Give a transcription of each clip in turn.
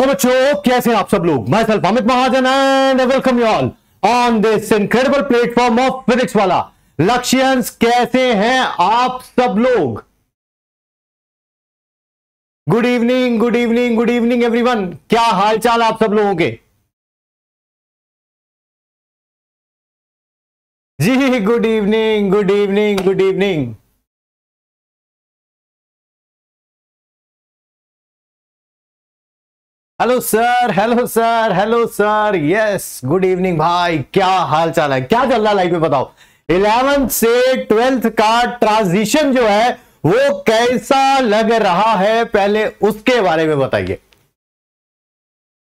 और बच्चों, कैसे आप सब लोग? मैं self Amit Mahajan and welcome you all on this incredible platform of physics वाला लक्ष्यंस कैसे हैं आप सब लोग? Good evening good evening good evening everyone क्या हाल चाल आप सब लोगों के? जी good evening good evening good evening hello sir hello sir hello sir yes good evening भाई क्या हाल चाल है क्या चल रहा है लाइफ में बताओ इलेवेंथ से ट्वेल्थ का ट्रांजिशन जो है, वो कैसा लग रहा है? पहले उसके बारे में बताइए।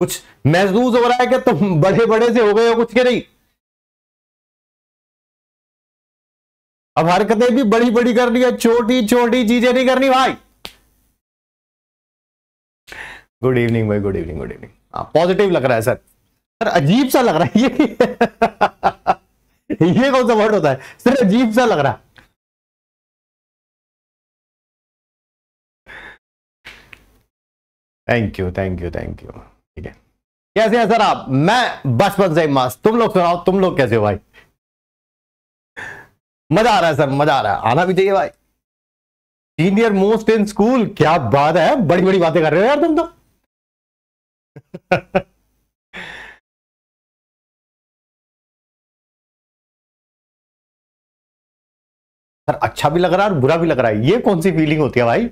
कुछ महसूस हो रहा है कि तुम बड़े बड़े से हो गए हो, कुछ के नहीं? अब हरकतें भी बड़ी बड़ी करनी है छोटी छोटी चीज़ें नहीं करनी, भाई। गुड इवनिंग भाई good evening good evening positive लग रहा है सर सर, अजीब सा लग रहा है ये। ये कौन सा वर्ड होता है? सर, अजीब सा लग रहा है। Thank you thank you thank you ठीक है। कैसे हैं, सर आप? मैं बचपन से मस्त। तुम लोग सुनाओ, तुम लोग कैसे हो भाई? मज़ा आ रहा है, सर, मज़ा आ रहा है। आना भी चाहिए भाई। सीनियर मोस्ट इन स्कूल क्या बात है? बड़ी बड़ी बातें कर रहे हो यार तुम तो। सर अच्छा भी लग रहा है और बुरा भी लग रहा है। ये कौन सी फीलिंग होती है भाई?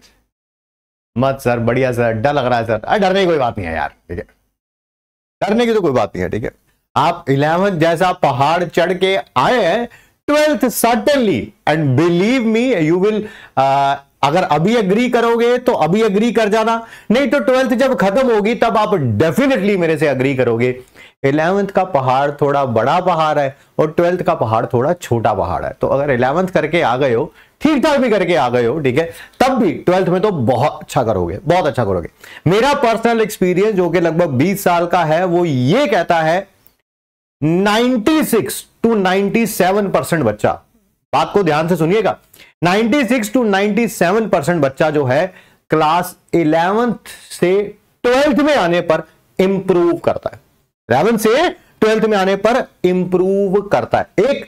मत सर, बढ़िया सर, डर लग रहा है सर। अरे, डरने की कोई बात नहीं है यार, ठीक है? डरने की तो कोई बात नहीं है, ठीक है? आप इलेवंथ जैसा पहाड़ चढ़ के आए हैं, twelfth certainly and believe me you will अगर अभी एग्री करोगे तो अभी एग्री कर जाना। नहीं तो ट्वेल्थ जब खत्म होगी, तब आप डेफिनेटली मेरे से एग्री करोगे। इलेवेंथ का पहाड़ थोड़ा बड़ा पहाड़ है, और ट्वेल्थ का पहाड़ थोड़ा छोटा पहाड़ है। तो अगर इलेवेंथ करके आ गए हो ठीक ठाक भी करके आ गए हो, ठीक है, तब भी ट्वेल्थ में तो बहुत अच्छा करोगे, बहुत अच्छा करोगे। मेरा पर्सनल एक्सपीरियंस जो कि लगभग 20 साल का है, वो ये कहता है 96 टू 97 परसेंट बच्चा। बात को ध्यान से सुनिएगा। 96 टू 97 परसेंट बच्चा जो है क्लास इलेवेंथ से ट्वेल्थ में आने पर इंप्रूव करता है। इलेवेंथ से ट्वेल्थ में आने पर इंप्रूव करता है। एक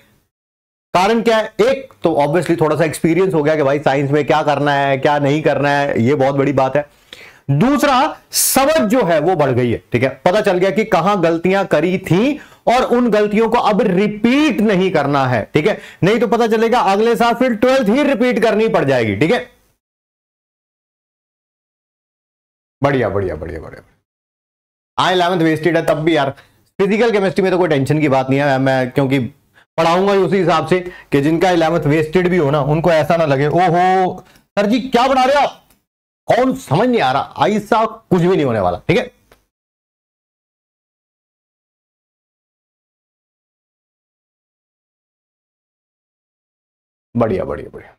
कारण क्या है? एक तो ऑब्वियसली थोड़ा सा एक्सपीरियंस हो गया कि भाई साइंस में क्या करना है, क्या नहीं करना है, ये बहुत बड़ी बात है। दूसरा, समझ जो है वो बढ़ गई है, ठीक है? पता चल गया कि कहाँ गलतियाँ करी थी और उन गलतियों को अब रिपीट नहीं करना है, ठीक है? नहीं तो पता चलेगा अगले साल फिर ट्वेल्थ ही रिपीट करनी पड़ जाएगी, ठीक है? बढ़िया बढ़िया बढ़िया बढ़िया हाँ इलेवंथ वेस्टेड है तब भी यार। फ़िज़िकल केमिस्ट्री में तो कोई टेंशन की बात नहीं है, मैं क्योंकि पढ़ाऊँगा उसी हिसाब से कि जिनका इलेवंथ वेस्टेड भी हो ना, उनको ऐसा ना लगे, ओहो, सर जी, क्या बना रहे हो? आप कौन समझ नहीं आ रहा, ऐसा कुछ भी नहीं होने वाला, ठीक है? बढ़िया बढ़िया बढ़िया।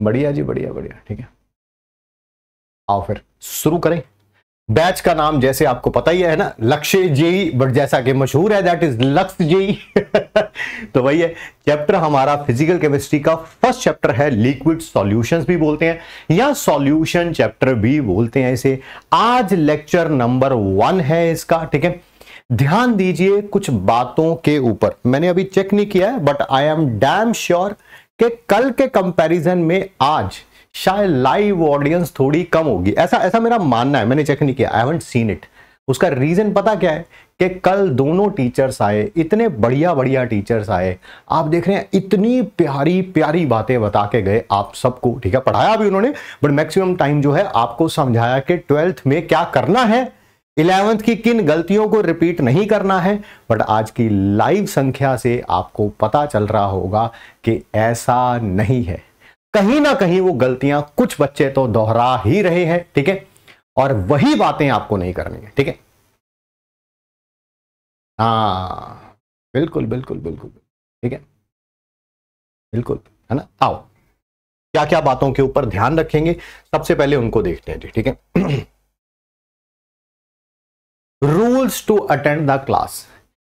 बढ़िया जी, बढ़िया बढ़िया, ठीक है। आओ फिर, शुरू करें। बैच का नाम जैसे आपको पता ही है ना, लक्ष्य जेई बट जैसा कि मशहूर है दैट इज़ लक्ष्य जेई तो वही है चैप्टर हमारा फ़िज़िकल केमिस्ट्री का फ़र्स्ट चैप्टर है लिक्विड सॉल्यूशंस भी बोलते हैं, या सॉल्यूशन चैप्टर भी बोलते हैं इसे। आज लेक्चर नंबर वन है इसका, ठीक है। ध्यान दीजिए कुछ बातों के ऊपर। मैंने अभी चेक नहीं किया है but I am damn sure कि कल के कंपैरिजन में आज शायद लाइव ऑडियंस थोड़ी कम होगी। ऐसा ऐसा मेरा मानना है, मैंने चेक नहीं किया आई हैवंट सीन इट उसका रीजन पता क्या है कि कल दोनों टीचर्स आए, इतने बढ़िया बढ़िया टीचर्स आए। आप देख रहे हैं, इतनी प्यारी प्यारी बातें बता के गए आप सबको, ठीक है? पढ़ाया भी उन्होंने बट मैक्सिमम टाइम जो है आपको समझाया कि ट्वेल्थ में क्या करना है इलेवेंथ की किन गलतियों को रिपीट नहीं करना है, बट आज की लाइव संख्या से आपको पता चल रहा होगा कि ऐसा नहीं है। कहीं ना कहीं वो गलतियाँ कुछ बच्चे तो दोहरा ही रहे हैं, ठीक है? और वही बातें आपको नहीं करनी है, ठीक है? हाँ बिल्कुल बिल्कुल बिल्कुल, ठीक है? बिल्कुल, है ना? आओ क्या क्या बातों के ऊपर ध्यान रखेंगे, सबसे पहले उनको देखते हैं जी, ठीक है? Rules to attend the class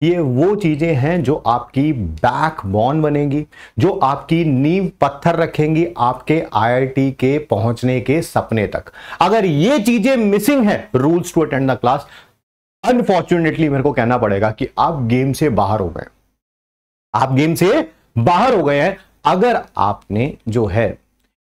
ये वो चीज़ें हैं जो आपकी बैक बॉन बनेगी, जो आपकी नींव पत्थर रखेंगी आपके आईआईटी के पहुँचने के सपने तक। अगर ये चीज़ें मिसिंग है rules to attend the class unfortunately मेरे को कहना पड़ेगा कि आप गेम से बाहर हो गए। आप गेम से बाहर हो गए हैं। अगर आपने जो है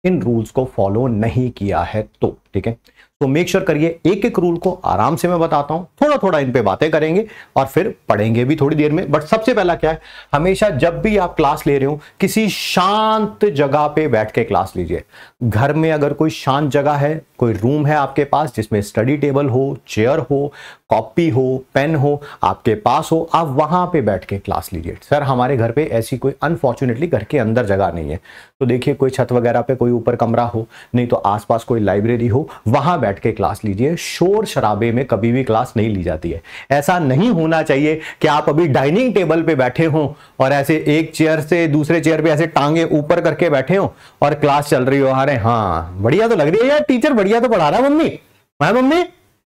इन रूल्स को फॉलो नहीं किया है तो ठीक है? तो मेक श्योर करिए एक एक रूल को आराम से मैं बताता हूँ थोड़ा थोड़ा इन पे बातें करेंगे और फिर पढ़ेंगे भी थोड़ी देर में। बट सबसे पहला क्या है, हमेशा जब भी आप क्लास ले रहे हो, किसी शांत जगह पे बैठ के क्लास लीजिए। घर में अगर कोई शांत जगह है, कोई रूम है आपके पास जिसमें स्टडी टेबल हो चेयर हो कॉपी हो, पेन हो, आपके पास हो, आप वहाँ पे बैठ के क्लास लीजिए। सर, हमारे घर पे ऐसी कोई अनफॉर्चुनेटली घर के अंदर जगह नहीं है। तो देखिए, कोई छत वगैरह पे कोई ऊपर कमरा हो, नहीं तो आसपास कोई लाइब्रेरी हो, वहाँ बैठ के क्लास लीजिए। शोर शराबे में कभी भी क्लास नहीं ली जाती है। ऐसा नहीं होना चाहिए कि आप अभी डाइनिंग टेबल पे बैठे हो और ऐसे एक चेयर से दूसरे चेयर पे ऐसे टांगे ऊपर करके बैठे हो और क्लास चल रही हो। अरे हाँ बढ़िया तो लग रही है यार, टीचर बढ़िया तो पढ़ा रहा है मम्मी। मैं मम्मी?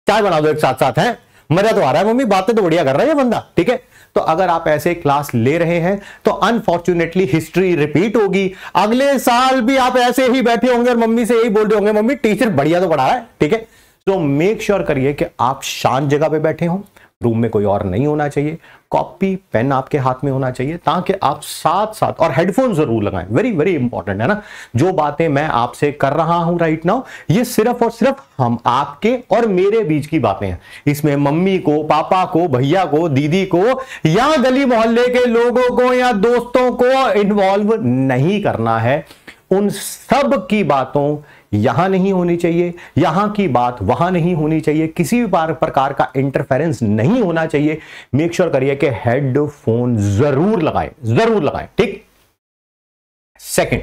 चाय बना दो एक साथ साथ है। मज़ा तो आ रहा है, मम्मी, बातें तो बढ़िया कर रहा है बंदा, ठीक है? तो अगर आप ऐसे क्लास ले रहे हैं तो अनफॉर्चुनेटली हिस्ट्री रिपीट होगी। अगले साल भी आप ऐसे ही बैठे होंगे और मम्मी से यही बोल रहे होंगे, मम्मी टीचर बढ़िया तो पढ़ा रहा है, ठीक है? तो मेक श्योर करिए कि आप शांत जगह पे बैठे हो। रूम में कोई और नहीं होना चाहिए। कॉपी पेन आपके हाथ में होना चाहिए ताकि आप साथ साथ और हेडफोन ज़रूर लगाएँ। वेरी वेरी इंपॉर्टेंट है ना? जो बातें मैं आपसे कर रहा हूँ राइट नाउ ये सिर्फ़ और सिर्फ़ हम आपके और मेरे बीच की बातें हैं। इसमें मम्मी को, पापा को, भैया को, दीदी को या गली मोहल्ले के लोगों को या दोस्तों को इन्वॉल्व नहीं करना है। उन सब की बातों यहाँ नहीं होनी चाहिए, यहाँ की बात वहाँ नहीं होनी चाहिए, किसी भी प्रकार का इंटरफेरेंस नहीं होना चाहिए। मेक श्योर करिए कि हेडफोन ज़रूर लगाए ज़रूर लगाए, ठीक? सेकंड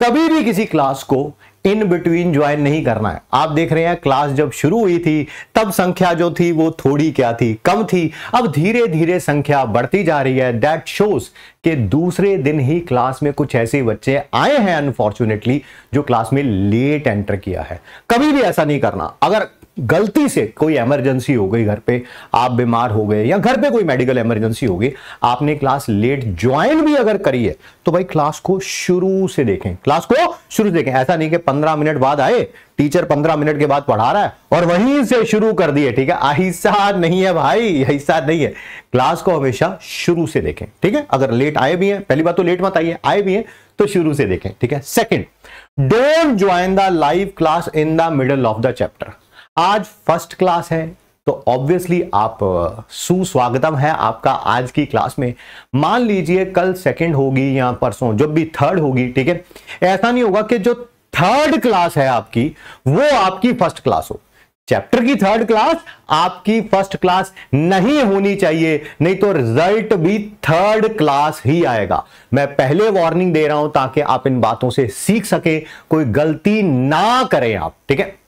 कभी भी किसी क्लास को इन बिटवीन ज्वाइन नहीं करना है। आप देख रहे हैं, क्लास जब शुरू हुई थी, तब संख्या जो थी, वो थोड़ी क्या थी, कम थी। अब धीरे धीरे संख्या बढ़ती जा रही है। दैट शोज़ के दूसरे दिन ही क्लास में कुछ ऐसे बच्चे आए हैं अनफॉर्चुनेटली जो क्लास में लेट एंटर किया है। कभी भी ऐसा नहीं करना। अगर गलती से कोई इमरजेंसी हो गई घर पे, आप बीमार हो गए या घर पे कोई मेडिकल इमरजेंसी हो गई, आपने क्लास लेट ज्वाइन भी अगर करी है तो भाई क्लास को शुरू से देखें। क्लास को शुरू से देखें। ऐसा नहीं कि पंद्रह मिनट बाद आए टीचर पंद्रह मिनट के बाद पढ़ा रहा है और वहीं से शुरू कर दिए, ठीक है? आहिस्सा नहीं है भाई अहिस्सा नहीं है। क्लास को हमेशा शुरू से देखें, ठीक है? अगर लेट आए भी हैं, पहली बात तो लेट मत आइए, आए भी हैं तो शुरू से देखें, ठीक है? Second don't join the live class in the middle of the chapter आज फ़र्स्ट क्लास है तो ऑब्वियसली आप सुस्वागतम है आपका आज की क्लास में। मान लीजिए कल सेकंड होगी या परसों, जब भी थर्ड होगी, ठीक है? ऐसा नहीं होगा कि जो थर्ड क्लास है आपकी, वो आपकी फ़र्स्ट क्लास हो। चैप्टर की थर्ड क्लास आपकी फ़र्स्ट क्लास नहीं होनी चाहिए, नहीं तो रिज़ल्ट भी थर्ड क्लास ही आएगा। मैं पहले वार्निंग दे रहा हूँ ताकि आप इन बातों से सीख सके, कोई गलती ना करें आप, ठीक है?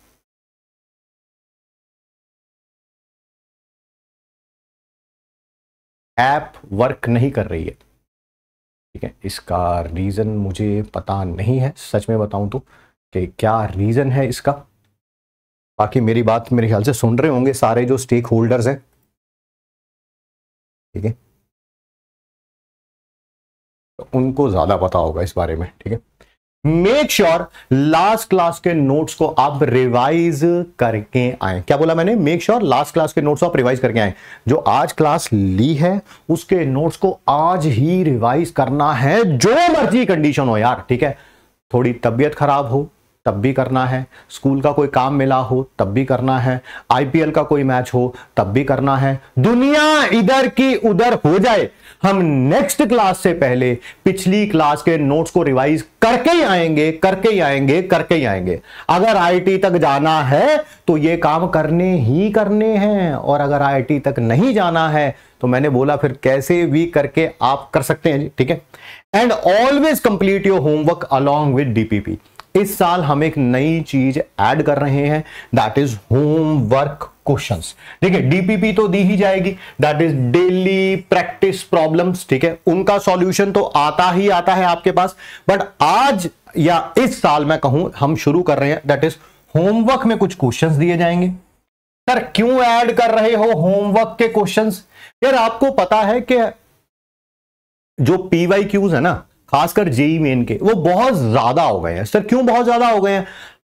ऐप वर्क नहीं कर रही है। ठीक है? इसका रीज़न मुझे पता नहीं है। सच में बताऊँ तो कि क्या रीज़न है इसका? बाकी मेरी बात मेरे ख्याल से सुन रहे होंगे सारे जो स्टेक होल्डर्स हैं। ठीक है? तो उनको ज़्यादा पता होगा इस बारे में। ठीक है? मेक श्योर लास्ट क्लास के नोट्स को आप रिवाइज करके आए। क्या बोला मैंने? मेक श्योर लास्ट क्लास के नोट्स आप रिवाइज करके आए। जो आज क्लास ली है, उसके नोट्स को आज ही रिवाइज करना है। जो मर्ज़ी कंडीशन हो यार, ठीक है? थोड़ी तबीयत खराब हो, तब भी करना है। स्कूल का कोई काम मिला हो, तब भी करना है। आईपीएल का कोई मैच हो, तब भी करना है। दुनिया इधर की उधर हो जाए। हम नेक्स्ट क्लास से पहले पिछली क्लास के नोट्स को रिवाइज करके ही आएँगे, करके ही आएँगे, करके ही आएँगे। अगर आईटी तक जाना है तो ये काम करने ही करने हैं। और अगर आईटी तक नहीं जाना है तो मैंने बोला, फिर कैसे भी करके आप कर सकते हैं। ठीक है? And always complete your homework along with DPP इस साल हम एक नई चीज़ ऐड कर रहे हैं। दैट इज़ होमवर्क क्वेश्चंस ठीक है डीपीपी तो दी ही जाएगी। That is daily practice problems ठीक है? उनका सॉल्यूशन तो आता ही आता है आपके पास। बट आज या इस साल मैं कहूँ, हम शुरू कर रहे हैं दैट इज़ होमवर्क में कुछ क्वेश्चंस दिए जाएँगे। सर, क्यों ऐड कर रहे हो होमवर्क के क्वेश्चंस यार, आपको पता है कि जो पीवाई क्यूज है ना, खासकर जेई मेन के, वो बहुत ज़्यादा हो गए हैं। सर, क्यों बहुत ज़्यादा हो गए हैं?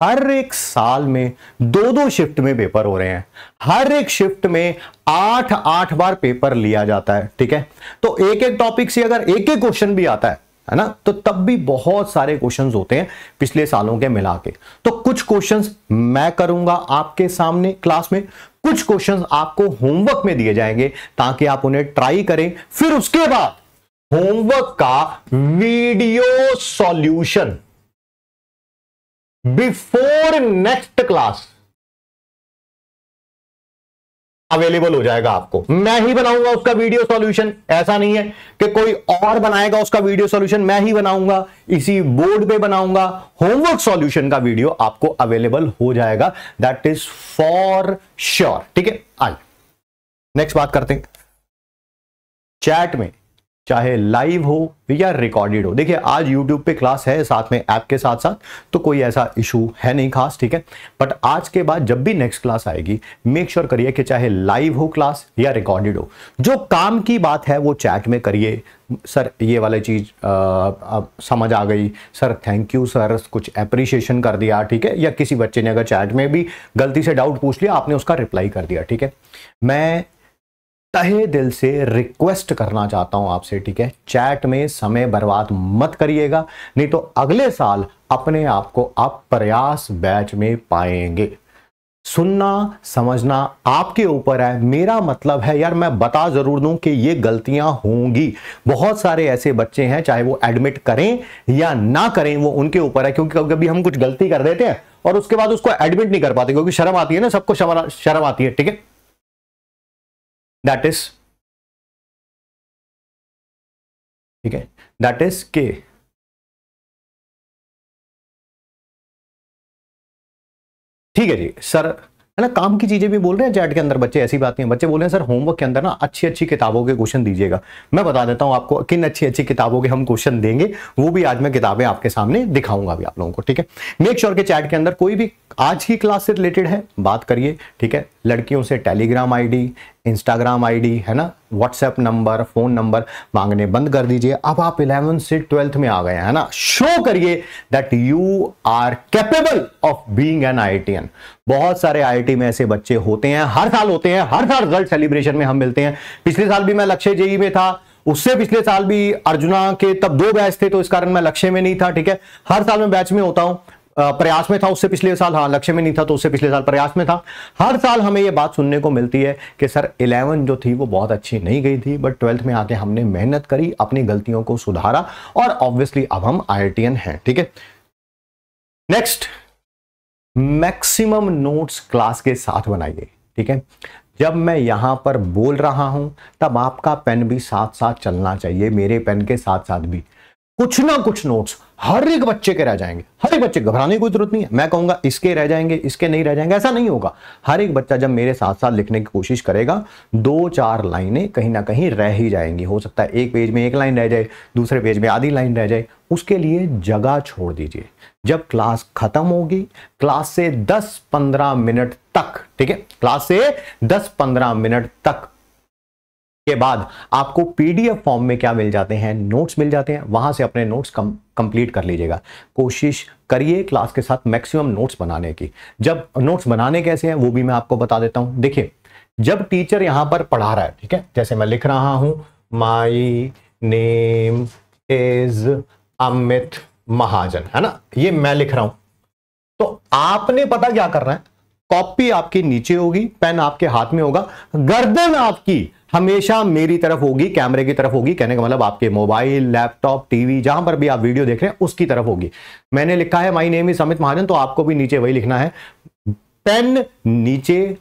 हर एक साल में दो दो शिफ्ट में पेपर हो रहे हैं। हर एक शिफ्ट में आठ आठ बार पेपर लिया जाता है, ठीक है? तो एक एक टॉपिक से अगर एक एक क्वेश्चन भी आता है है ना? तो तब भी बहुत सारे क्वेश्चंस होते हैं पिछले सालों के मिला के। तो कुछ क्वेश्चंस मैं करूँगा आपके सामने क्लास में, कुछ क्वेश्चंस आपको होमवर्क में दिए जाएँगे ताकि आप उन्हें ट्राई करें। फिर उसके बाद होमवर्क का video solution before next class available हो जाएगा आपको। मैं ही बनाऊँगा उसका वीडियो सॉल्यूशन ऐसा नहीं है कि कोई और बनाएगा उसका वीडियो सॉल्यूशन मैं ही बनाऊँगा। इसी बोर्ड पे बनाऊँगा। होमवर्क सॉल्यूशन का वीडियो आपको अवेलेबल हो जाएगा। दैट इज़ फॉर श्योर ठीक है? आइए। नेक्स्ट बात करते हैं। चैट में चाहे लाइव हो या रिकॉर्डेड हो। देखिए, आज यूट्यूब पे क्लास है साथ में ऐप के साथ साथ तो कोई ऐसा इशू है नहीं खास, ठीक है? बट आज के बाद जब भी नेक्स्ट क्लास आएगी मेक श्योर करिए कि चाहे लाइव हो क्लास या रिकॉर्डेड हो। जो काम की बात है, वो चैट में करिए। सर, ये वाली चीज़ समझ आ गई। सर थैंक यू सर कुछ अप्रिशिएशन कर दिया, ठीक है? या किसी बच्चे ने अगर चैट में भी गलती से डाउट पूछ लिया, आपने उसका रिप्लाई कर दिया, ठीक है? मैं तहे दिल से रिक्वेस्ट करना चाहता हूँ आपसे, ठीक है? चैट में समय बर्बाद मत करिएगा, नहीं तो अगले साल अपने आप को आप प्रयास बैच में पाएँगे। सुनना, समझना आपके ऊपर है, मेरा मतलब है, यार मैं बता ज़रूर दूँ कि ये गलतियाँ होंगी। बहुत सारे ऐसे बच्चे हैं, चाहे वो एडमिट करें या ना करें, वो उनके ऊपर है, क्योंकि कभी कभी हम कुछ गलती कर देते हैं और उसके बाद उसको एडमिट नहीं कर पाते, क्योंकि शर्म आती है ना, सबको शर्म आती है, ठीक है? दैट इज़ ठीक है? दैट इज़ के ठीक है जी, सर, है ना, काम की चीज़ें भी बोल रहे हैं चैट के अंदर बच्चे, ऐसी बात नहीं है। बच्चे बोल रहे हैं, सर होमवर्क के अंदर ना अच्छी अच्छी किताबों के क्वेश्चन दीजिएगा। मैं बता देता हूँ आपको किन अच्छी अच्छी किताबों के हम क्वेश्चन देंगे, वो भी आज मैं किताबें आपके सामने दिखाऊँगा अभी आप लोगों को, ठीक है? मेक श्योर के चैट के अंदर कोई भी आज की क्लास से रिलेटेड है, बात करिए, ठीक है? लड़कियों से टेलीग्राम आईडी इंस्टाग्राम आईडी है ना? व्हाट्सएप नंबर फ़ोन नंबर मांगने बंद कर दीजिए। अब आप इलेवेंथ से ट्वेल्थ में आ गए हैं ना? शो करिए that you are capable of being an IITian बहुत सारे आईआईटी में ऐसे बच्चे होते हैं, हर साल होते हैं, हर साल रिज़ल्ट सेलिब्रेशन में हम मिलते हैं। पिछले साल भी मैं लक्ष्य जेई में था, उससे पिछले साल भी अर्जुना के तब दो बैच थे तो इस कारण मैं लक्ष्य में नहीं था, ठीक है? हर साल मैं बैच में होता हूँ। प्रयास में था उससे पिछले साल। हाँ लक्ष्य में नहीं था तो उससे पिछले साल प्रयास में था। हर साल हमें ये बात सुनने को मिलती है कि सर, इलेवन जो थी, वो बहुत अच्छी नहीं गई थी बट ट्वेल्थ में आके हमने मेहनत करी, अपनी गलतियों को सुधारा और ऑब्वियसली अब हम आई हैं, ठीक है? नेक्स्ट मैक्सिमम नोट्स क्लास के साथ बनाइए, ठीक है? जब मैं यहाँ पर बोल रहा हूँ, तब आपका पेन भी साथ साथ चलना चाहिए, मेरे पेन के साथ साथ भी। कुछ ना कुछ नोट्स हर एक बच्चे के रह जाएँगे। हर एक बच्चे, घबराने की कोई ज़रूरत नहीं है। मैं कहूँगा, इसके रह जाएँगे, इसके नहीं रह जाएँगे, ऐसा नहीं होगा। हर एक बच्चा जब मेरे साथ साथ लिखने की कोशिश करेगा दो चार लाइनें कहीं ना कहीं रह ही जाएँगी। हो सकता है एक पेज में एक लाइन रह जाए, दूसरे पेज में आधी लाइन रह जाए। उसके लिए जगह छोड़ दीजिए। जब क्लास खत्म होगी, क्लास से 10-15 मिनट तक, ठीक है? क्लास से 10-15 मिनट तक के बाद आपको पीडीएफ फॉर्म में क्या मिल जाते हैं? नोट्स मिल जाते हैं। वहाँ से अपने नोट्स कम कंप्लीट कर लीजिएगा। कोशिश करिए क्लास के साथ मैक्सिमम नोट्स बनाने की। जब नोट्स बनाने कैसे हैं, वो भी मैं आपको बता देता हूँ। देखिए, जब टीचर यहाँ पर पढ़ा रहा है, ठीक है? जैसे मैं लिख रहा हूँ my name is Amit Mahajan है ना? ये मैं लिख रहा हूँ। तो आपने पता क्या करना है? कॉपी आपके नीचे होगी पेन आपके हाथ में होगा। गर्दन आपकी हमेशा मेरी तरफ़ होगी, कैमरे की तरफ़ होगी, कहने का मतलब आपके मोबाइल, लैपटॉप, टीवी, जहाँ पर भी आप वीडियो देख रहे हैं, उसकी तरफ़ होगी। मैंने लिखा है my name is Amit Mahajan तो आपको भी नीचे वही लिखना है। पेन नीचे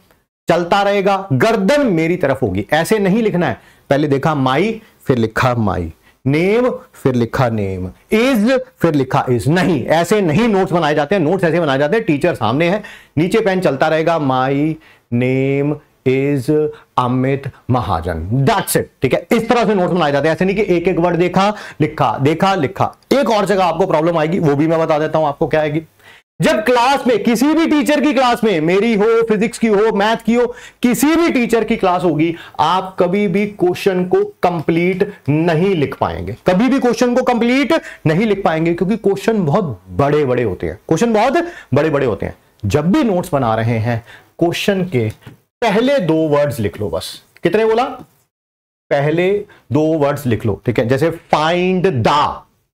चलता रहेगा, गर्दन मेरी तरफ़ होगी, ऐसे नहीं लिखना है। पहले देखा माई, फिर लिखा माई। नेम, फिर लिखा नेम। इज़, फिर लिखा इज़। नहीं, ऐसे नहीं नोट्स बनाए जाते हैं, नोट्स ऐसे बनाए जाते हैं, टीचर सामने है, नीचे पेन चलता रहेगा, my name is Amit Mahajan that's it ठीक है? इस तरह से नोट्स बनाए जाते हैं। ऐसे नहीं कि एक एक वर्ड देखा, लिखा देखा, लिखा। एक और जगह आपको प्रॉब्लम आएगी, वो भी मैं बता देता हूँ आपको क्या आएगी। जब क्लास में, किसी भी टीचर की क्लास में, मेरी हो फिजिक्स की हो मैथ की हो, किसी भी टीचर की क्लास होगी, आप कभी भी क्वेश्चन को कंप्लीट नहीं लिख पाएँगे। कभी भी क्वेश्चन को कंप्लीट नहीं लिख पाएँगे, क्योंकि क्वेश्चन बहुत बड़े बड़े होते हैं। क्वेश्चन बहुत बड़े बड़े होते हैं। जब भी नोट्स बना रहे हैं क्वेश्चन के पहले दो वर्ड्स लिख लो बस। कितने बोला? पहले दो वर्ड्स लिख लो, ठीक है? जैसे फाइंड द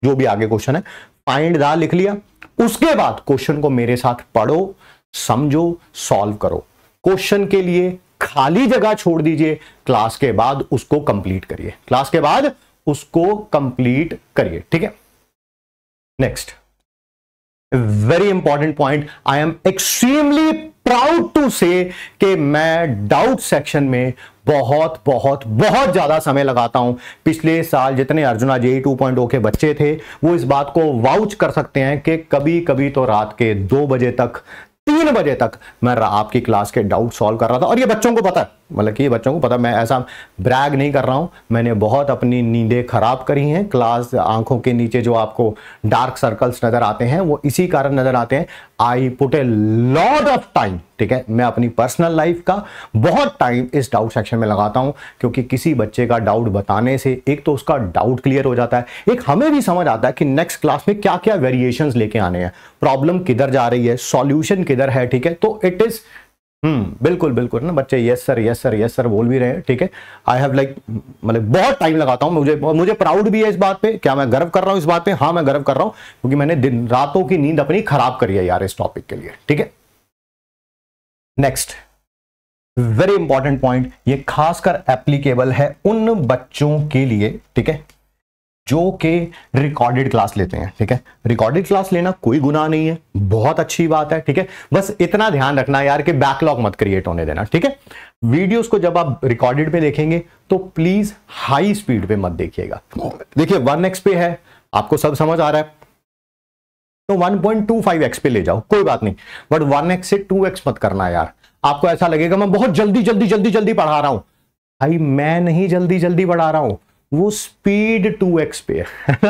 जो भी आगे क्वेश्चन है फाइंड द लिख लिया। उसके बाद क्वेश्चन को मेरे साथ पढ़ो, समझो सॉल्व करो। क्वेश्चन के लिए खाली जगह छोड़ दीजिए। क्लास के बाद उसको कंप्लीट करिए। क्लास के बाद उसको कंप्लीट करिए, ठीक है? Next very important point I am extremely proud to say कि मैं डाउट सेक्शन में बहुत बहुत बहुत ज़्यादा समय लगाता हूँ। पिछले साल जितने अर्जुना जे टू पॉइंट के बच्चे थे, वो इस बात को वाउच कर सकते हैं कि कभी कभी तो रात के दो बजे तक तीन बजे तक मैं आपकी क्लास के डाउट सॉल्व कर रहा था। और ये बच्चों को पता मतलब कि ये बच्चों को पता मैं ऐसा ब्रैग नहीं कर रहा हूँ। मैंने बहुत अपनी नींदें खराब करी हैं। क्लास आँखों के नीचे जो आपको डार्क सर्कल्स नज़र आते हैं, वो इसी कारण नज़र आते हैं। I put a lot of time ठीक है? मैं अपनी पर्सनल लाइफ का बहुत टाइम इस डाउट सेक्शन में लगाता हूँ, क्योंकि किसी बच्चे का डाउट बताने से एक तो उसका डाउट क्लियर हो जाता है। एक हमें भी समझ आता है कि नेक्स्ट क्लास में क्या क्या वेरिएशंस लेके आने हैं। प्रॉब्लम किधर जा रही है? सॉल्यूशन किधर है? ठीक है? तो इट इज़ हम्म बिल्कुल बिल्कुल ना बच्चे? Yes sir yes sir yes sir बोल भी रहे हैं, ठीक है? आई हैव लाइक मतलब बहुत टाइम लगाता हूँ, मुझे मुझे प्राउड भी है इस बात पे। क्या मैं गर्व कर रहा हूँ इस बात पे? हाँ मैं गर्व कर रहा हूँ, क्योंकि मैंने दिन, रातों की नींद अपनी खराब करी है यार इस टॉपिक के लिए, ठीक है? नेक्स्ट वेरी इंपॉर्टेंट पॉइंट ये खासकर एप्लीकेबल है उन बच्चों के लिए, ठीक है, जो कि रिकॉर्डेड क्लास लेते हैं, ठीक है। रिकॉर्डेड क्लास लेना कोई गुनाह नहीं है, बहुत अच्छी बात है, ठीक है। बस इतना ध्यान रखना यार कि बैकलॉग मत क्रिएट होने देना, ठीक है। वीडियोस को जब आप रिकॉर्डेड पे देखेंगे तो प्लीज़ हाई स्पीड पे मत देखिएगा। देखिए वन एक्स पे है, आपको सब समझ आ रहा है। तो 1.25 एक्स पे ले जाओ, कोई बात नहीं। बट 1x से 2x मत करना यार। आपको ऐसा लगेगा, मैं बहुत जल्दी जल्दी जल्दी जल्दी पढ़ा रहा हूँ। भाई, मैं नहीं जल्दी जल्दी पढ़ा रहा हूँ। वो स्पीड 2x पे।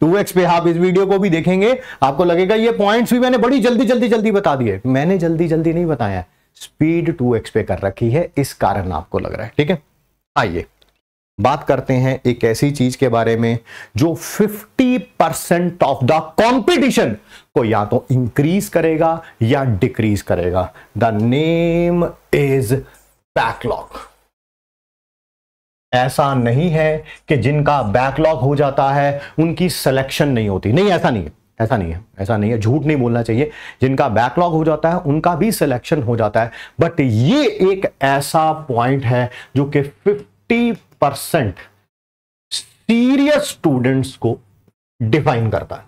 टू एक्स पे आप इस वीडियो को भी देखेंगे, आपको लगेगा, ये पॉइंट्स भी मैंने बड़ी जल्दी जल्दी जल्दी बता दिए। मैंने जल्दी जल्दी नहीं बताया। स्पीड 2x पे कर रखी है, इस कारण आपको लग रहा है, ठीक है? आइए। बात करते हैं एक ऐसी चीज़ के बारे में जो 50 परसेंट ऑफ़ द कॉम्पिटिशन को या तो इंक्रीज करेगा या डिक्रीज करेगा। द नेम इज़ बैकलॉग ऐसा नहीं है कि जिनका बैकलॉग हो जाता है, उनकी सिलेक्शन नहीं होती। नहीं, ऐसा नहीं है। ऐसा नहीं है। ऐसा नहीं है। झूठ नहीं बोलना चाहिए। जिनका बैकलॉग हो जाता है, उनका भी सिलेक्शन हो जाता है। बट ये एक ऐसा पॉइंट है जो कि 50 परसेंट सीरियस स्टूडेंट्स को डिफाइन करता है।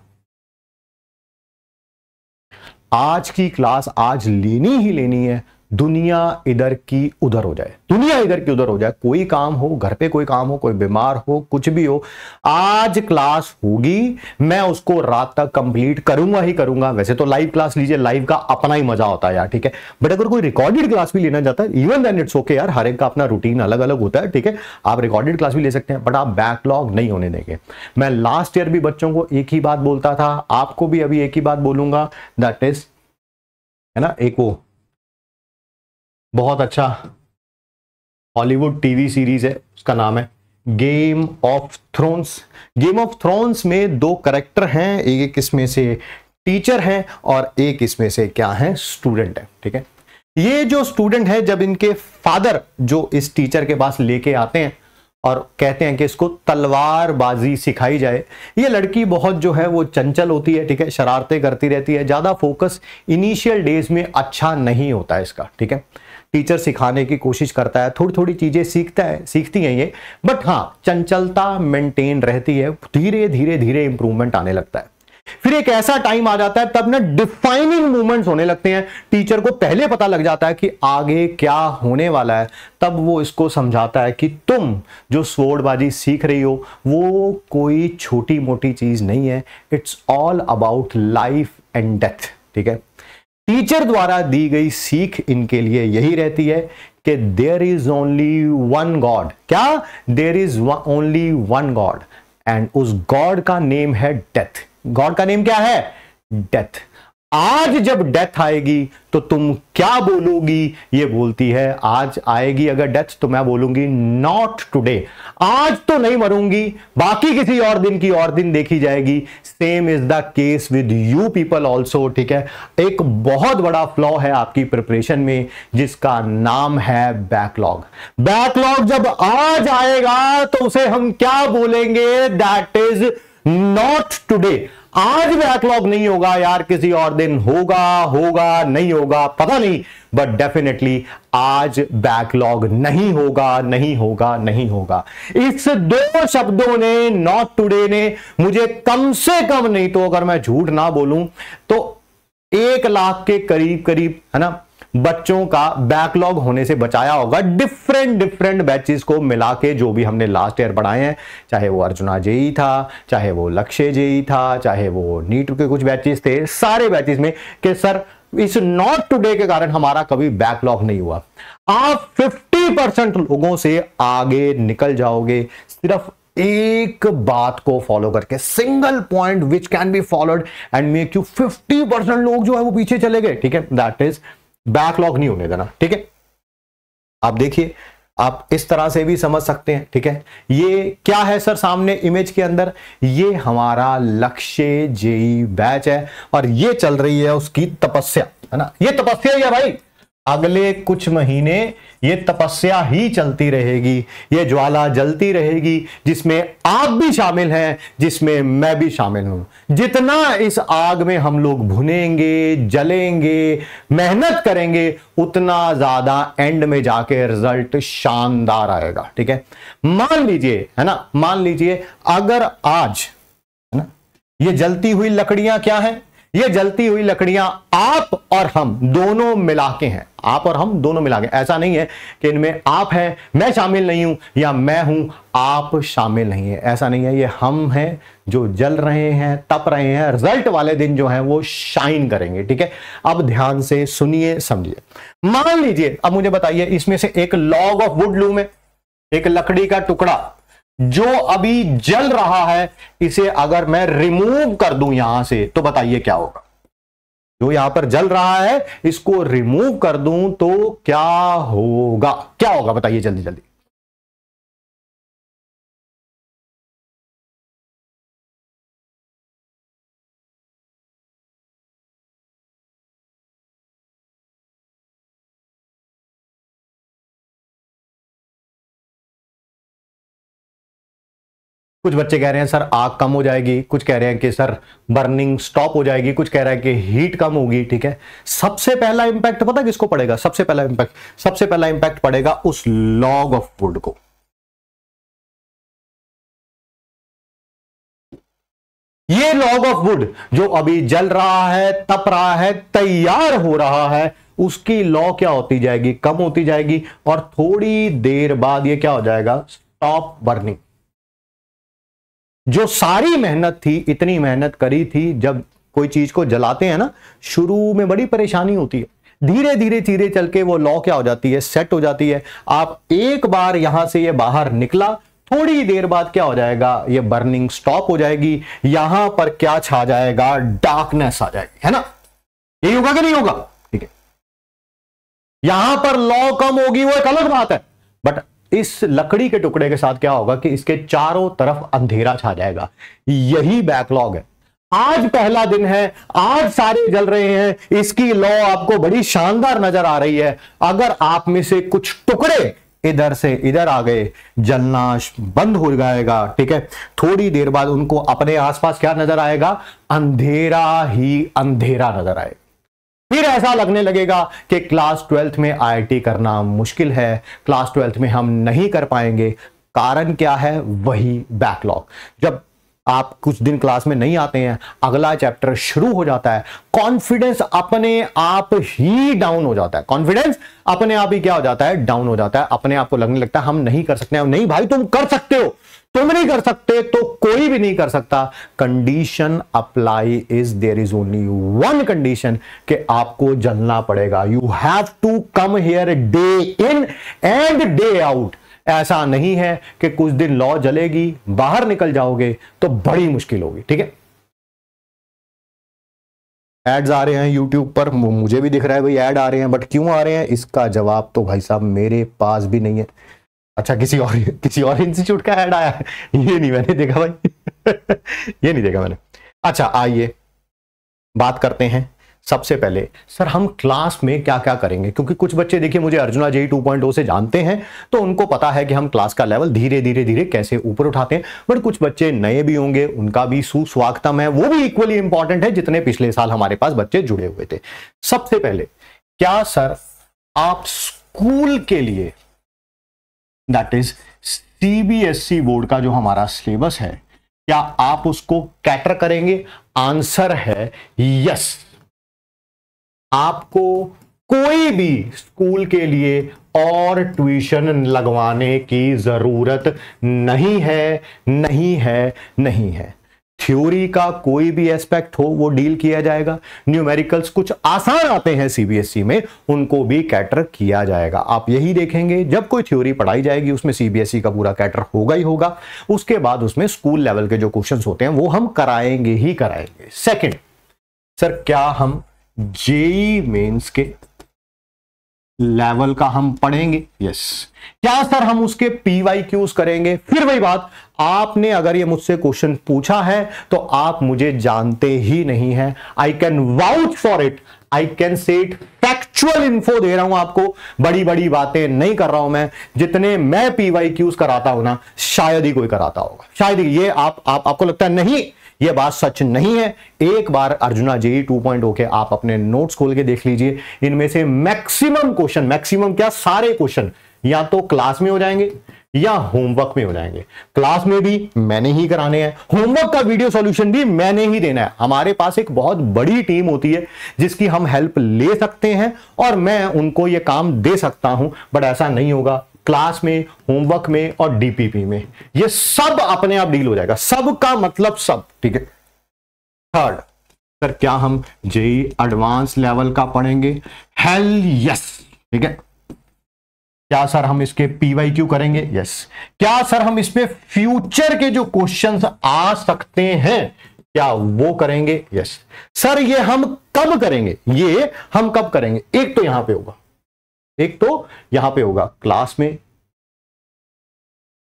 आज की क्लास आज लेनी ही लेनी है। दुनिया इधर की उधर हो जाए। दुनिया इधर की उधर हो जाए। कोई काम हो, घर पे कोई काम हो, कोई बीमार हो, कुछ भी हो, आज क्लास होगी, मैं उसको रात तक कंप्लीट करूँगा ही करूँगा। वैसे तो लाइव क्लास लीजिए लाइव का अपना ही मज़ा होता है यार, ठीक है? बट अगर कोई रिकॉर्डेड क्लास भी लेना चाहता है इवन देन इट्स ओके यार, हर एक का अपना रूटीन अलग अलग होता है, ठीक है? आप रिकॉर्डेड क्लास भी ले सकते हैं बट आप बैकलॉग नहीं होने देंगे। मैं लास्ट ईयर भी बच्चों को एक ही बात बोलता था, आपको भी अभी एक ही बात बोलूँगा दैट इज़ है ना? एक वो बहुत अच्छा हॉलीवुड टीवी सीरीज़ है, उसका नाम है Game of Thrones Game of Thrones में दो करेक्टर हैं, एक एक इसमें से टीचर हैं और एक इसमें से क्या है स्टूडेंट है, ठीक है? ये जो स्टूडेंट है, जब इनके फादर जो इस टीचर के पास लेके आते हैं और कहते हैं कि इसको तलवारबाजी सिखाई जाए, ये लड़की बहुत जो है वो चंचल होती है, ठीक है? शरारतें करती रहती है। ज़्यादा फोकस इनिशियल डेज़ में अच्छा नहीं होता है इसका, ठीक है? टीचर सिखाने की कोशिश करता है थोड़ी थोड़ी चीज़ें सीखता है, सीखती हैं ये बट हाँ चंचलता मेंटेन रहती है धीरे धीरे धीरे इंप्रूवमेंट आने लगता है। फिर एक ऐसा टाइम आ जाता है, तब ना डिफाइनिंग मूवमेंट्स होने लगते हैं। टीचर को पहले पता लग जाता है कि आगे क्या होने वाला है, तब वो इसको समझाता है कि तुम जो स्वोर्डबाजी सीख रही हो, वो कोई छोटी मोटी चीज़ नहीं है। It's all about life and death ठीक है? टीचर द्वारा दी गई सीख इनके लिए यही रहती है कि there is only one god क्या? There is only one god and उस गॉड का नेम है डेथ गॉड का नेम क्या है? डेथ आज जब डेथ आएगी तो तुम क्या बोलोगी? ये बोलती है, आज आएगी अगर डेथ तो मैं बोलूँगी नॉट टुडे आज तो नहीं मरूँगी, बाकी किसी और दिन की और दिन देखी जाएगी। Same is the case with you people also ठीक है? एक बहुत बड़ा फ्लॉ है आपकी प्रिपरेशन में, जिसका नाम है बैकलॉग बैकलॉग जब आज आएगा तो उसे हम क्या बोलेंगे? दैट इज़ नॉट टुडे आज बैकलॉग नहीं होगा यार, किसी और दिन होगा होगा, नहीं होगा, पता नहीं बट डेफिनेटली आज बैकलॉग नहीं होगा नहीं होगा नहीं होगा। इस दो शब्दों ने नॉट टुडे ने मुझे कम से कम, नहीं तो अगर मैं झूठ ना बोलूँ तो एक लाख के करीब करीब है ना बच्चों का बैकलॉग होने से बचाया होगा। डिफरेंट डिफरेंट बैचेस को मिला के जो भी हमने लास्ट ईयर पढ़ाए हैं, चाहे वो अर्जुना जेई था, चाहे वो लक्ष्य जेई था, चाहे वो नीट के कुछ बैचेस थे, सारे बैचेस में कि सर, इस नॉट टुडे के कारण हमारा कभी बैकलॉग नहीं हुआ। आप 50 परसेंट लोगों से आगे निकल जाओगे, सिर्फ़ एक बात को फॉलो करके, single point which can be followed, and make you 50 percent लोग जो है वो पीछे चले गए, ठीक है? दैट इज़ बैकलॉग नहीं होने देना, ठीक है? आप देखिए, आप इस तरह से भी समझ सकते हैं, ठीक है? ये क्या है सर सामने इमेज के अंदर? ये हमारा लक्ष्य जेई बैच है और ये चल रही है उसकी तपस्या, है ना? ये तपस्या ही है भाई। अगले कुछ महीने ये तपस्या ही चलती रहेगी, ये ज्वाला जलती रहेगी, जिसमें आप भी शामिल हैं, जिसमें मैं भी शामिल हूँ। जितना इस आग में हम लोग भुनेंगे, जलेंगे, मेहनत करेंगे, उतना ज़्यादा एंड में जाके रिज़ल्ट शानदार आएगा, ठीक है? मान लीजिए, है ना? मान लीजिए, अगर आज, है ना? ये जलती हुई लकड़ियाँ क्या है? ये जलती हुई लकड़ियाँ आप और हम दोनों मिला के हैं। आप और हम दोनों मिला के ऐसा नहीं है कि इनमें आप है, मैं शामिल नहीं हूँ या मैं हूँ, आप शामिल नहीं है। ऐसा नहीं है, ये हम हैं जो जल रहे हैं, तप रहे हैं, रिज़ल्ट वाले दिन जो है वो शाइन करेंगे, ठीक है? अब ध्यान से सुनिए, समझिए। मान लीजिए, अब मुझे बताइए, इसमें से एक लॉग ऑफ़ वुड लूम है एक लकड़ी का टुकड़ा जो अभी जल रहा है, इसे अगर मैं रिमूव कर दूँ यहाँ से तो बताइए क्या होगा? जो यहाँ पर जल रहा है, इसको रिमूव कर दूँ तो क्या होगा? क्या होगा? बताइए जल्दी जल्दी। कुछ बच्चे कह रहे हैं, सर, आग कम हो जाएगी। कुछ कह रहे हैं कि, सर बर्निंग स्टॉप हो जाएगी। कुछ कह रहे हैं कि हीट कम होगी। ठीक है? सबसे पहला इंपैक्ट पता किसको पड़ेगा? सबसे पहला इंपैक्ट सबसे पहला इंपैक्ट पड़ेगा उस लॉग ऑफ़ वुड को। ये लॉग ऑफ़ वुड जो अभी जल रहा है, तप रहा है, तैयार हो रहा है, उसकी लॉ क्या होती जाएगी? कम होती जाएगी और थोड़ी देर बाद ये क्या हो जाएगा? स्टॉप बर्निंग जो सारी मेहनत थी, इतनी मेहनत करी थी, जब कोई चीज़ को जलाते हैं ना, शुरू में बड़ी परेशानी होती है। धीरे धीरे धीरे चल के वो लॉ क्या हो जाती है? सेट हो जाती है। आप एक बार यहाँ से ये बाहर निकला, थोड़ी देर बाद क्या हो जाएगा? ये बर्निंग स्टॉप हो जाएगी। यहाँ पर क्या छा जाएगा? डार्कनेस आ जाएगी, है ना? यही होगा कि नहीं होगा? ठीक है। यहाँ पर लॉ कम होगी, वो एक अलग बात है। बट इस लकड़ी के टुकड़े के साथ क्या होगा कि इसके चारों तरफ़ अंधेरा छा जाएगा। यही बैकलॉग है। आज पहला दिन है, आज सारे जल रहे हैं, इसकी लॉ आपको बड़ी शानदार नज़र आ रही है। अगर आप में से कुछ टुकड़े इधर से इधर आ गए जलना बंद हो जाएगा, ठीक है? थोड़ी देर बाद उनको अपने आसपास क्या नज़र आएगा? अंधेरा ही अंधेरा नज़र आएगा। फिर ऐसा लगने लगेगा कि क्लास ट्वेल्थ में आईआईटी करना मुश्किल है, क्लास ट्वेल्थ में हम नहीं कर पाएँगे। कारण क्या है? वही बैकलॉग। जब आप कुछ दिन क्लास में नहीं आते हैं, अगला चैप्टर शुरू हो जाता है, कॉन्फिडेंस अपने आप ही डाउन हो जाता है। कॉन्फिडेंस अपने आप ही क्या हो जाता है? डाउन हो जाता है। अपने आप को लगने लगता है, हम नहीं कर सकते हैं। नहीं भाई, तुम कर सकते हो। तुम नहीं कर सकते तो कोई भी नहीं कर सकता। Condition apply is there is only one condition कि आपको जलना पड़ेगा। You have to come here day in and day out ऐसा नहीं है कि कुछ दिन लॉ जलेगी, बाहर निकल जाओगे तो बड़ी मुश्किल होगी, ठीक है? एड्स आ रहे हैं यूट्यूब पर मुझे भी दिख रहा है भाई ऐड आ रहे हैं बट क्यों आ रहे हैं? इसका जवाब तो भाई साहब मेरे पास भी नहीं है। अच्छा किसी और किसी और इंस्टीट्यूट का ऐड आया? ये नहीं, मैंने देखा भाई। ये नहीं देखा मैंने। अच्छा आइए। बात करते हैं। सबसे पहले, सर, हम क्लास में क्या क्या करेंगे? क्योंकि कुछ बच्चे, देखिए, मुझे अर्जुना जेई 2.0 से जानते हैं तो उनको पता है कि हम क्लास का लेवल धीरे धीरे धीरे कैसे ऊपर उठाते हैं। बट कुछ बच्चे नए भी होंगे, उनका भी सुस्वागतम है, वो भी इक्वली इंपॉर्टेंट है, जितने पिछले साल हमारे पास बच्चे जुड़े हुए थे। सबसे पहले, क्या, सर, आप स्कूल के लिए दैट इज़ सीबीएसई बोर्ड का जो हमारा सिलेबस है, क्या आप उसको कैटर करेंगे? आंसर है यस आपको कोई भी स्कूल के लिए और ट्यूशन लगवाने की ज़रूरत नहीं है नहीं है नहीं है। थ्योरी का कोई भी एस्पेक्ट हो, वो डील किया जाएगा। न्यूमेरिकल्स कुछ आसान आते हैं सीबीएसई में, उनको भी कैटर किया जाएगा। आप यही देखेंगे, जब कोई थ्योरी पढ़ाई जाएगी, उसमें सीबीएसई का पूरा कैटर होगा ही होगा। उसके बाद उसमें स्कूल लेवल के जो क्वेश्चंस होते हैं, वो हम कराएँगे ही कराएँगे। सेकंड, सर, क्या हम जेई मेंस के लेवल का हम पढ़ेंगे। यस क्या सर हम उसके पीवाई क्यूज करेंगे? फिर वही बात आपने अगर ये मुझसे क्वेश्चन पूछा है तो आप मुझे जानते ही नहीं है। I can vouch for it I can say it factual info दे रहा हूँ आपको। बड़ी बड़ी बातें नहीं कर रहा हूँ मैं। जितने मैं पीवाई क्यूज कराता हूँ ना शायद ही कोई कराता होगा। शायद ही ये आप, आप आपको लगता है नहीं ये बात सच नहीं है। एक बार अर्जुना जेई टू पॉइंट के आप अपने नोट्स खोल के देख लीजिए। इनमें से मैक्सिमम क्वेश्चन मैक्सिमम क्या? सारे क्वेश्चन या तो क्लास में हो जाएँगे या होमवर्क में हो जाएँगे। क्लास में भी मैंने ही कराने हैं। होमवर्क का वीडियो सॉल्यूशन भी मैंने ही देना है। हमारे पास एक बहुत बड़ी टीम होती है जिसकी हम हेल्प ले सकते हैं और मैं उनको ये काम दे सकता हूँ बट ऐसा नहीं होगा। क्लास में होमवर्क में और डीपीपी में। ये सब अपने आप डील हो जाएगा। सब का मतलब सब, ठीक है? थर्ड सर क्या हम जेई एडवांस लेवल का पढ़ेंगे? हेल यस ठीक है? क्या सर हम इसके पीवाई क्यू करेंगे? यस क्या सर हम इसमें फ्यूचर के जो क्वेश्चंस आ सकते हैं, क्या वो करेंगे? यस सर ये हम कब करेंगे? ये हम कब करेंगे? एक तो यहाँ पे होगा। एक तो यहाँ पे होगा क्लास में,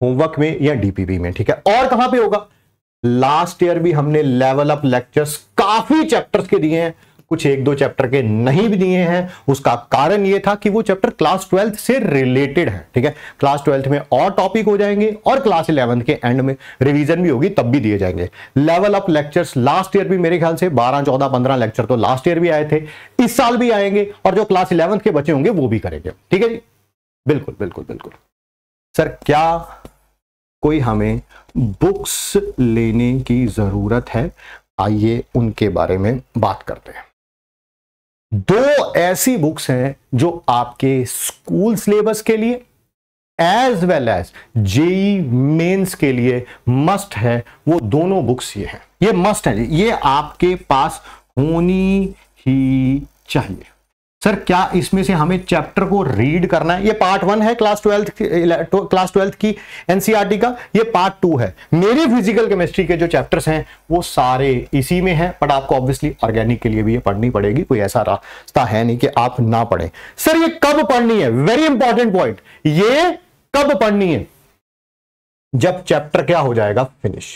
होमवर्क में या डीपीबी में, ठीक है? और कहाँ पे होगा? लास्ट ईयर भी हमने लेवल अप लेक्चर्स काफ़ी चैप्टर्स के दिए हैं। कुछ एक दो चैप्टर के नहीं भी दिए हैं, उसका कारण यह था कि वो चैप्टर क्लास ट्वेल्थ से रिलेटेड है, ठीक है? क्लास ट्वेल्थ में और टॉपिक हो जाएँगे और क्लास इलेवंथ के एंड में रिवीजन भी होगी, तब भी दिए जाएँगे। Level up lectures last year भी मेरे ख्याल से 12 14 15 लेक्चर तो लास्ट ईयर भी आए थे, इस साल भी आएँगे और जो क्लास इलेवंथ के बचे होंगे वो भी करेंगे, ठीक है जी? बिल्कुल बिल्कुल बिल्कुल। सर, क्या कोई हमें बुक्स लेने की ज़रूरत है? आइए उनके बारे में बात करते हैं। दो ऐसी बुक्स हैं जो आपके स्कूल सिलेबस के लिए as well as JEE Mains के लिए मस्ट है। वो दोनों बुक्स ये हैं। ये मस्ट है। ये आपके पास होनी ही चाहिए। सर, क्या इसमें से हमें चैप्टर को रीड करना है? ये पार्ट वन है क्लास ट्वेल्थ क्लास ट्वेल्थ की एनसीईआरटी का। ये पार्ट टू है। मेरी फ़िज़िकल केमिस्ट्री के जो चैप्टर्स हैं, वो सारे इसी में हैं बट आपको ऑब्वियसली ऑर्गेनिक के लिए भी ये पढ़नी पड़ेगी। कोई ऐसा रास्ता है नहीं कि आप ना पढ़े। सर, ये कब पढ़नी है? वेरी इंपॉर्टेंट पॉइंट ये कब पढ़नी है? जब चैप्टर क्या हो जाएगा? फिनिश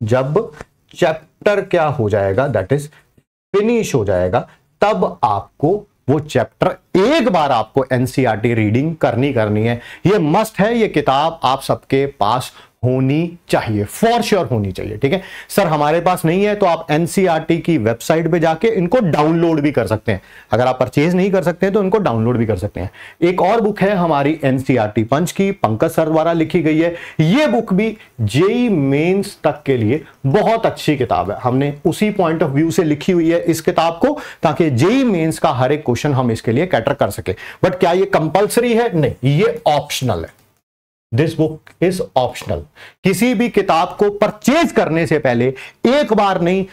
जब चैप्टर क्या हो जाएगा? दैट इज़ फिनिश हो जाएगा। तब आपको वो चैप्टर एक बार आपको एनसीआरटी रीडिंग करनी करनी है। ये मस्ट है, ये किताब आप सबके पास होनी चाहिए फॉर श्योर होनी चाहिए, ठीक है? सर हमारे पास नहीं है तो आप एनसीईआरटी की वेबसाइट पे जाके इनको डाउनलोड भी कर सकते हैं। अगर आप परचेज नहीं कर सकते हैं तो इनको डाउनलोड भी कर सकते हैं। एक और बुक है हमारी एनसीईआरटी पंच की, पंकज सर द्वारा लिखी गई है। ये बुक भी जेई मेन्स तक के लिए बहुत अच्छी किताब है। हमने उसी पॉइंट ऑफ़ व्यू से लिखी हुई है इस किताब को, ताकि जेई मेन्स का हर एक क्वेश्चन हम इसके लिए कैटर कर सके। बट क्या ये कंपल्सरी है? नहीं, ये ऑप्शनल है। दिस बुक इज़ ऑप्शनल किसी भी किताब को परचेज करने से पहले एक बार नहीं,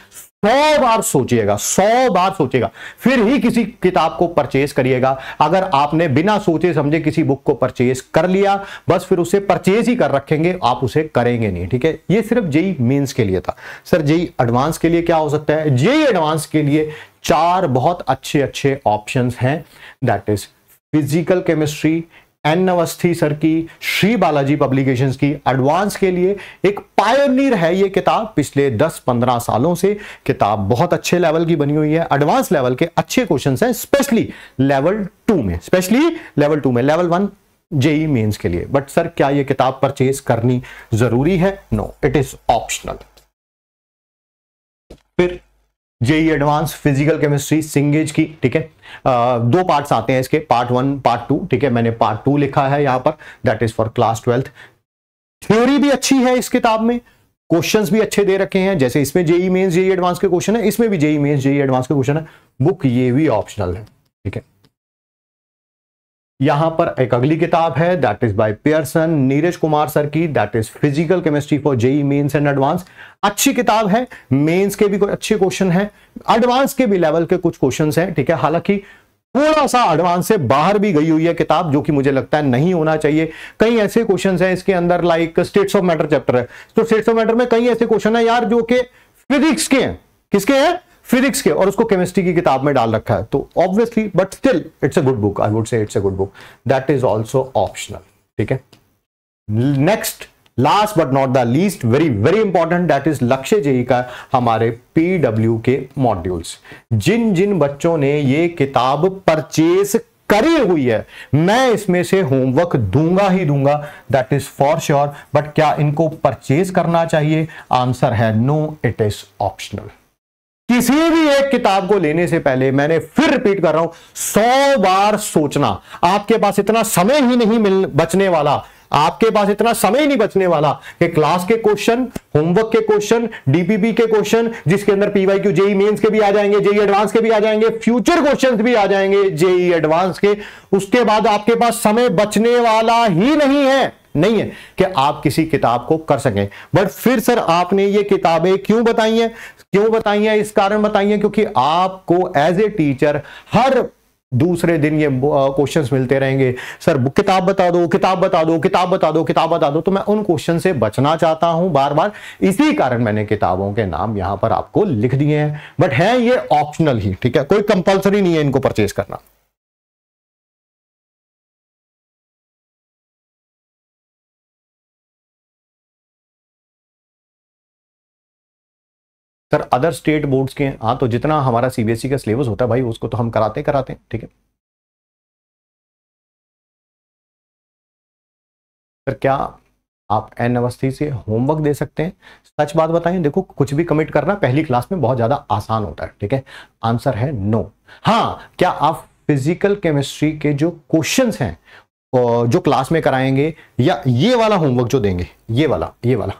सौ बार सोचिएगा, सौ बार सोचिएगा, फिर ही किसी किताब को परचेज करिएगा। अगर आपने बिना सोचे समझे किसी बुक को परचेज कर लिया, बस फिर उसे परचेज ही कर रखेंगे, आप उसे करेंगे नहीं, ठीक है? ये सिर्फ़ जेई मेंस के लिए था। सर, जेई एडवांस के लिए क्या हो सकता है? जेई एडवांस के लिए चार बहुत अच्छे अच्छे ऑप्शंस हैं। That is physical chemistry N Awasthi sir की श्री बालाजी पब्लिकेशंस की एडवांस के लिए एक पायोनियर है ये किताब पिछले 10-15 सालों से किताब बहुत अच्छे लेवल की बनी हुई है एडवांस लेवल के अच्छे क्वेश्चंस हैं स्पेशली लेवल टू में स्पेशली लेवल टू में लेवल वन जेई मेंस के लिए बट सर क्या ये किताब परचेज करनी ज़रूरी है नो इट इज़ ऑप्शनल फिर JEE advance physical chemistry Cengage की, ठीक है? दो पार्ट्स आते हैं इसके पार्ट वन पार्ट टू ठीक है? मैंने पार्ट टू लिखा है यहाँ पर that is for class twelfth theory भी अच्छी है इस किताब में क्वेश्चंस भी अच्छे दे रखे हैं, जैसे इसमें जेई मेन्स जेई एडवांस के क्वेश्चन है, इसमें भी जेई मेन्स जेई एडवांस के क्वेश्चन है। बुक ये भी ऑप्शनल है, ठीक है? यहाँ पर एक अगली किताब है that is by Pearson Neeraj Kumar sir की that is physical chemistry for JEE Mains and advance अच्छी किताब है मेंस के भी अच्छे क्वेश्चन हैं एडवांस के भी लेवल के कुछ क्वेश्चंस हैं, ठीक है? हालाँकि थोड़ा सा एडवांस से बाहर भी गई हुई है किताब, जो कि मुझे लगता है नहीं होना चाहिए। कई ऐसे क्वेश्चन है इसके अंदर like states of matter chapter है। तो स्टेट्स ऑफ़ मैटर में कई ऐसे क्वेश्चन है यार, जो कि फिजिक्स के हैं। किसके हैं? फिजिक्स के और उसको केमिस्ट्री की किताब में डाल रखा है। तो obviously but still it's a good book I would say it's a good book that is also optional ठीक है? Next last but not the least very very important that is Lakshya JEE का हमारे PW के modules जिन जिन बच्चों ने ये किताब purchase करी हुई है, मैं इसमें से होमवर्क दूँगा ही दूँगा that is for sure but क्या इनको परचेज करना चाहिए? आंसर है नो इट इज़ ऑप्शनल किसी भी एक किताब को लेने से पहले मैंने फिर रिपीट कर रहा हूँ, सौ बार सोचना। आपके पास इतना समय ही नहीं मिल बचने वाला। आपके पास इतना समय नहीं बचने वाला कि क्लास के क्वेश्चन होमवर्क के क्वेश्चन डीपीपी के क्वेश्चन जिसके अंदर पीवाई क्यू जेई मेंस के भी आ जाएँगे जेई एडवांस के भी आ जाएँगे फ्यूचर क्वेश्चन भी आ जाएँगे जेई एडवांस के। उसके बाद आपके पास समय बचने वाला ही नहीं है। नहीं है कि आप किसी किताब को कर सकें। बट फिर सर, आपने ये किताबें क्यों बताई हैं? क्यों बताइए, इस कारण बताइए, क्योंकि आपको एज ए टीचर हर दूसरे दिन ये क्वेश्चन मिलते रहेंगे। सर किताब बता दो, किताब बता दो, किताब बता दो, किताब बता दो तो मैं उन क्वेश्चन से बचना चाहता हूँ बार बार इसी कारण मैंने किताबों के नाम यहाँ पर आपको लिख दिए हैं। बट है ये ऑप्शनल ही, ठीक है? कोई कंपल्सरी नहीं है इनको परचेज करना। सर अदर स्टेट बोर्ड्स के हाँ। तो जितना हमारा सीबीएसई e का सिलेबस होता है भाई, उसको तो हम कराते कराते हैं, ठीक है? सर, क्या आप एन अवस्थी से होमवर्क दे सकते हैं? सच बात बताएँ, देखो, कुछ भी कमिट करना पहली क्लास में बहुत ज़्यादा आसान होता है, ठीक है? आंसर है नो हाँ क्या आप फ़िज़िकल केमिस्ट्री के जो क्वेश्चंस हैं जो क्लास में कराएँगे, या ये वाला होमवर्क जो देंगे, ये वाला ये वाला।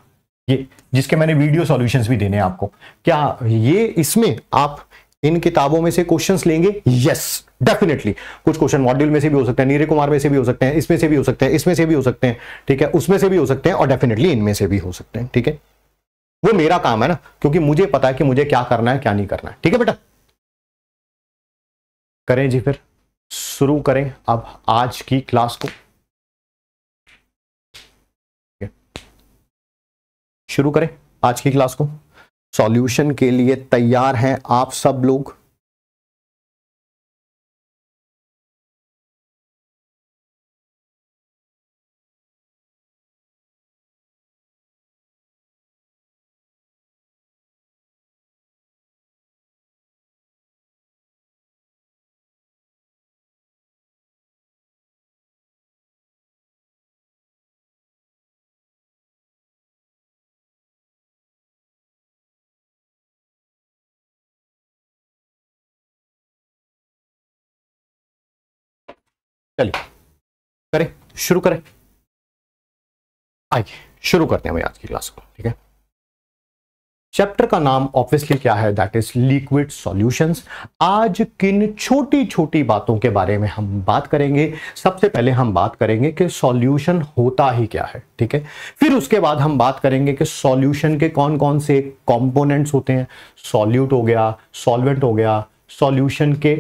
ये जिसके मैंने वीडियो सॉल्यूशंस भी देने आपको। क्या ये इसमें आप इन किताबों में से क्वेश्चंस लेंगे? यस डेफिनेटली कुछ क्वेश्चन मॉड्यूल में से भी हो सकते हैं, नीरे कुमार में से भी हो सकते हैं, इसमें से भी हो सकते हैं, इसमें से भी हो सकते हैं, ठीक है? उसमें से भी हो सकते हैं और डेफिनेटली इनमें से भी हो सकते हैं, ठीक है? वो मेरा काम है ना, क्योंकि मुझे पता है कि मुझे क्या करना है, क्या नहीं करना है, ठीक है बेटा? करें जी फिर, शुरू करें अब आज की क्लास को। शुरू करें आज की क्लास को। सॉल्यूशन के लिए तैयार हैं आप सब लोग। चलिए, करें, शुरू करें। आइए, शुरू करते हैं भाई आज की क्लास को, ठीक है? चैप्टर का नाम ऑब्वियसली क्या है? दैट इज़ लिक्विड सॉल्यूशंस आज किन छोटी छोटी बातों के बारे में हम बात करेंगे? सबसे पहले हम बात करेंगे कि सॉल्यूशन होता ही क्या है, ठीक है? फिर उसके बाद हम बात करेंगे कि सॉल्यूशन के कौन कौन से कंपोनेंट्स होते हैं। सॉल्यूट हो गया सॉल्वेंट हो गया सॉल्यूशन के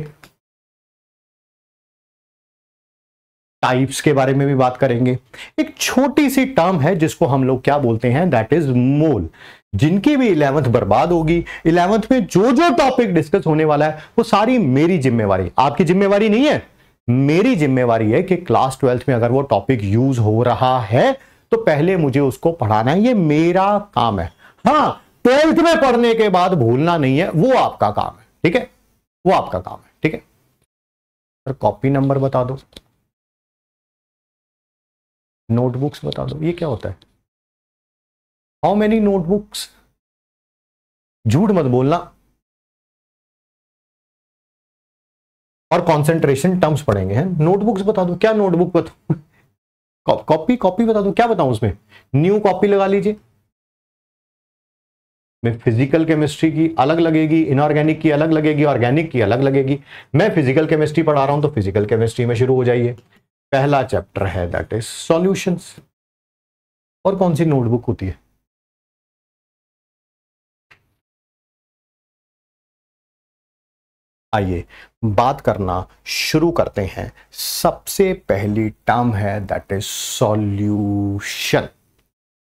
टाइप्स के बारे में भी बात करेंगे। एक छोटी सी टर्म है जिसको हम लोग क्या बोलते हैं? दैट इज़ मोल जिनकी भी इलेवंथ बर्बाद होगी इलेवंथ में जो जो टॉपिक डिस्कस होने वाला है, वो सारी मेरी जिम्मेवारी। आपकी जिम्मेवारी नहीं है? मेरी जिम्मेवारी है कि क्लास ट्वेल्थ में अगर वो टॉपिक यूज़ हो रहा है तो पहले मुझे उसको पढ़ाना है। ये मेरा काम है। हाँ ट्वेल्थ में पढ़ने के बाद भूलना नहीं है, वो आपका काम है। ठीक है? वो आपका काम है। ठीक है? कॉपी नंबर बता दो। नोटबुक्स बता दो, ये क्या होता है? हाउ मेनी नोटबुक्स झूठ मत बोलना। और कंसंट्रेशन टर्म्स पढ़ेंगे, हैं? नोटबुक्स बता दो, क्या नोटबुक बता कॉपी कॉपी बता दो, क्या बताऊँ उसमें? न्यू कॉपी लगा लीजिए। मैं फ़िज़िकल केमिस्ट्री की अलग लगेगी इनऑर्गेनिक की अलग लगेगी ऑर्गेनिक की अलग लगेगी। मैं फ़िज़िकल केमिस्ट्री पढ़ा रहा हूँ तो फ़िज़िकल केमिस्ट्री में शुरू हो जाइए। पहला चैप्टर है दैट इज़ सॉल्यूशंस और कौन सी नोटबुक होती है? आइए, बात करना शुरू करते हैं। सबसे पहली टर्म है that is solution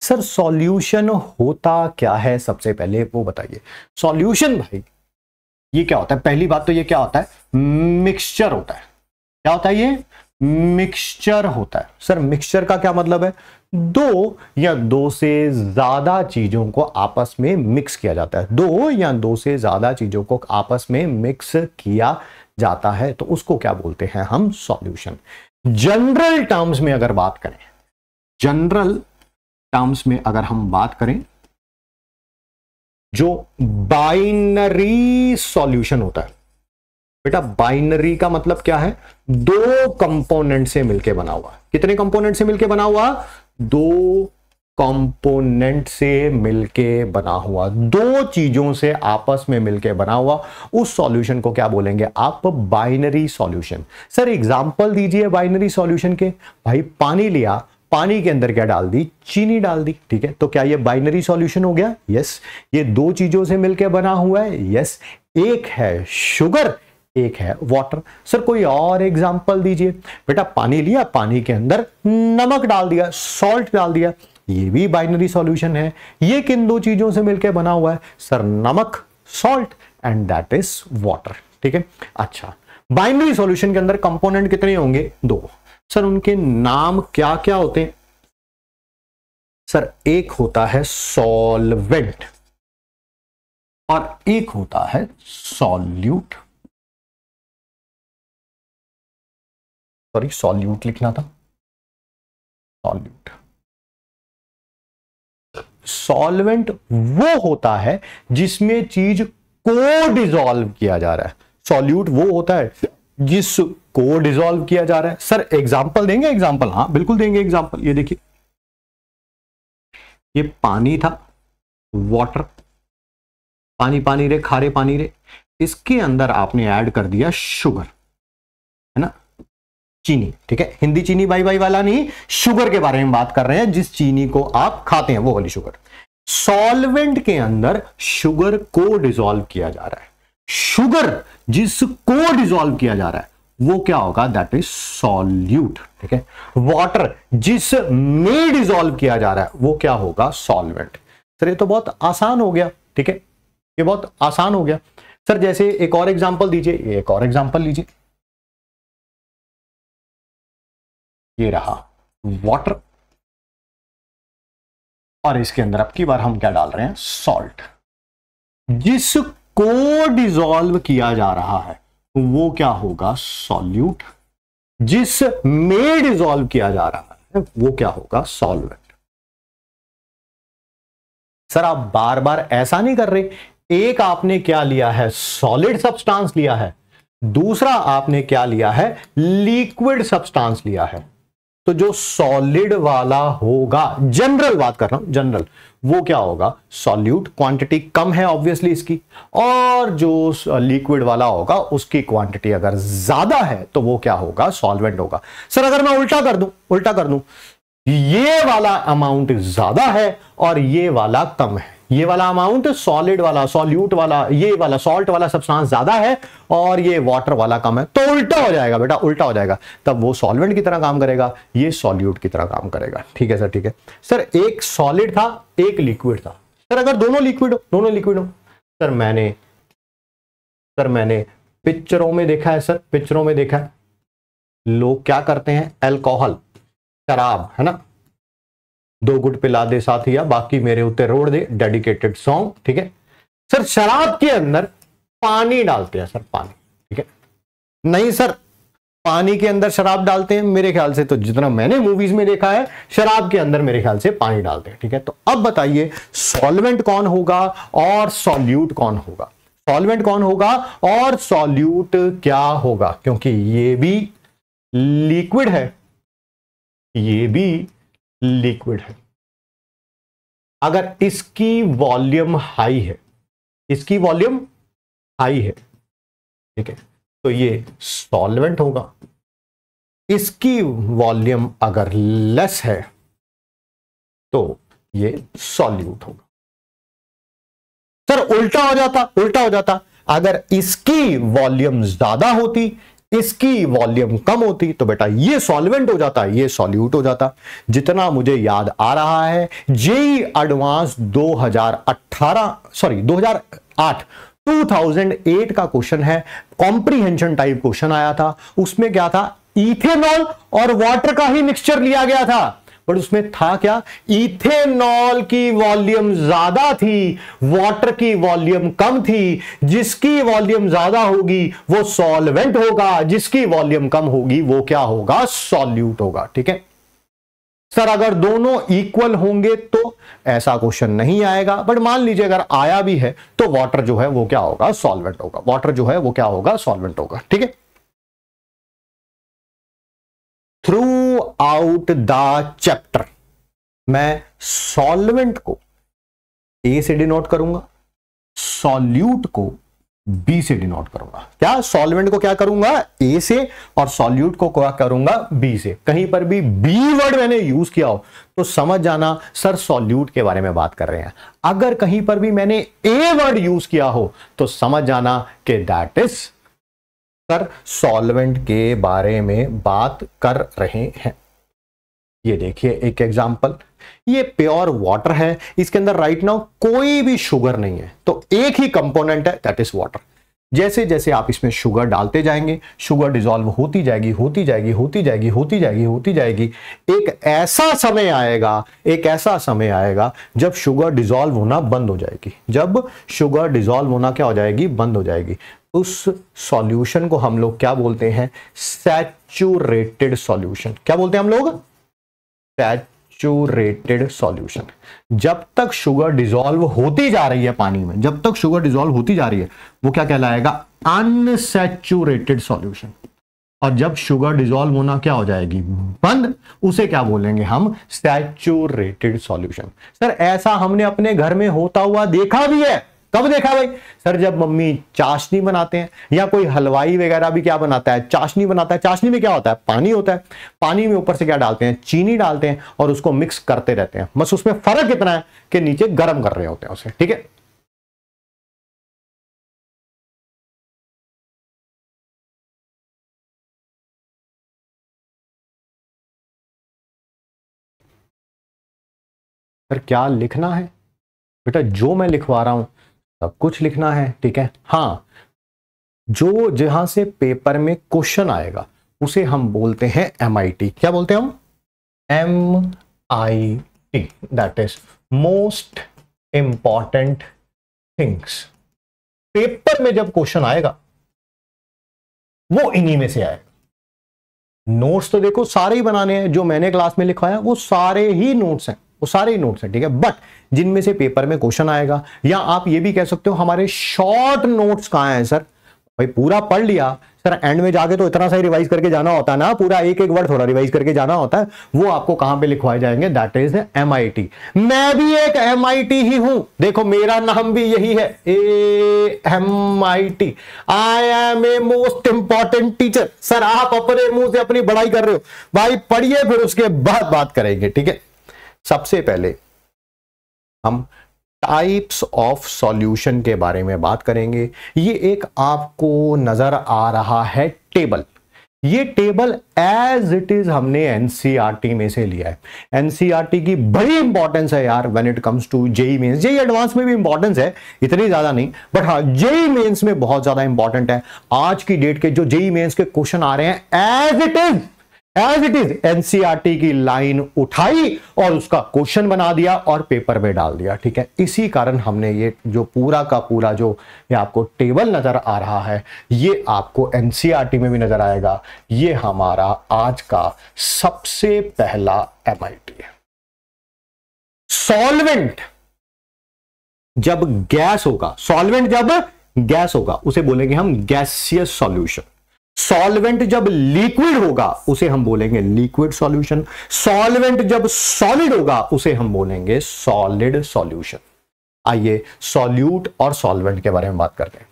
sir solution होता क्या है? सबसे पहले वो बताइए। सॉल्यूशन भाई, ये क्या होता है? पहली बात तो ये क्या होता है? मिक्सचर होता है। क्या होता है ये? मिक्सचर होता है। सर, मिक्सचर का क्या मतलब है? दो या दो से ज़्यादा चीज़ों को आपस में मिक्स किया जाता है। दो या दो से ज़्यादा चीज़ों को आपस में मिक्स किया जाता है तो उसको क्या बोलते हैं हम? सॉल्यूशन। जनरल टर्म्स में अगर बात करें, जनरल टर्म्स में अगर हम बात करें, जो बाइनरी सॉल्यूशन होता है बेटा बाइनरी का मतलब क्या है? दो कंपोनेंट से मिलके बना हुआ कितने कंपोनेंट से मिलके बना हुआ? दो कंपोनेंट से मिलके बना हुआ। दो चीज़ों से आपस में मिलके बना हुआ। उस सॉल्यूशन को क्या बोलेंगे आप? बाइनरी सॉल्यूशन सर एग्जांपल दीजिए बाइनरी सॉल्यूशन के। भाई, पानी लिया, पानी के अंदर क्या डाल दी? चीनी डाल दी, ठीक है? तो क्या ये बाइनरी सॉल्यूशन हो गया? यस ये दो चीज़ों से मिलकर बना हुआ है। यस एक है शुगर एक है वाटर सर कोई और एग्जांपल दीजिए। बेटा, पानी लिया, पानी के अंदर नमक डाल दिया सॉल्ट डाल दिया। ये भी बाइनरी सॉल्यूशन है। ये किन दो चीज़ों से मिलकर बना हुआ है? सर नमक salt and that is water ठीक है? अच्छा। बाइनरी सॉल्यूशन के अंदर कंपोनेंट कितने होंगे? दो। सर उनके नाम क्या क्या होते हैं? सर एक होता है सॉल्वेंट और एक होता है सॉल्यूट सॉरी, सॉल्यूट लिखना था। सॉल्यूट। सॉल्वेंट वो होता है जिसमें चीज़ को डिजॉल्व किया जा रहा है। सॉल्यूट वो होता है जिस को डिजोल्व किया जा रहा है। सर एग्ज़ाम्पल देंगे एग्ज़ाम्पल हाँ बिल्कुल देंगे एग्ज़ाम्पल ये देखिए। ये पानी था। वाटर। पानी पानी रे, खारे पानी रे। इसके अंदर आपने ऐड कर दिया शुगर। है ना? चीनी, ठीक है? हिंदी चीनी बाई बाई वाला नहीं, शुगर के बारे में बात कर रहे हैं, जिस चीनी को आप खाते हैं, वो वाली शुगर। सॉल्वेंट के अंदर शुगर को डिजोल्व किया जा रहा है। शुगर जिसको डिजोल्व किया जा रहा है, वो क्या होगा? दैट इज़ सॉल्यूट ठीक है? वाटर जिस में डिजोल्व किया जा रहा है, वो क्या होगा? सॉल्वेंट सर, ये तो बहुत आसान हो गया, ठीक है? ये बहुत आसान हो गया। सर, जैसे एक और एग्जांपल दीजिए, एक और एग्जांपल लीजिए। ये रहा वाटर और इसके अंदर अब की बार हम क्या डाल रहे हैं? सॉल्ट जिसको डिजोल्व किया जा रहा है, वो क्या होगा? सॉल्यूट जिस में डिजोल्व किया जा रहा है, वो क्या होगा? सॉल्वेंट सर, आप बार बार ऐसा नहीं कर रहे। एक आपने क्या लिया है? सॉलिड सब्सटेंस लिया है। दूसरा आपने क्या लिया है? लिक्विड सब्सटेंस लिया है। तो जो सॉलिड वाला होगा जनरल बात कर रहा हूँ जनरल वो क्या होगा? सॉल्यूट क्वांटिटी कम है ऑब्वियसली इसकी। और जो लिक्विड वाला होगा, उसकी क्वांटिटी अगर ज़्यादा है तो वो क्या होगा? सॉल्वेंट होगा। सर, अगर मैं उल्टा कर दूँ, उल्टा कर दूँ, ये वाला अमाउंट ज़्यादा है और ये वाला कम है। ये वाला अमाउंट सॉलिड वाला सॉल्यूट वाला, ये वाला सॉल्ट वाला सब्सटेंस ज़्यादा है और ये वाटर वाला कम है। तो उल्टा हो जाएगा बेटा, उल्टा हो जाएगा। तब वो सॉल्वेंट की तरह काम करेगा, ये सॉल्यूट की तरह काम करेगा। ठीक है सर, ठीक है। सर, एक सॉलिड था, एक लिक्विड था। सर, अगर दोनों लिक्विड हो, दोनों लिक्विड हो। सर, मैंने सर, मैंने पिक्चरों में देखा है, सर पिक्चरों में देखा है। लोग क्या करते हैं? एल्कोहल शराब, है ना? दो गुट पिला दे साथ या बाकी मेरे उत्ते रोड दे डेडिकेटेड सॉन्ग ठीक है? सर, शराब के अंदर पानी डालते हैं, सर, पानी, ठीक है? नहीं, सर, पानी के अंदर शराब डालते हैं, मेरे ख्याल से तो जितना मैंने मूवीज़ में देखा है, शराब के अंदर मेरे ख्याल से पानी डालते हैं, ठीक है? तो अब बताइए सॉल्वेंट कौन होगा और सॉल्यूट कौन होगा? सॉल्वेंट कौन होगा और सॉल्यूट क्या होगा? क्योंकि ये भी लिक्विड है, ये भी लिक्विड है। अगर इसकी वॉल्यूम हाई है, इसकी वॉल्यूम हाई है, ठीक है तो ये सॉल्वेंट होगा। इसकी वॉल्यूम अगर लेस है तो ये सॉल्यूट होगा। सर, उल्टा हो जाता, उल्टा हो जाता। अगर इसकी वॉल्यूम ज़्यादा होती इसकी वॉल्यूम कम होती तो बेटा ये सॉल्वेंट हो जाता, ये सॉल्यूट हो जाता। जितना मुझे याद आ रहा है, जेई एडवांस 2018 सॉरी 2008 2008 का क्वेश्चन है कॉम्प्रीहेंशन टाइप क्वेश्चन आया था। उसमें क्या था? इथेनॉल और वाटर का ही मिक्सचर लिया गया था। बट उसमें था क्या? इथेनॉल की वॉल्यूम ज़्यादा थी, वाटर की वॉल्यूम कम थी। जिसकी वॉल्यूम ज़्यादा होगी, वो सॉल्वेंट होगा। जिसकी वॉल्यूम कम होगी, वो क्या होगा? सॉल्यूट होगा, ठीक है? सर, अगर दोनों इक्वल होंगे तो ऐसा क्वेश्चन नहीं आएगा। बट मान लीजिए, अगर आया भी है तो वाटर जो है, वो क्या होगा? सॉल्वेंट होगा। वाटर जो है, वो क्या होगा? सॉल्वेंट होगा, ठीक है? आउट द चैप्टर मैं सॉल्वेंट को ए से डिनोट करूँगा सॉल्यूट को बी से डिनोट करूँगा। क्या? सॉल्वेंट को क्या करूँगा? ए से और सॉल्यूट को क्या करूँगा? बी से। कहीं पर भी बी वर्ड मैंने यूज़ किया हो तो समझ जाना सर सॉल्यूट के बारे में बात कर रहे हैं। अगर कहीं पर भी मैंने ए वर्ड यूज़ किया हो तो समझ जाना कि दैट इज़ सर सॉल्वेंट के बारे में बात कर रहे हैं। ये देखिए, एक एग्जांपल ये प्योर वाटर है. इसके अंदर राइट नाउ कोई भी शुगर नहीं है. तो एक ही कंपोनेंट है दैट इज़ वाटर जैसे जैसे आप इसमें शुगर डालते जाएँगे शुगर डिजोल्व होती जाएगी होती जाएगी होती जाएगी होती जाएगी होती जाएगी. एक ऐसा समय आएगा, एक ऐसा समय आएगा जब शुगर डिजोल्व होना बंद हो जाएगी. जब शुगर डिजोल्व होना क्या हो जाएगी? बंद हो जाएगी. उस सॉल्यूशन को हम लोग क्या बोलते हैं? सैचुरेटेड सॉल्यूशन क्या बोलते हैं हम लोग? सैचुरेटेड सॉल्यूशन जब तक शुगर डिजोल्व होती जा रही है पानी में, जब तक शुगर डिजोल्व होती जा रही है, वो क्या कहलाएगा? अनसेचुरेटेड सॉल्यूशन और जब शुगर डिजोल्व होना क्या हो जाएगी? बंद। उसे क्या बोलेंगे हम? सैचुरेटेड सॉल्यूशन सर, ऐसा हमने अपने घर में होता हुआ देखा भी है। कब देखा भाई? सर, जब मम्मी चाशनी बनाते हैं, या कोई हलवाई वगैरह भी क्या बनाता है? चाशनी बनाता है। चाशनी में क्या होता है? पानी होता है। पानी में ऊपर से क्या डालते हैं? चीनी डालते हैं और उसको मिक्स करते रहते हैं। बस उसमें फ़र्क इतना है कि नीचे गर्म कर रहे होते हैं उसे, ठीक है? सर, क्या लिखना है? बेटा, जो मैं लिखवा रहा हूँ सब कुछ लिखना है, ठीक है? हाँ जो जहाँ से पेपर में क्वेश्चन आएगा, उसे हम बोलते हैं एम आई टी क्या बोलते हैं हम? M I T that is most important things paper में जब क्वेश्चन आएगा, वो इन्हीं में से आएगा। नोट्स तो देखो, सारे ही बनाने हैं, जो मैंने क्लास में लिखवाया, वो सारे ही नोट्स हैं। वो सारे ही नोट्स हैं, ठीक है? बट जिनमें से पेपर में क्वेश्चन आएगा, या आप ये भी कह सकते हो, हमारे शॉर्ट नोट्स कहाँ हैं सर भाई, पूरा पढ़ लिया सर एंड में जाके तो इतना सा ही रिवाइज करके जाना होता है ना, पूरा एक एक वर्ड थोड़ा रिवाइज करके जाना होता है वो आपको कहाँ पे लिखवाए जाएँगे? दैट इज़ एम आई मैं भी एक एम आई टी ही हूँ। देखो, मेरा नाम भी यही है A M I T I M A most important teacher sir आप अपने मुँह से अपनी बड़ाई कर रहे हो। भाई, पढ़िए, फिर उसके बाद बात करेंगे, ठीक है? सबसे पहले हम टाइप्स ऑफ़ सॉल्यूशन के बारे में बात करेंगे। ये एक आपको नज़र आ रहा है टेबल ये टेबल एज इट इज़ हमने एनसीईआरटी में से लिया है। एनसीईआरटी की बड़ी इंपॉर्टेंस है यार when it comes to JEE Mains JEE advance में भी इंपॉर्टेंस है, इतनी ज़्यादा नहीं बट हाँ जेई मेंस में बहुत ज़्यादा इंपॉर्टेंट है। आज की डेट के जो जेई मेंस के क्वेश्चन आ रहे हैं as it is as it is NCERT की लाइन उठाई और उसका क्वेश्चन बना दिया और पेपर में डाल दिया, ठीक है? इसी कारण हमने ये जो पूरा का पूरा जो ये आपको टेबल नज़र आ रहा है, ये आपको एनसीआरटी में भी नज़र आएगा। ये हमारा आज का सबसे पहला एमआईटी है। सॉल्वेंट जब गैस होगा सॉल्वेंट जब गैस होगा, उसे बोलेंगे हम गैसियस सॉल्यूशन सॉल्वेंट जब लिक्विड होगा, उसे हम बोलेंगे लिक्विड सॉल्यूशन। सॉल्वेंट जब सॉलिड होगा, उसे हम बोलेंगे सॉलिड सॉल्यूशन। आइए सॉल्यूट और सॉल्वेंट के बारे में बात करते हैं।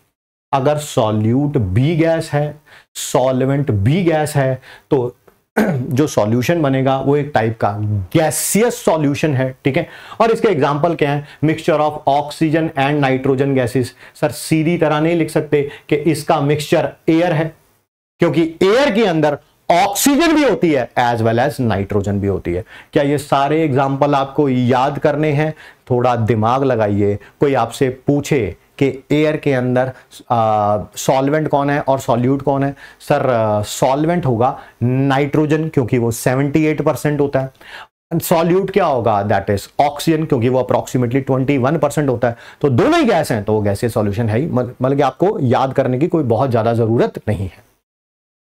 अगर सॉल्यूट बी गैस है, सॉल्वेंट बी गैस है तो जो सॉल्यूशन बनेगा, वो एक टाइप का गैसियस सॉल्यूशन है, ठीक है? और इसके एग्जांपल क्या है? Mixture of oxygen and nitrogen gases. Sir, सीधी तरह नहीं लिख सकते कि इसका मिक्सचर एयर है। क्योंकि एयर के अंदर ऑक्सीजन भी होती है एज वेल एज नाइट्रोजन भी होती है। क्या ये सारे एग्ज़ाम्पल आपको याद करने हैं? थोड़ा दिमाग लगाइए। कोई आपसे पूछे कि एयर के अंदर सॉल्वेंट कौन है और सॉल्यूट कौन है? सर सॉल्वेंट होगा नाइट्रोजन क्योंकि वो 78 परसेंट होता है। सॉल्यूट क्या होगा? दैट इज़ ऑक्सीजन क्योंकि वो अप्रोक्सीमेटली 21 परसेंट होता है। तो दोनों ही गैस हैं तो वो गैसीय सॉल्यूशन है ही। मतलब कि आपको याद करने की कोई बहुत ज़्यादा ज़रूरत नहीं है।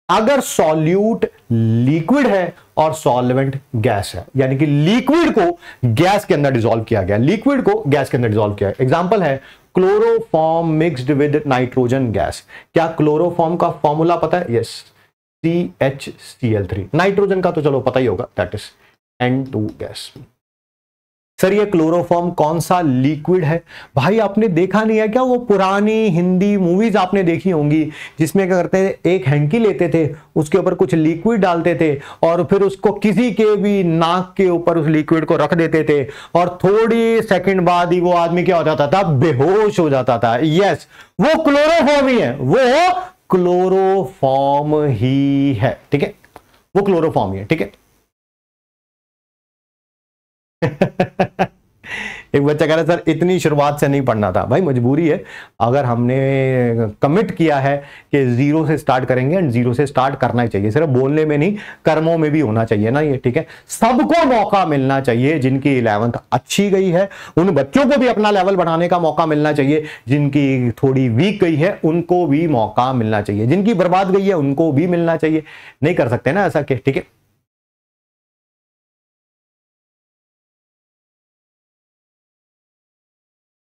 अगर सॉल्यूट लिक्विड है और सॉल्वेंट गैस है, यानी कि लिक्विड को गैस के अंदर डिजोल्व किया गया लिक्विड को गैस के अंदर डिजोल्व किया गया। एग्ज़ाम्पल है chloroform mixed with nitrogen gas क्या क्लोरोफॉर्म का फॉर्मूला पता है? Yes C H C L three nitrogen का तो चलो पता ही होगा that is N two gas sir ये क्लोरोफॉर्म कौन सा लिक्विड है? भाई, आपने देखा नहीं है क्या? वो पुरानी हिंदी मूवीज़ आपने देखी होंगी, जिसमें क्या करते एक हैंकी लेते थे, उसके ऊपर कुछ लिक्विड डालते थे, और फिर उसको किसी के भी नाक के ऊपर उस लिक्विड को रख देते थे, और थोड़ी सेकंड बाद ही वो आदमी क्या हो जाता था? बेहोश हो जाता था। यस वो क्लोरोफॉर्म ही है। वो क्लोरोफॉर्म ही है, ठीक है? वो क्लोरोफॉर्म ही है, ठीक है? एक बच्चा कह रहा है, सर, इतनी शुरुआत से नहीं पढ़ना था। भाई, मजबूरी है। अगर हमने कमिट किया है कि ज़ीरो से स्टार्ट करेंगे एंड ज़ीरो से स्टार्ट करना ही चाहिए। सिर्फ़ बोलने में नहीं, कर्मों में भी होना चाहिए ना ये, ठीक है? सबको मौका मिलना चाहिए जिनकी इलेवंथ अच्छी गई है। उन बच्चों को भी अपना लेवल बढ़ाने का मौका मिलना चाहिए। जिनकी थोड़ी वीक गई है, उनको भी मौका मिलना चाहिए। जिनकी बर्बाद गई है, उनको भी मिलना चाहिए। नहीं कर सकते ना ऐसा ठीक है?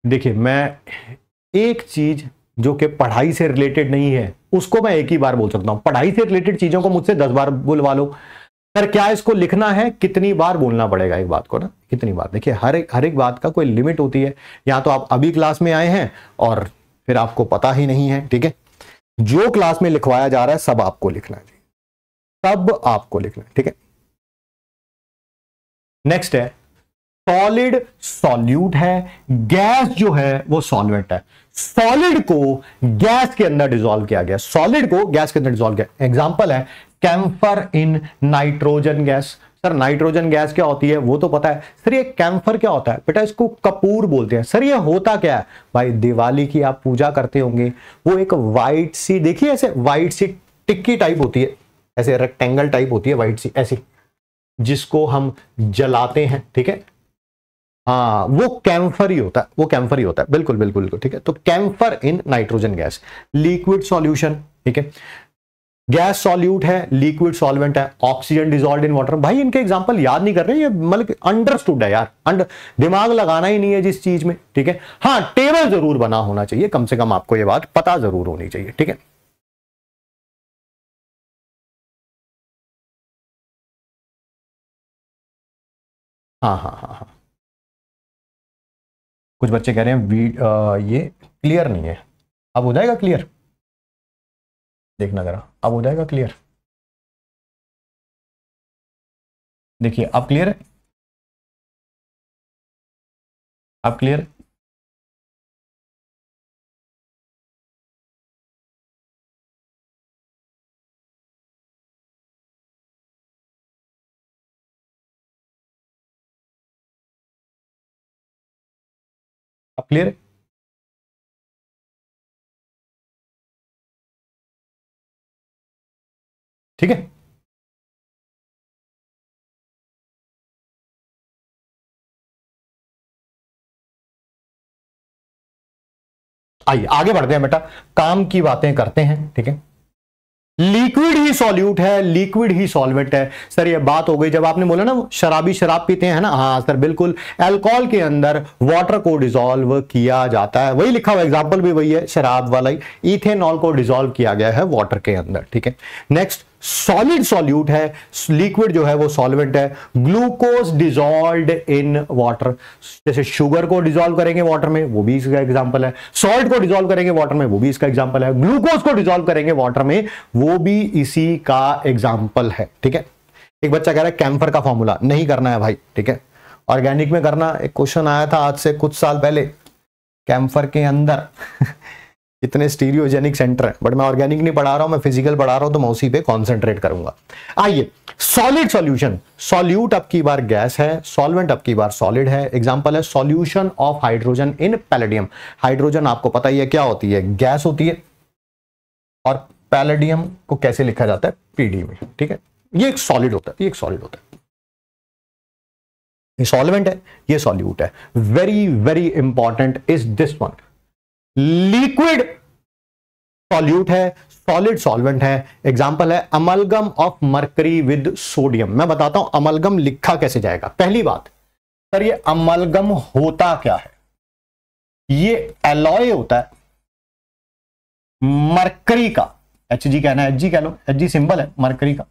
देखिए, मैं एक चीज़ जो कि पढ़ाई से रिलेटेड नहीं है, उसको मैं एक ही बार बोल सकता हूँ। पढ़ाई से रिलेटेड चीज़ों को मुझसे दस बार बुलवा लो। सर क्या इसको लिखना है? कितनी बार बोलना पड़ेगा एक बात को ना? कितनी बार? देखिए, हर एक हर एक बात का कोई लिमिट होती है। या तो आप अभी क्लास में आए हैं और फिर आपको पता ही नहीं है, ठीक है? जो क्लास में लिखवाया जा रहा है, सब आपको लिखना है। सब आपको लिखना है, ठीक है? नेक्स्ट है सॉलिड सॉल्यूट है, गैस जो है वो सॉल्वेंट है। सॉलिड को गैस के अंदर डिजोल्व किया गया। सॉलिड को गैस के अंदर डिजोल्व किया एग्जांपल है camphor in nitrogen gas sir nitrogen gas क्या होती है? वो तो पता है। सर, ये कैम्फर क्या होता है? बेटा, इसको कपूर बोलते हैं। सर, ये होता क्या है? भाई, दिवाली की आप पूजा करते होंगे, वो एक वाइट सी, देखिए ऐसे वाइट सी टिक्की टाइप होती है। ऐसे रेक्टेंगल टाइप होती है वाइट सी, ऐसी, जिसको हम जलाते हैं, ठीक है? हाँ वो कैम्फर ही होता है, वो कैम्फर ही होता है। बिल्कुल बिल्कुल बिल्कुल, ठीक है? तो camphor in nitrogen gas. Liquid solution, ठीक है? गैस सॉल्यूट है, लिक्विड सॉल्वेंट है, ऑक्सीजन डिजोल्व इन वाटर। भाई, इनके एग्जांपल याद नहीं कर रहे ये मतलब अंडरस्टूड है यार। अंडर दिमाग लगाना ही नहीं है जिस चीज़ में, ठीक है? हाँ टेबल ज़रूर बना होना चाहिए, कम से कम आपको ये बात पता ज़रूर होनी चाहिए, ठीक है? हाँ हाँ हाँ हाँ। कुछ बच्चे कह रहे हैं वी आ, ये क्लियर नहीं है। अब हो जाएगा क्लियर देखना जरा अब हो जाएगा क्लियर देखिए अब क्लियर है? अब क्लियर क्लियर ठीक है? आइए, आगे बढ़ते हैं बेटा। काम की बातें करते हैं, ठीक है? लिक्विड ही सॉल्यूट है, लिक्विड ही सॉल्वेंट है। सर, ये बात हो गई, जब आपने बोला ना शराबी शराब पीते हैं ना? हाँ सर, बिल्कुल। अल्कोहल के अंदर वाटर को डिजोल्व किया जाता है। वही लिखा हुआ एग्ज़ाम्पल भी वही है, शराब वाला ही। इथेनॉल को डिजोल्व किया गया है वाटर के अंदर, ठीक है? नेक्स्ट सॉलिड सॉल्यूट है लिक्विड जो है वो सॉल्वेंट है ग्लूकोज डिजॉल्व इन वाटर जैसे शुगर को डिजॉल्व करेंगे वाटर में, वो भी इसका एग्जांपल है. सॉल्ट को डिजॉल्व करेंगे वाटर में, वो भी इसका एग्जांपल है. ग्लूकोज को डिजॉल्व करेंगे वाटर में, वो भी इसी का एग्जांपल है. ठीक है? एक बच्चा कह रहा है कैंफर का फॉर्मूला नहीं करना है भाई, ठीक है? ऑर्गेनिक में करना, एक क्वेश्चन आया था आज से कुछ साल पहले कैंफर के अंदर. इतने स्टीरियोजेनिक सेंटर है बट मैं ऑर्गेनिक नहीं पढ़ा रहा हूँ, मैं फ़िज़िकल पढ़ा रहा हूँ तो मैं उसी पे कॉन्सेंट्रेट करूँगा। आइए सॉलिड सॉल्यूशन सॉल्यूट अब की बार गैस है सॉल्वेंट अब की बार सॉलिड है। एग्जांपल है solution of hydrogen in palladium hydrogen आपको पता ही है क्या होती है? गैस होती है। और पैलेडियम को कैसे लिखा जाता है? पीडी में, ठीक है? ये एक सॉलिड होता है, ये एक सॉलिड होता है। सॉल्वेंट है, ये सॉल्यूट है। Very very important is this one liquid solute है, सॉलिड सॉल्वेंट है। एग्जांपल है, amalgam of mercury with sodium मैं बताता हूँ, अमलगम लिखा कैसे जाएगा। पहली बात, सर ये अमलगम होता क्या है? ये एलॉय होता है मरकरी का। एच जी कहना है एच जी कह लो एच जी सिंबल है मरकरी का।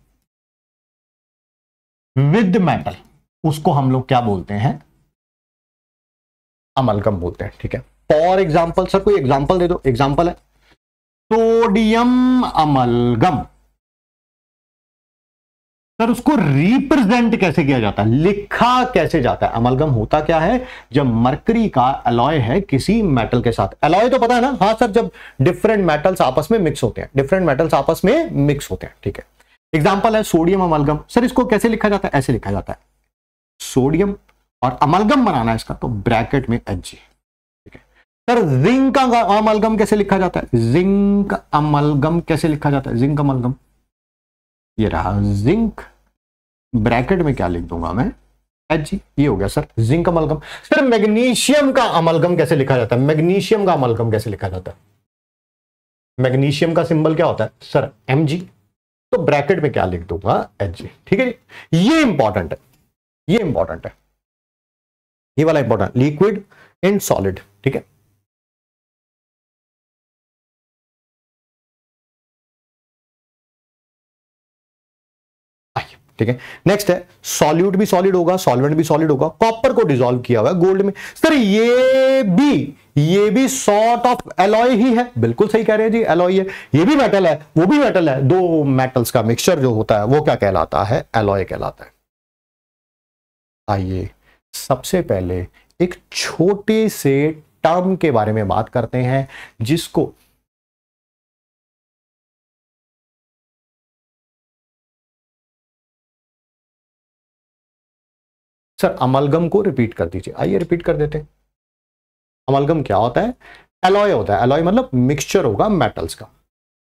विद मेटल उसको हम लोग क्या बोलते हैं? अमलगम बोलते हैं, ठीक है? फॉर एग्ज़ाम्पल सर कोई एग्ज़ाम्पल दे दो एग्ज़ाम्पल है। सोडियम अमलगम सर उसको रिप्रेजेंट कैसे किया जाता है? लिखा कैसे जाता है? अमलगम होता क्या है? जब मरकरी का अलॉय है किसी मेटल के साथ। अलॉय तो पता है ना? हाँ सर जब डिफरेंट मेटल्स आपस में मिक्स होते हैं। डिफरेंट मेटल्स आपस में मिक्स होते हैं, ठीक है। एग्ज़ाम्पल है सोडियम अमलगम सर इसको कैसे लिखा जाता है? ऐसे लिखा जाता है। सोडियम और अमलगम बनाना है इसका तो ब्रैकेट में एच जी सर, जिंक का अमलगम कैसे लिखा जाता है? जिंक अमलगम कैसे लिखा जाता है? Zinc amalgam. ये रहा जिंक। ब्रैकेट में क्या लिख दूँगा मैं? एच जी ये हो गया, sir, zinc amalgam. Sir, magnesium का अमलगम कैसे लिखा जाता है? मैग्नीशियम का अमलगम कैसे लिखा जाता है? मैग्नीशियम का सिंबल क्या होता है? सर एम जी तो ब्रैकेट में क्या लिख दूँगा? एच जी ठीक है ये इंपॉर्टेंट है। ये इंपॉर्टेंट है। ये वाला इंपॉर्टेंट लिक्विड एंड सॉलिड ठीक है? ठीक है? नेक्स्ट है सॉल्यूट भी सॉलिड होगा सॉल्वेंट भी सॉलिड होगा कॉपर को डिजोल्व किया हुआ है गोल्ड में। सर ये भी ये भी सॉर्ट ऑफ़ एलॉय ही है। बिल्कुल सही कह रहे हैं जी एलॉय है। ये भी मेटल है, वो भी मेटल है। दो मेटल्स का मिक्सचर जो होता है, वो क्या कहलाता है? एलॉय कहलाता है। आइए, सबसे पहले एक छोटे से टर्म के बारे में बात करते हैं, जिसको सर, अमलगम को रिपीट कर दीजिए। आइए रिपीट कर देते हैं। अमलगम क्या होता है? एलॉय होता है। एलॉय मतलब मिक्सचर होगा मेटल्स का।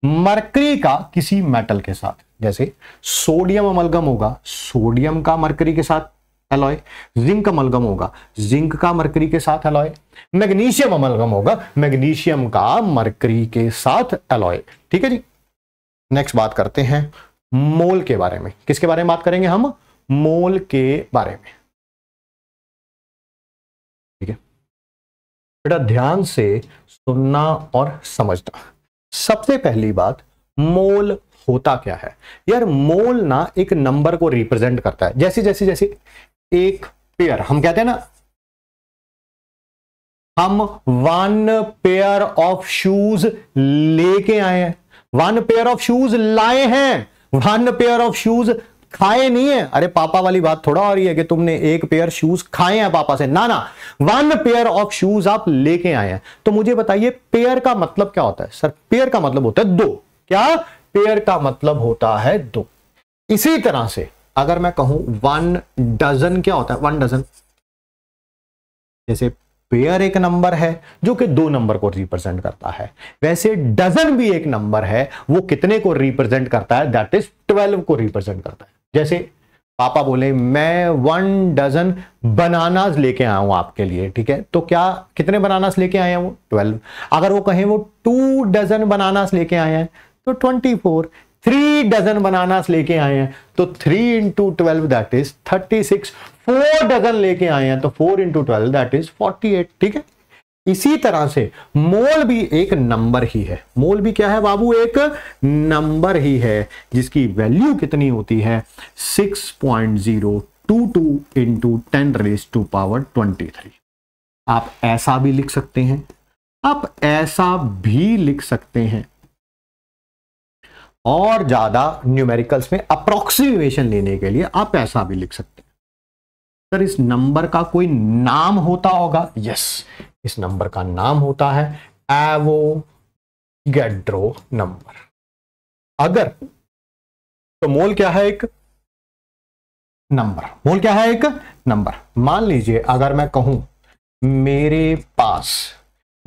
मरकरी का किसी मेटल के साथ। जैसे सोडियम अमलगम होगा सोडियम का मरकरी के साथ एलॉय जिंक अमलगम होगा जिंक का मरकरी के साथ एलॉय मैग्नीशियम अमलगम होगा मैग्नीशियम का मरकरी के साथ एलॉय ठीक है जी? नेक्स्ट बात करते हैं मोल के बारे में। किसके बारे में बात करेंगे हम? मोल के बारे में। बेटा, ध्यान से सुनना और समझना। सबसे पहली बात, मोल होता क्या है? यार, मोल ना एक नंबर को रिप्रेजेंट करता है। जैसे जैसे जैसे, एक पेयर, हम कहते हैं ना, हम वन पेयर ऑफ़ शूज़ लेके आए हैं। वन पेयर ऑफ़ शूज़ लाए हैं। वन पेयर ऑफ़ शूज़ खाए नहीं है? अरे पापा वाली बात थोड़ा हो रही है कि तुमने एक पेयर शूज़ खाए हैं पापा से। ना ना वन पेयर ऑफ़ शूज़ आप लेके आए हैं। तो मुझे बताइए पेयर का मतलब क्या होता है? सर पेयर का मतलब होता है दो। क्या? पेयर का मतलब होता है दो। इसी तरह से अगर मैं कहूँ वन डजन क्या होता है? वन डजन जैसे पेयर एक नंबर है, जो कि दो नंबर को रिप्रेजेंट करता है। वैसे डजन भी एक नंबर है, वो कितने को रिप्रेजेंट करता है? दैट इज़ ट्वेल्व को रिप्रेजेंट करता है। जैसे पापा बोले, मैं वन डजन बनानास लेके आया हूँ आपके लिए, ठीक है? तो क्या, कितने बनानास लेके आए हैं? वो ट्वेल्व अगर वो कहें, वो टू डजन बनानास लेके आए हैं तो twenty four three dozen bananas लेके आए हैं तो three into twelve that is thirty six four dozen लेके आए हैं तो four into twelve that is forty eight ठीक है? इसी तरह से मोल भी एक नंबर ही है। मोल भी क्या है बाबू? एक नंबर ही है, जिसकी वैल्यू कितनी होती है? Six point zero two two into ten raise to power twenty three आप ऐसा भी लिख सकते हैं। आप ऐसा भी लिख सकते हैं। और ज़्यादा न्यूमेरिकल्स में अप्रोक्सीमेशन लेने के लिए आप ऐसा भी लिख सकते हैं। सर, इस नंबर का कोई नाम होता होगा? यस इस नंबर का नाम होता है एवोगेड्रो नंबर। अगर तो मोल क्या है एक? नंबर। मोल क्या है एक? नंबर। मान लीजिए, अगर मैं कहूँ, मेरे पास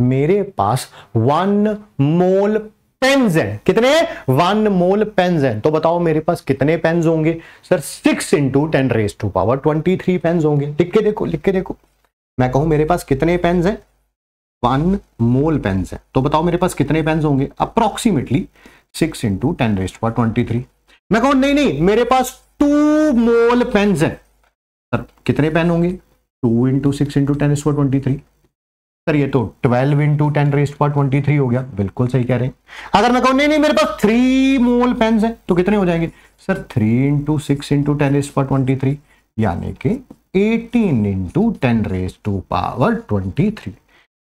मेरे पास वन मोल हैं। कितने? वन मोल हैं। तो बताओ मेरे पास कितने पेन्स होंगे? Sir, six into ten raise to power twenty three pens होंगे। लिख के देखो, लिख के देखो। मैं कहूँ मेरे पास कितने पेन्स हैं? वन मोल पेन्स हैं। तो बताओ मेरे पास कितने पेन्स होंगे? Approximately six into ten raise to power twenty three मैं कहूँ, नहीं नहीं, मेरे पास टू मोल पेन्स हैं। सर, कितने पेन होंगे? Two into six into ten raise to twenty three sir, ये तो 12 इंटू टेन रेस्ट पर ट्वेंटी थ्री हो गया। बिल्कुल सही कह रहे हैं। अगर मैं कहूँ, नहीं नहीं, मेरे पास थ्री मोल पेन है तो कितने हो जाएँगे? Sir three into six into ten raised पर ट्वेंटी थ्री यानी कि eighteen into ten raise to power twenty three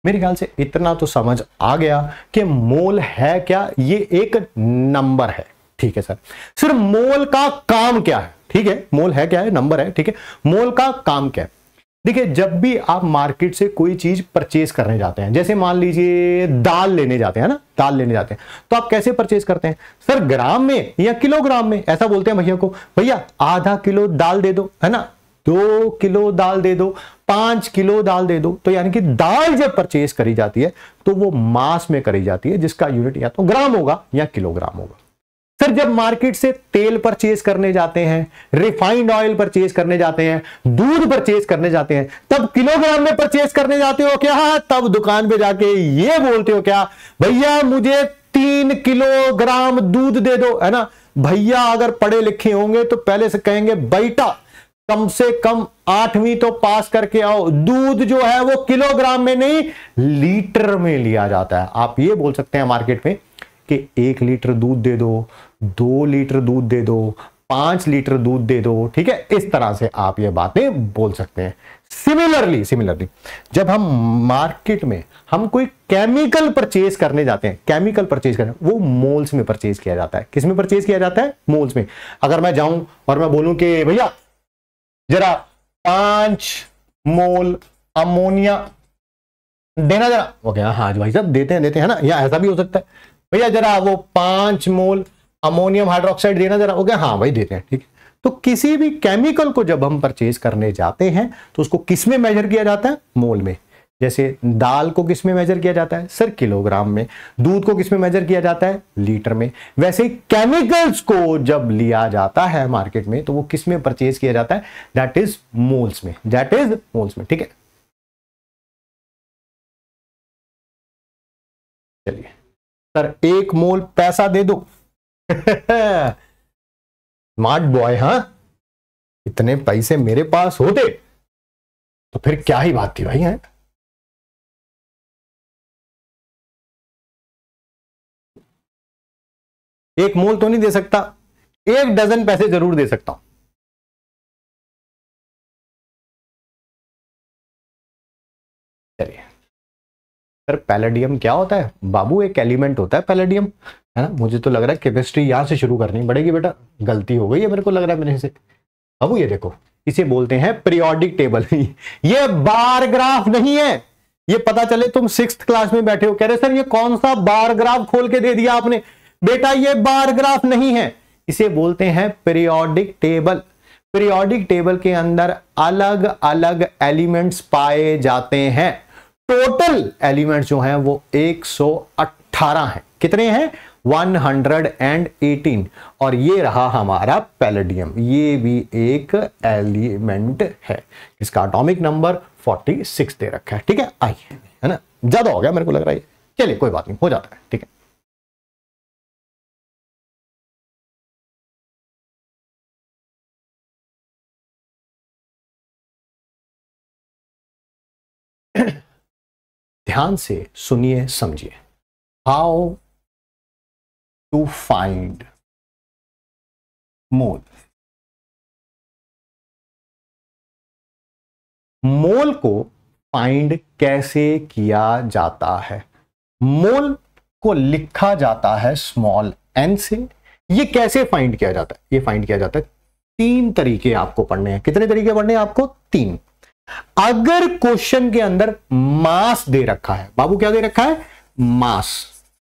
मेरे ख्याल से इतना तो समझ आ गया कि मोल है क्या? ये एक नंबर है। ठीक है सर। सिर्फ़ मोल का काम क्या है? ठीक है? मोल है क्या है? नंबर है। ठीक है? मोल का काम क्या है? देखिए, जब भी आप मार्केट से कोई चीज़ परचेज करने जाते हैं, जैसे मान लीजिए दाल लेने जाते हैं ना? दाल लेने जाते हैं। तो आप कैसे परचेज करते हैं? सर, ग्राम में या किलोग्राम में? ऐसा बोलते हैं भैया को, भैया, आधा किलो दाल दे दो है ना? दो किलो दाल दे दो, पाँच किलो दाल दे दो तो यानी कि दाल जब परचेज करी जाती है तो वो मास में करी जाती है, जिसका यूनिट या तो ग्राम होगा या किलोग्राम होगा। सर जब मार्केट से तेल परचेज करने जाते हैं रिफाइंड ऑयल परचेज करने जाते हैं, दूध परचेज करने जाते हैं, तब किलोग्राम में परचेज करने जाते हो क्या? तब दुकान पे जाके ये बोलते हो क्या, भैया, मुझे तीन किलोग्राम दूध दे दो। है ना? भैया, अगर पढ़े लिखे होंगे तो पहले से कहेंगे, बेटा कम से कम आठवीं तो पास करके आओ। दूध जो है वो किलोग्राम में नहीं, लीटर में लिया जाता है। आप ये बोल सकते हैं मार्केट में कि एक लीटर दूध दे दो दो लीटर दूध दे दो, पाँच लीटर दूध दे दो, ठीक है? इस तरह से आप ये बातें बोल सकते हैं। सिमिलरली सिमिलरली जब हम मार्केट में हम कोई केमिकल परचेज करने जाते हैं केमिकल परचेज करने, वो मोल्स में परचेज किया जाता है। किसमें परचेज किया जाता है? मोल्स में। अगर मैं जाऊँ और मैं बोलूँ कि भैया जरा पाँच मोल अमोनिया देना जरा। वो क्या हाँ भाई साहब, देते हैं देते हैं ना? या ऐसा भी हो सकता है। भैया जरा वो पाँच मोल अमोनियम हाइड्रोक्साइड देना जरा। हो गया हाँ भाई, देते हैं, ठीक है। तो किसी भी केमिकल को जब हम परचेज करने जाते हैं तो उसको किसमें मेजर किया जाता है? मोल में। जैसे दाल को किसमें मेजर किया जाता है? सर किलोग्राम में। दूध को किसमें मेजर किया जाता है? लीटर में। वैसे केमिकल्स को जब लिया जाता है मार्केट में तो वो किसमें परचेज किया जाता है? दैट इज़ मोल्स में। दैट इज़ मोल्स में। ठीक है? चलिए। सर, एक मोल पैसा दे दो। स्मार्ट बॉय हाँ? इतने पैसे मेरे पास होते तो फिर क्या ही बात थी भाई, है? एक मोल तो नहीं दे सकता, एक डजन पैसे ज़रूर दे सकता हूँ। चलिए। सर, पैलेडियम क्या होता है? बाबू, एक एलिमेंट होता है पैलेडियम, है ना? मुझे तो लग रहा है केमिस्ट्री यहाँ से शुरू करनी पड़ेगी बेटा। गलती हो गई है मेरे को लग रहा है मेरे से। बाबू, ये देखो, इसे बोलते हैं पीरियोडिक टेबल ये बार ग्राफ नहीं है। ये पता चले तुम सिक्स क्लास में बैठे हो। कह रहे, सर, ये कौन सा बार ग्राफ खोल के दे दिया आपने? बेटा, ये बार ग्राफ नहीं है। इसे बोलते हैं पीरियोडिक टेबल पीरियोडिक टेबल के अंदर अलग अलग एलिमेंट्स पाए जाते हैं। टोटल एलिमेंट जो हैं वो 118 हैं। कितने हैं? 118 और ये रहा हमारा पैलेडियम ये भी एक एलिमेंट है। इसका अटोमिक नंबर 46 दे रखा है। ठीक है? आइए, है ना? ज़्यादा हो गया मेरे को लग रहा है। चलिए, कोई बात नहीं, हो जाता है। ठीक है? ध्यान से सुनिए, समझिए। How to find mole. Mole को फाइंड कैसे किया जाता है? मोल को लिखा जाता है स्मॉल एन से। ये कैसे फाइंड किया जाता है? ये फाइंड किया जाता है तीन तरीके आपको पढ़ने हैं। कितने तरीके पढ़ने हैं आपको? तीन। अगर क्वेश्चन के अंदर मास दे रखा है, बाबू क्या दे रखा है? मास।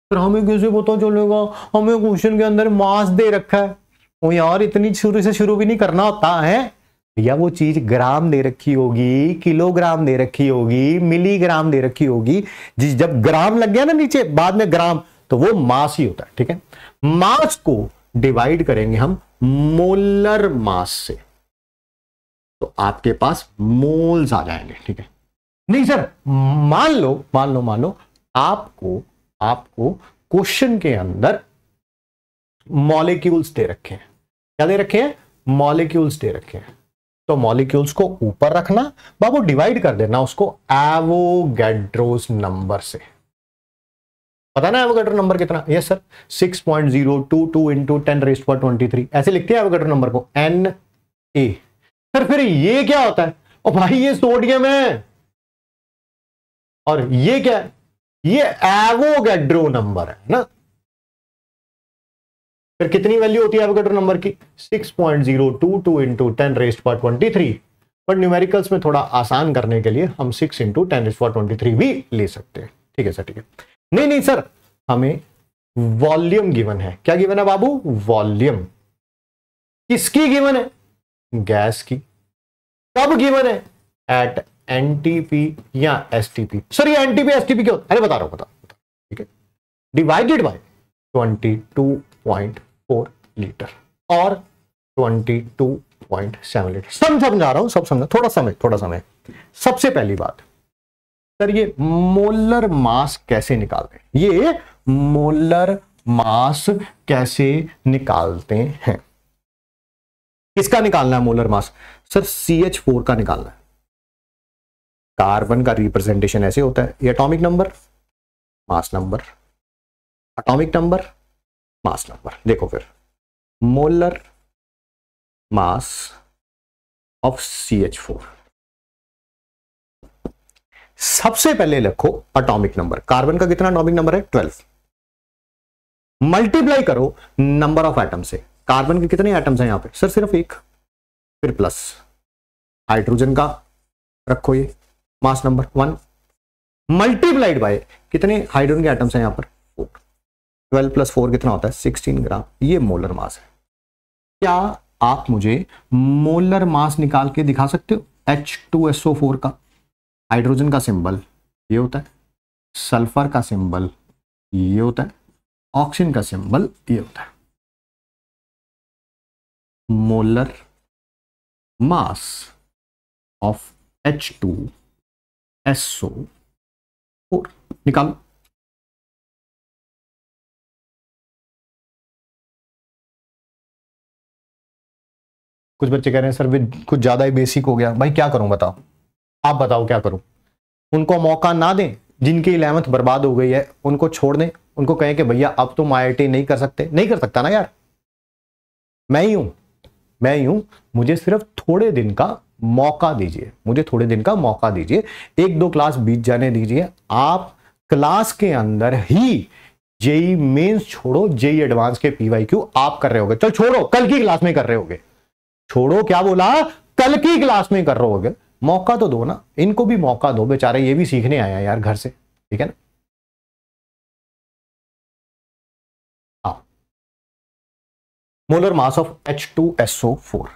फिर हमें कैसे पता चलेगा? हमें क्वेश्चन के अंदर मास दे रखा है। वो यार, इतनी शुरू से शुरू भी नहीं करना होता, है? या वो चीज़ ग्राम दे रखी होगी, किलोग्राम दे रखी होगी, मिलीग्राम दे रखी होगी, जिस जब ग्राम लग गया ना नीचे, बाद में ग्राम तो वो मास ही होता है, ठीक है? मास को डिवाइड करेंगे हम मोलर मास से। तो आपके पास मोल्स आ जाएँगे, ठीक है? नहीं सर, मान लो मान लो मान लो, आपको आपको क्वेश्चन के अंदर मॉलिक्यूल्स दे रखे हैं। क्या दे रखे हैं? मॉलिक्यूल्स दे रखे हैं। तो मॉलिक्यूल्स को ऊपर रखना, बाबू डिवाइड कर देना उसको एवोगेड्रोस नंबर से। पता ना एवोगेड्रो नंबर कितना? Yes sir six point zero two two into ten raised पर ट्वेंटी थ्री ऐसे लिखते हैं एवोगेड्रो नंबर को। एन ए सर फिर ये क्या होता है? ओ भाई, ये सोडियम है। और ये क्या है? ये एवोगेड्रो नंबर है, ना? फिर कितनी वैल्यू होती है एवोगेड्रो नंबर की? 6.022 point zero two two into ten raised पर ट्वेंटी थ्री बट न्यूमेरिकल्स में थोड़ा आसान करने के लिए हम सिक्स इंटू टेन रेस्ट पर ट्वेंटी थ्री भी ले सकते हैं। ठीक है, सर, ठीक है। नहीं नहीं, सर, हमें वॉल्यूम गिवन है। क्या गिवन है बाबू? वॉल्यूम किसकी गिवन है? गैस की। कब गिवन है? एट एनटीपी या एसटीपी सर एनटीपी एसटीपी क्यों? अरे बता रहा हूँ, बता ठीक है? डिवाइडेड बाय 22.4 लीटर और 22.7 लीटर सब समझा रहा हूँ, सब समझा। थोड़ा समय थोड़ा समय। सबसे पहली बात, सर, ये मोलर मास कैसे निकालते हैं? ये मोलर मास कैसे निकालते हैं? किसका निकालना है? Molar mass. Sir C H four का निकालना है। कार्बन का रिप्रेजेंटेशन ऐसे होता है। ये atomic number mass number atomic number mass number देखो फिर। Molar mass of C H four सबसे पहले लिखो एटॉमिक नंबर कार्बन का कितना एटॉमिक नंबर है? ट्वेल्व मल्टीप्लाई करो नंबर ऑफ़ एटम से। कार्बन के कितने एटम्स हैं यहाँ पे? सर, सिर्फ़ एक। फिर प्लस हाइड्रोजन का, रखो ये। Mass number one multiplied by कितने हाइड्रोजन के एटम्स हैं यहाँ पर? फोर ट्वेल्व प्लस फोर कितना होता है? सिक्सटीन ग्राम ये मोलर मास है। क्या आप मुझे मोलर मास निकाल के दिखा सकते हो? H two S O four का। हाइड्रोजन का सिंबल ये होता है। सल्फ़र का सिंबल ये होता है। ऑक्सीजन का सिंबल ये होता है। Molar mass of H S O four निकालो। कुछ बच्चे कह रहे हैं, सर कुछ ज़्यादा ही बेसिक हो गया। भाई, क्या करूँ, बताओ? आप बताओ, क्या करूँ? उनको मौका ना दें, जिनकी इलेवंथ बर्बाद हो गई है, उनको छोड़ दें। उनको कहें कि, भैया, अब तुम आई नहीं कर सकते। नहीं कर सकता ना यार। मैं ही हूँ। मैं ही हूँ मुझे सिर्फ़ थोड़े दिन का मौका दीजिए, मुझे थोड़े दिन का मौका दीजिए। एक दो क्लास बीत जाने दीजिए। आप क्लास के अंदर ही जेई मेंस छोड़ो, जेई एडवांस के पीवाई क्यू आप कर रहे होगे। चल छोड़ो, कल की क्लास में कर रहे होगे। छोड़ो, क्या बोला? कल की क्लास में कर रहे होगे। मौका तो दो ना, इनको भी मौका दो। बेचारे ये भी सीखने आया यार घर से, ठीक है ना? Molar mass of H two S O four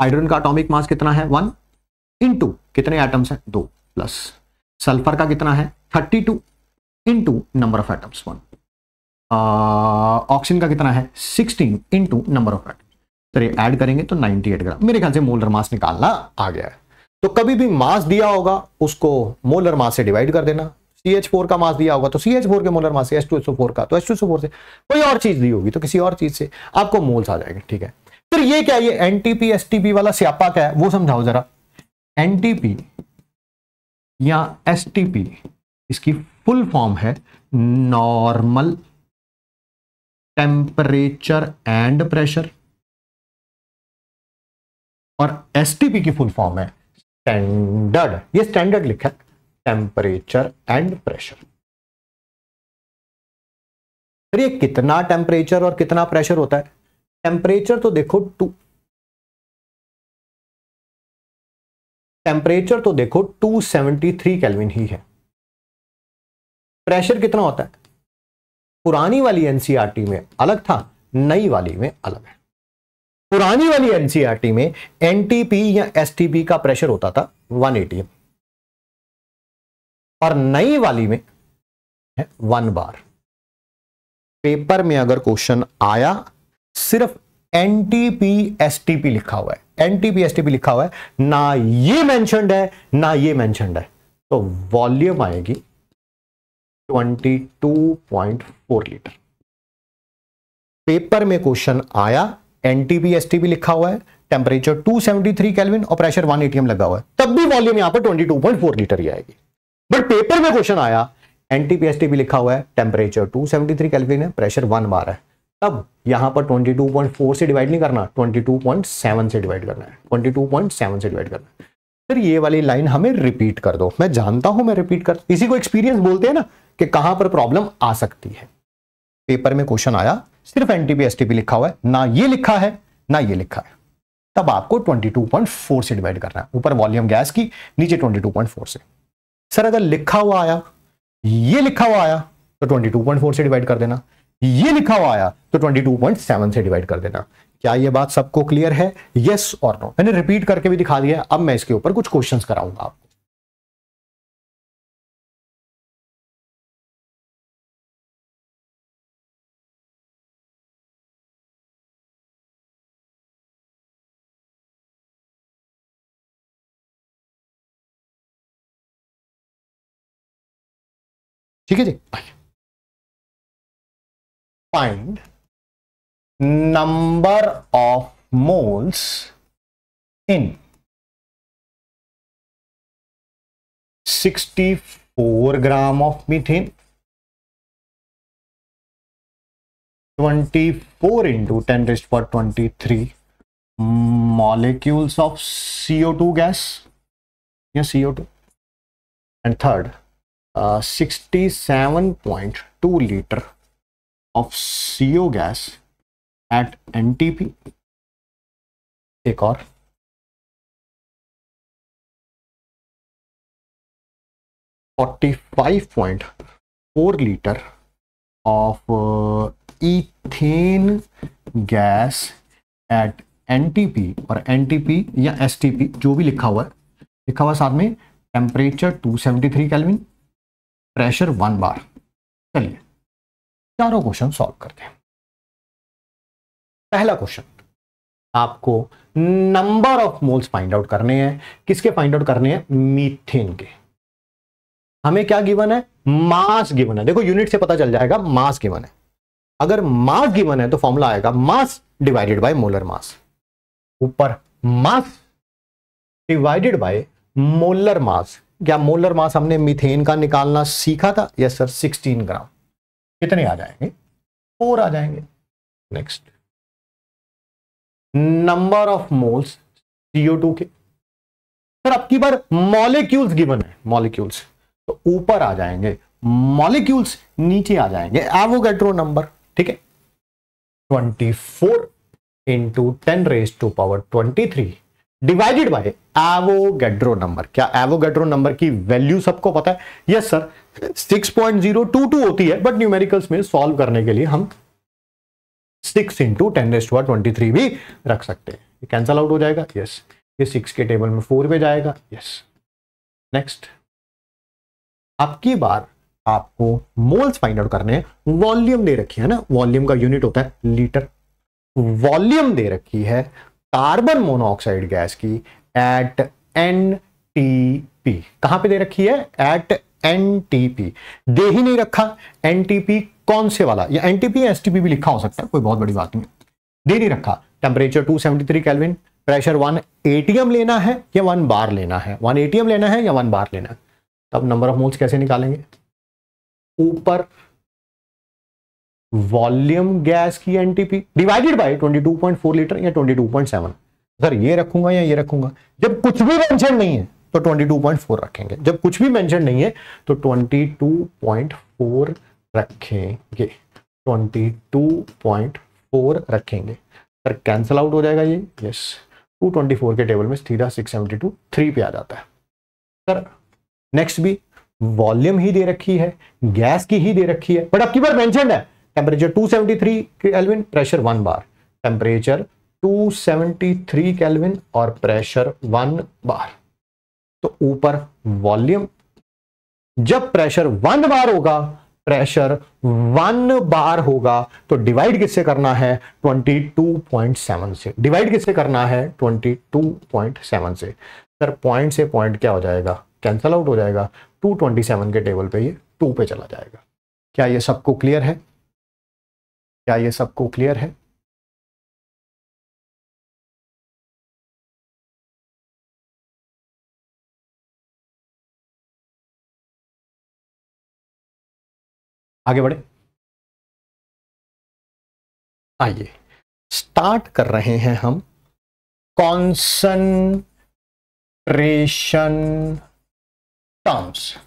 hydrogen का अटोमिक मास कितना है? वन इन टू कितने एटम्स हैं? दो प्लस सल्फ़र का कितना है? 32 two into number of atoms one oxygen का कितना है? 16 इंटू नंबर ऑफ़ एटम्स तो ये ऐड करेंगे तो 98 ग्राम मेरे ख्याल से मोलर मास निकालना आ गया है। तो कभी भी मास दिया होगा, उसको मोलर मास से डिवाइड कर देना। सी एच फोर का मास दिया होगा तो सी एच फोर के molar mass H two H four का तो एच टू एच फोर से कोई और चीज़ दी होगी तो किसी और चीज़ से आपको मोल्स आ जाएँगे, ठीक है? फिर ये क्या, ये एनटीपी एसटीपी वाला स्यापा क्या है? वो समझाओ जरा। एनटीपी या एसटीपी इसकी फुल फॉर्म है नॉर्मल टेम्परेचर एंड प्रेशर और एसटीपी की फुल फॉर्म है स्टैंडर्ड ये स्टैंडर्ड लिखा है। टेम्परेचर एंड प्रेशर फिर ये कितना टेम्परेचर और कितना प्रेशर होता है? टेम्परेचर तो देखो टू टेम्परेचर तो देखो 273 केल्विन ही है। प्रेशर कितना होता है? पुरानी वाली एनसीआरटी में अलग था, नई वाली में अलग है। पुरानी वाली एनसीआरटी में एनटीपी या एसटीपी का प्रेशर होता था 1 एटीएम और नई वाली में है वन बार पेपर में अगर क्वेश्चन आया, सिर्फ़ एनटीपी एसटीपी लिखा हुआ है। एनटीपी एसटीपी लिखा हुआ है, ना ये मेंशनड है, ना ये मेंशनड है। तो वॉल्यूम आएगी 22.4 लीटर पेपर में क्वेश्चन आया एनटीपी एसटीपी लिखा हुआ है टेम्परेचर 273 केल्विन और प्रेशर 1 एटीएम लगा हुआ है। तब भी वॉल्यूम यहाँ पर 22.4 लीटर ही आएगी। बट पेपर में क्वेश्चन आया। एनटीपी एसटीपी लिखा हुआ है। टेम्परेचर 273 केल्विन है। प्रेशर 1 बार है। तब यहाँ पर 22.4 से डिवाइड नहीं करना। 22.7 से डिवाइड करना है। 22.7 से डिवाइड करना है। फिर ये वाली लाइन हमें रिपीट कर दो। मैं जानता हूँ, मैं रिपीट कर इसी को एक्सपीरियंस बोलते हैं ना कि कहाँ पर प्रॉब्लम आ सकती है। पेपर में क्वेश्चन आया। सिर्फ़ एनटीपी एसटीपी लिखा हुआ है। ना ये लिखा है, ना ये लिखा है। तब आपको 22.4 से डिवाइड करना है। ऊपर वॉल्यूम गैस की, नीचे 22.4 से। सर, अगर लिखा हुआ आया, ये लिखा हुआ आया तो 22.4 से डिवाइड कर देना। ये लिखा हुआ आया तो 22.7 से डिवाइड कर देना। क्या ये बात सबको क्लियर है? यस और नो मैंने रिपीट करके भी दिखा दिया अब मैं इसके ऊपर कुछ क्वेश्चन कराऊँगा आपको। ठीक है जी? Find number of moles in 64 gram of methane 24 four into ten raised for twenty three molecules of CO two gas या CO two and third 67.2 liter of CO gas at NTP एक और। Forty five point four litre of ethane gas at NTP और NTP या STP जो भी लिखा हुआ है, लिखा हुआ साथ में temperature 273 kelvin pressure one bar चलिए, चारों क्वेश्चन सॉल्व करते हैं। पहला क्वेश्चन आपको number of moles find out करने हैं। किसके फाइंड आउट करने हैं? मीथेन के। हमें क्या गिवन है? मास गिवन है। देखो यूनिट से पता चल जाएगा मास गिवन है। अगर मास गिवन है तो फॉर्मूला आएगा mass divided by molar mass ऊपर mass divided by molar mass क्या मोलर मास हमने मीथेन का निकालना सीखा था? Yes sir 16 gram. कितने आ जाएँगे? फोर आ जाएँगे। Next number of moles CO2 के। सर अब की बार मॉलिक्यूल्स गिवन है मॉलिक्यूल्स तो ऊपर आ जाएँगे। मॉलिक्यूल्स नीचे आ जाएँगे। एवोगेड्रो नंबर ठीक है? 24 four into ten raise to power 23 divided by Avogadro number क्या एवोगेड्रो नंबर की वैल्यू सबको पता है? यस सर 6.022 होती है बट न्यूमेरिकल्स में सॉल्व करने के लिए हम 6 into ten raised twenty three भी रख सकते हैं। ये कैंसल आउट हो जाएगा? यस ये सिक्स के टेबल में फोर पे जाएगा? यस नेक्स्ट आपकी बार आपको मोल्स फाइंड आउट करने वॉल्यूम दे रखी है ना? वॉल्यूम का यूनिट होता है लीटर। वॉल्यूम दे रखी है कार्बन मोनोऑक्साइड गैस की। एट एन टी पी कहाँ पे दे रखी है? एट एन टी पी दे ही नहीं रखा। एन टी पी कौन से वाला? या N T P S T P भी लिखा हो सकता है, कोई बहुत बड़ी बात नहीं। दे नहीं रखा। Temperature 273 kelvin pressure one ATM लेना है या वन बार लेना है? वन एटीएम लेना है या वन बार लेना है? तब नंबर ऑफ़ मोल्स कैसे निकालेंगे? ऊपर वॉल्यूम गैस की एनटीपी डिवाइडेड बाय 22.4 लीटर या 22.7 सर, ये रखूँगा या ये रखूँगा? जब कुछ भी मेंशन नहीं है तो 22.4 रखेंगे। जब कुछ भी मेंशन नहीं है तो 22.4 रखेंगे। 22.4 रखेंगे। सर कैंसल आउट हो जाएगा ये? यस 224 के टेबल में सीधा 672 3 पे आ जाता है। सर नेक्स्ट भी वॉल्यूम ही दे रखी है गैस की ही दे रखी है। बट आपकी बार मेंशन है। Temperature 273 kelvin pressure one bar temperature 273 kelvin और प्रेशर वन बार तो ऊपर वॉल्यूम जब प्रेशर वन बार होगा प्रेशर वन बार होगा तो डिवाइड किससे करना है? 22.7 से. डिवाइड किससे करना है? 22.7 से. सर पॉइंट से पॉइंट क्या हो जाएगा? कैंसल आउट हो जाएगा. 227 के टेबल पे ये टू पे चला जाएगा. क्या ये सबको क्लियर है? क्या ये सबको क्लियर है? आगे बढ़े। आइए स्टार्ट कर रहे हैं हम। कॉन्सनट्रेशन टर्म्स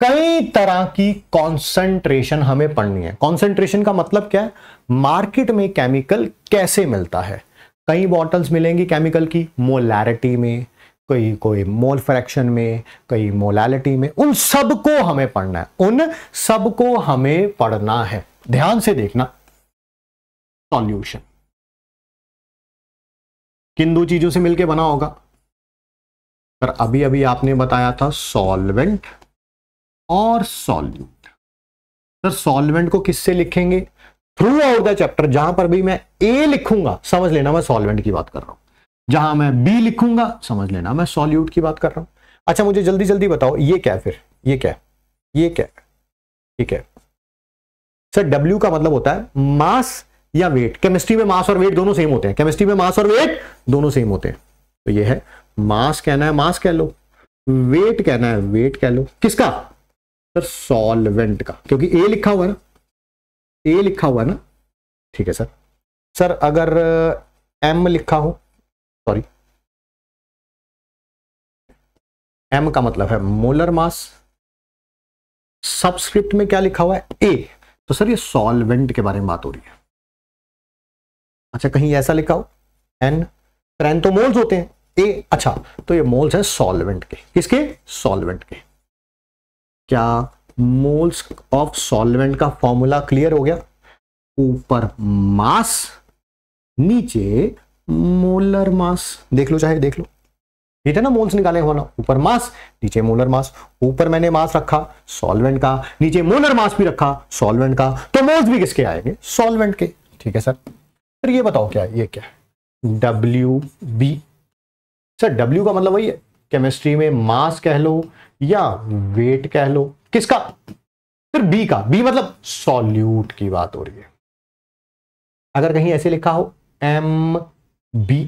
कई तरह की कॉन्सेंट्रेशन हमें पढ़नी है। कॉन्सेंट्रेशन का मतलब क्या है? मार्केट में केमिकल कैसे मिलता है? कई बॉटल्स मिलेंगी केमिकल की। मोलैरिटी में कोई कोई मोल फ्रैक्शन में, कई मोलालिटी में, उन सबको हमें पढ़ना है। उन सबको हमें पढ़ना है। ध्यान से देखना। सॉल्यूशन किन दो चीज़ों से मिलके बना होगा? पर अभी अभी आपने बताया था सॉल्वेंट और सॉल्यूट सर सॉल्वेंट को किससे लिखेंगे? थ्रू आउट द चैप्टर जहाँ पर भी मैं ए लिखूँगा, समझ लेना मैं सॉल्वेंट की बात कर रहा हूँ। जहाँ मैं बी लिखूँगा, समझ लेना, मैं सॉल्यूट की बात कर रहा हूँ। अच्छा मुझे जल्दी जल्दी बताओ, ये क्या फिर? ये क्या ये क्या ये क्या सर डब्ल्यू का मतलब होता है मास या वेट केमिस्ट्री में मास और वेट दोनों सेम होते हैं। केमिस्ट्री में मास और वेट दोनों सेम होते हैं। तो ये है, मास कहना है, मास कह लो वेट कहना है वेट कह लो। किसका? सर सॉल्वेंट का। क्योंकि ए लिखा हुआ है ना। ए लिखा हुआ है ना। ठीक है, सर। सर, अगर एम लिखा हो सॉरी एम का मतलब है मोलर मास सबस्क्रिप्ट में क्या लिखा हुआ है? ए तो सर, ये सॉल्वेंट के बारे में बात हो रही है। अच्छा कहीं ऐसा लिखा हो? एन एन तो मोल्स होते हैं। ए अच्छा तो ये मोल्स है सॉल्वेंट के। किसके? सॉल्वेंट के। क्या मोल्स ऑफ़ सॉल्वेंट का फॉर्मूला क्लियर हो गया? ऊपर मास नीचे मोलर मास। देख लो, चाहे देख लो। ये थे ना, मोल्स निकाले होना ऊपर मास, नीचे मोलर मास, ऊपर मैंने मास रखा, सॉल्वेंट का, नीचे मोलर मास भी रखा, सॉल्वेंट का तो मोल्स भी किसके आएँगे? सॉल्वेंट के। ठीक है, सर। फिर ये बताओ क्या, ये क्या डब्ल्यू बी सर डब्ल्यू का मतलब वही है केमिस्ट्री में मास कह लो या वेट कह लो। किसका? फिर बी का। बी मतलब सॉल्यूट की बात हो रही है। अगर कहीं ऐसे लिखा हो एम बी।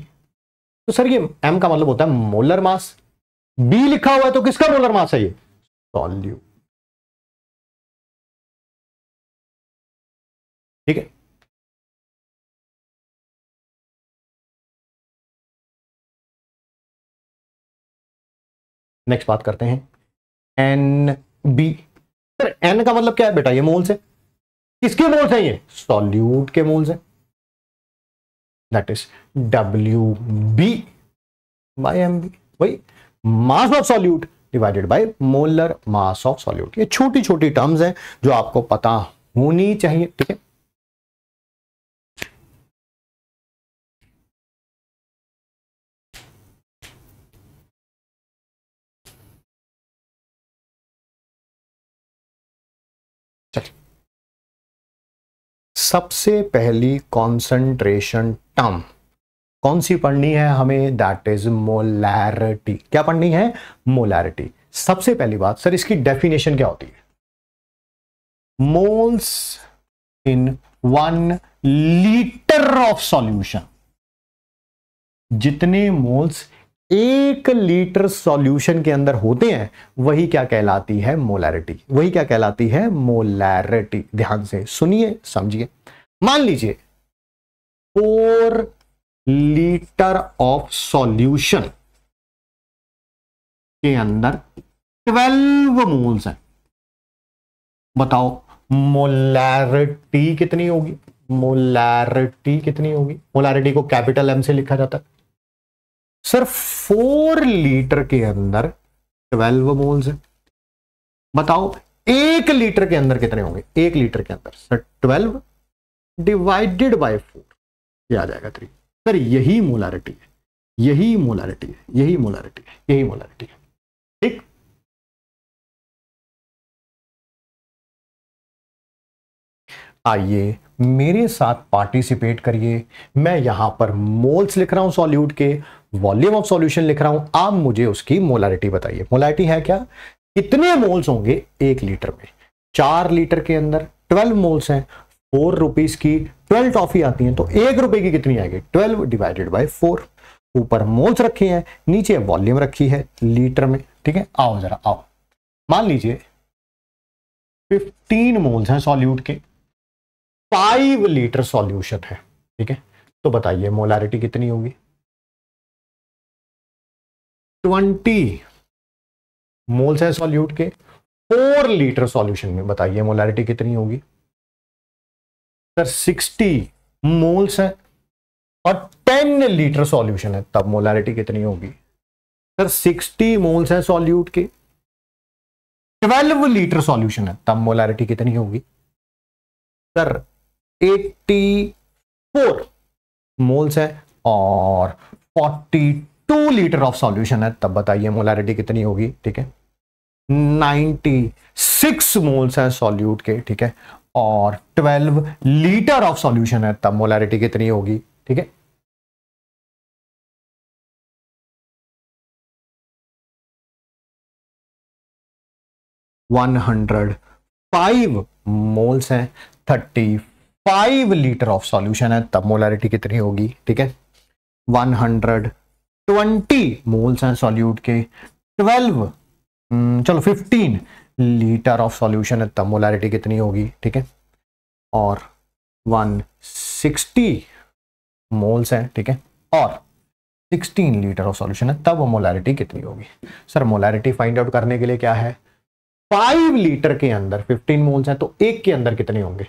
तो सर ये एम का मतलब होता है मोलर मास बी लिखा हुआ है तो किसका मोलर मास है ये? सॉल्यू ठीक है? नेक्स्ट बात करते हैं। एन बी सर एन का मतलब क्या है बेटा? ये मोल्स है। किसके मोल्स है ये? सॉल्यूट के मोल्स है। ट is W B by M B वही mass of solute divided by molar mass of solute ये छोटी छोटी टर्म्स हैं जो आपको पता होनी चाहिए, ठीक है? सबसे पहली कॉन्सेंट्रेशन टर्म कौन सी पढ़नी है हमें? दैट इज़ मोलैरिटी क्या पढ़नी है? मोलैरिटी सबसे पहली बात, सर, इसकी डेफिनेशन क्या होती है? Moles in one litre of solution जितने मोल्स एक लीटर सॉल्यूशन के अंदर होते हैं, वही क्या कहलाती है? मोलैरिटी वही क्या कहलाती है? मोलैरिटी ध्यान से सुनिए, समझिए। मान लीजिए फोर लीटर ऑफ़ सॉल्यूशन के अंदर ट्वेल्व मोल्स है। बताओ, मोलैरिटी कितनी होगी? मोलैरिटी कितनी होगी? मोलैरिटी को कैपिटल एम से लिखा जाता है। सर फोर लीटर के अंदर ट्वेल्व मोल्स है। बताओ, एक लीटर के अंदर कितने होंगे? एक लीटर के अंदर। Sir, twelve divided by four ये आ जाएगा थ्री सर, यही मोलारिटी है। यही मोलारिटी है। यही मोलारिटी है। यही मोलारिटी है। ठीक? आइए, मेरे साथ पार्टिसिपेट करिए। मैं यहाँ पर मोल्स लिख रहा हूँ सॉल्यूट के वॉल्यूम ऑफ़ सॉल्यूशन लिख रहा हूँ। आप मुझे उसकी मोलारिटी बताइए। मोलारिटी है क्या? कितने मोल्स होंगे एक लीटर में? चार लीटर के अंदर। ट्वेल्व मोल्स हैं। फोर रुपीज़ की ट्वेल्व टॉफी आती है तो एक रुपए की कितनी आएगी? ट्वेल्व डिवाइडेड बाई फोर ऊपर मोल्स रखे हैं, नीचे वॉल्यूम रखी है लीटर में, ठीक है? आओ जरा, आओ। मान लीजिए फिफ्टीन मोल्स हैं सॉल्यूट के फाइव लीटर सॉल्यूशन है, ठीक है? तो बताइए मोलारिटी कितनी होगी? ट्वेंटी मोल्स है सॉल्यूट के फोर लीटर सॉल्यूशन में, बताइए मोलारिटी कितनी होगी? सिक्सटी मोल्स है और टेन लीटर सॉल्यूशन है। तब मोलारिटी कितनी होगी? सर, सिक्सटी मोल्स है सॉल्यूट के। ट्वेल्व लीटर सॉल्यूशन है, तब मोलारिटी कितनी होगी? सर, एट्टी फोर मोल्स है और forty two litre of solution है। तब बताइए मोलारिटी कितनी होगी, ठीक है? नाइन्टी सिक्स मोल्स है सॉल्यूट के, ठीक है? और ट्वेल्व लीटर ऑफ़ सॉल्यूशन है तब मोलैरिटी कितनी होगी ठीक है? वन हंड्रेड फाइव मोल्स हैं thirty five litre of solution है तब मोलैरिटी कितनी होगी ठीक है? वन हंड्रेड ट्वेंटी मोल्स हैं सॉल्यूट के ट्वेल्व हम्म, चलो फिफ्टीन लीटर ऑफ़ सॉल्यूशन है, तब मोलारिटी कितनी होगी, ठीक है? और वन सिक्सटी मोल्स हैं, ठीक है? और 16 लीटर ऑफ़ सॉल्यूशन है, तब मोलारिटी कितनी होगी? सर, मोलारिटी फाइंड आउट करने के लिए क्या है? फाइव लीटर के अंदर 15 मोल्स हैं तो एक के अंदर कितने होंगे?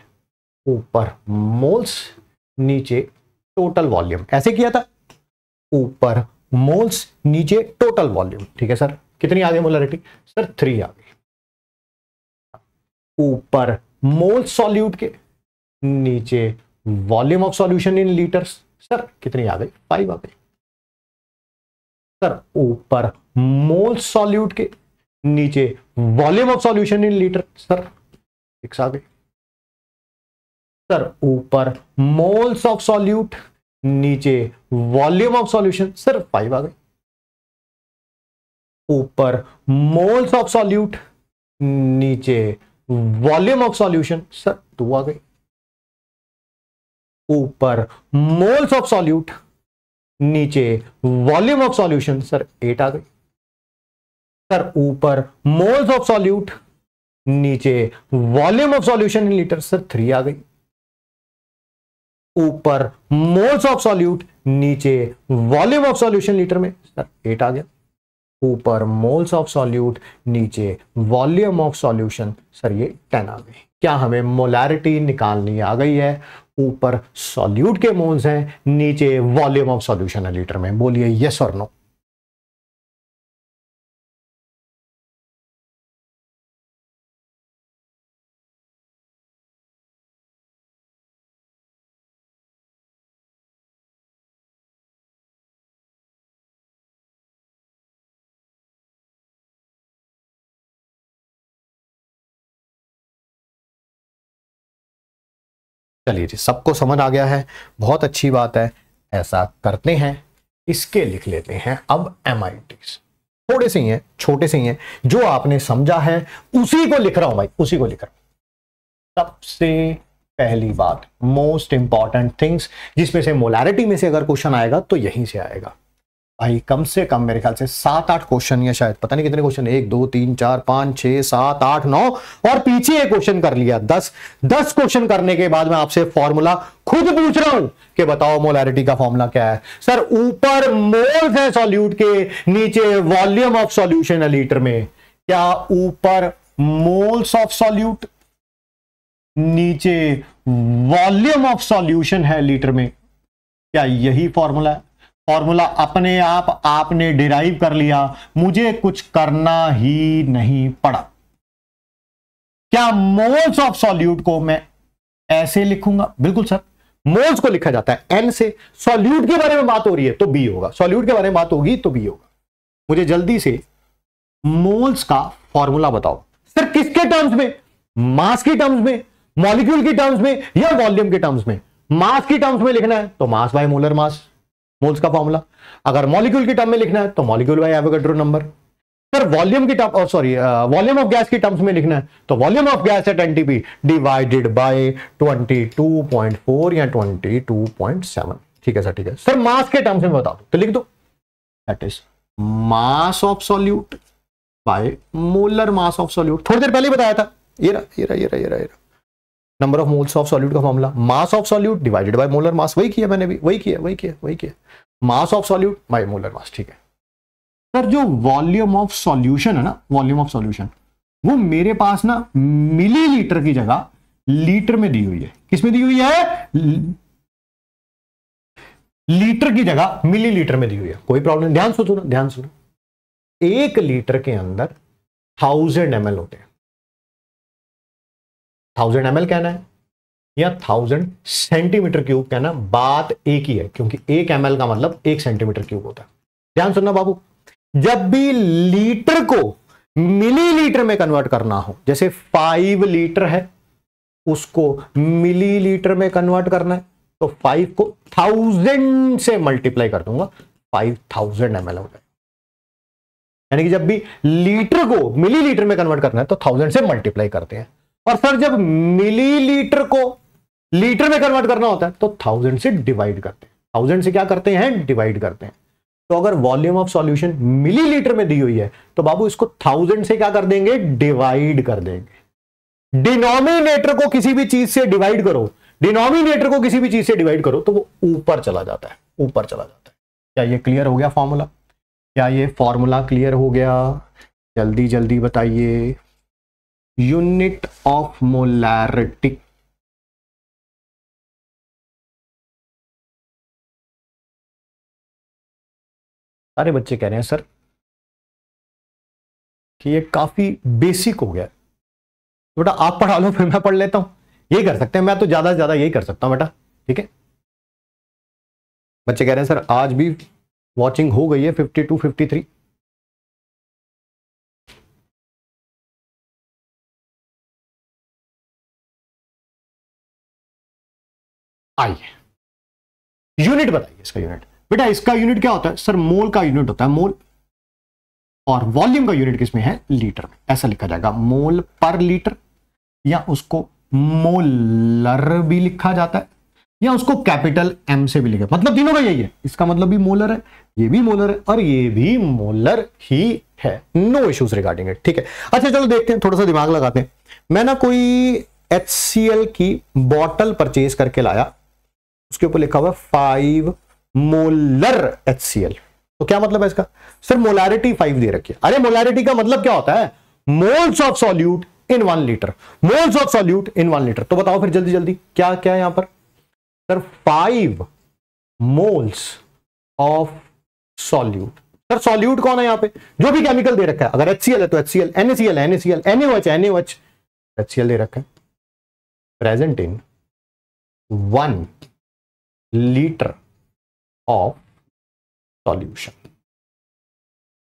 ऊपर मोल्स, नीचे टोटल वॉल्यूम ऐसे किया था? ऊपर मोल्स, नीचे टोटल वॉल्यूम ठीक है, सर? कितनी आ गई मोलरिटी? सर थ्री आ गई। ऊपर मोल सॉल्यूट के नीचे volume of solution in litres. Sir, कितनी आ गई फाइव आ गई। सर, ऊपर मोल्स सॉल्यूट के नीचे volume of solution in litre. Sir six आ गई। सर, ऊपर मोल्स ऑफ़ सॉल्यूट, नीचे volume of solution. Sir five आ गई। ऊपर मोल्स ऑफ़ सॉल्यूट, नीचे volume of solution sir two आ गई। ऊपर मोल्स ऑफ़ सॉल्यूट नीचे volume of solution sir eight आ गई। सर ऊपर मोल्स ऑफ़ सॉल्यूट नीचे volume of solution in litre sir three आ गई। ऊपर मोल्स ऑफ़ सॉल्यूट नीचे वॉल्यूम ऑफ़ सॉल्यूशन लीटर में सर एट आ गया। ऊपर मोल्स ऑफ़ सॉल्यूट, नीचे वॉल्यूम ऑफ़ सॉल्यूशन। सर, ये टेन आ गई क्या हमें मोलैरिटी निकालनी आ गई है? ऊपर सॉल्यूट के मोल्स हैं, नीचे वॉल्यूम ऑफ़ सॉल्यूशन है लीटर में। बोलिए यस और नो चलिए जी, सबको समझ आ गया है, बहुत अच्छी बात है, ऐसा करते हैं। इसके लिख लेते हैं अब एम थोड़े से ही हैं, छोटे से ही हैं, जो आपने समझा है, उसी को लिख रहा हूँ भाई, उसी को लिख रहा हूँ। सबसे पहली बात मोस्ट इंपॉर्टेंट थिंग्स जिसमें से मोलैरिटी में से अगर क्वेश्चन आएगा तो यहीं से आएगा। भाई कम से कम मेरे ख्याल से सात आठ क्वेश्चन या शायद, पता नहीं कितने क्वेश्चन एक, दो, तीन, चार, पाँच, छह, सात, आठ, नौ, और पीछे एक क्वेश्चन कर लिया, दस दस क्वेश्चन करने के बाद मैं आपसे फॉर्मूला खुद पूछ रहा हूँ कि बताओ मोलैरिटी का फॉर्मूला क्या है। सर, ऊपर मोल्स है सॉल्यूट के, नीचे वॉल्यूम ऑफ़ सॉल्यूशन है लीटर में। क्या ऊपर मोल्स ऑफ़ सॉल्यूट नीचे वॉल्यूम ऑफ़ सॉल्यूशन है लीटर में? क्या यही फॉर्मूला है? फॉर्मूला अपने आप आपने डिराइव कर लिया, मुझे कुछ करना ही नहीं पड़ा। क्या मोल्स ऑफ़ सॉल्यूट को मैं ऐसे लिखूँगा? बिल्कुल सर। मोल्स को लिखा जाता है एन से। सॉल्यूट के बारे में बात हो रही है तो बी होगा। सॉल्यूट के बारे में बात होगी तो बी होगा। मुझे जल्दी से मोल्स का फॉर्मूला बताओ। सर, किसके टर्म्स में? मास के टर्म्स में मॉलिक्यूल के टर्म्स में या वॉल्यूम के टर्म्स में? मास की टर्म्स में लिखना है तो mass by molar mass moles का फॉर्मूला अगर मॉलिक्यूल की टर्म में लिखना है तो molecule by Avogadro number sir volume की term sorry volume of gas की टर्म्स में लिखना है तो volume of gas at NTP divided by 22.4 या 22.7 ठीक है सर ठीक है. सर मास के टर्म्स में बता दो तो लिख दो. That is mass of solute by molar mass of solute थोड़ी देर पहले ही बताया था. ये रहा ये रहा ये रहा ये रहा ये रहा. Number of moles of solute का formula mass of solute divided by molar mass वही किया मैंने भी, वही किया वही किया वही किया. Mass of solute by molar mass ठीक है? सर जो वॉल्यूम ऑफ़ सॉल्यूशन है ना वॉल्यूम ऑफ़ सॉल्यूशन वो मेरे पास ना मिलीलीटर की जगह लीटर में दी हुई है। किसमें दी हुई है? लीटर की जगह मिलीलीटर में दी हुई है। कोई प्रॉब्लम ध्यान सुनो ध्यान सुनो। एक लीटर के अंदर थाउज़ेंड एम होते हैं। थाउज़ेंड एम कहना है। या थाउज़ेंड सेंटीमीटर क्यूब कहना बात एक ही है, क्योंकि एक एम का मतलब एक सेंटीमीटर क्यूब होता है। ध्यान सुनना बाबू, जब भी लीटर को मिलीलीटर में कन्वर्ट करना हो, जैसे फाइव लीटर है, उसको मिलीलीटर में कन्वर्ट करना है तो फाइव को थाउज़ेंड से मल्टीप्लाई कर दूँगा फाइव थाउज़ेंड एम एल हो जाए यानी कि जब भी लीटर को मिलीलीटर में कन्वर्ट करना है तो थाउज़ेंड से मल्टीप्लाई करते हैं। और सर, जब मिलीलीटर को लीटर में कन्वर्ट करना होता है तो थाउज़ेंड से डिवाइड करते हैं। थाउज़ेंड से क्या करते हैं? डिवाइड करते हैं। तो अगर वॉल्यूम ऑफ़ सॉल्यूशन मिलीलीटर में दी हुई है तो बाबू इसको थाउज़ेंड से क्या कर देंगे? डिवाइड कर देंगे। डिनोमिनेटर को किसी भी चीज़ से डिवाइड करो। डिनोमिनेटर को किसी भी चीज़ से डिवाइड करो तो वो ऊपर चला जाता है, ऊपर चला जाता है। क्या ये क्लियर हो गया फॉर्मूला क्या ये फॉर्मूला क्लियर हो गया? जल्दी जल्दी बताइए। यूनिट ऑफ़ मोलैरिटी सारे बच्चे कह रहे हैं, सर, कि ये काफ़ी बेसिक हो गया। बेटा, आप पढ़ा लो, फिर मैं पढ़ लेता हूँ। यही कर सकते हैं, मैं तो ज़्यादा से ज़्यादा यही कर सकता हूँ, बेटा। ठीक है? बच्चे कह रहे हैं, सर, आज भी वॉचिंग हो गई है फिफ्टी टू फिफ्टी थ्री आइए। यूनिट बताइए इसका यूनिट बेटा, इसका यूनिट क्या होता है? सर मोल का यूनिट होता है मोल और वॉल्यूम का यूनिट किसमें है? लीटर में। ऐसा लिखा जाएगा मोल पर लीटर या उसको मोलर भी लिखा जाता है, या उसको कैपिटल एम से भी लिखा मतलब तीनों का यही है। इसका मतलब भी मोलर है, ये भी मोलर है, और ये भी मोलर ही है। नो इश्यूज़ रिगार्डिंग इट ठीक है? अच्छा चलो देखते हैं, थोड़ा सा दिमाग लगाते हैं। मैं ना कोई एचसीएल की बॉटल परचेज करके लाया, उसके ऊपर लिखा हुआ फाइव मोलर एच तो क्या मतलब है इसका? सर मोलारिटी फाइव दे रखी अरे, मोलारिटी का मतलब क्या होता है? Moles of solute in one litre. Moles of solute in one litre. तो बताओ फिर जल्दी जल्दी, क्या क्या है यहाँ पर? Sir five moles of solute. Sir, solute कौन है यहाँ पे? जो भी केमिकल दे रखा है। अगर एचसीएल है तो H C L N C L N C L N H N H H C L दे रखा है। Present in one litre of solution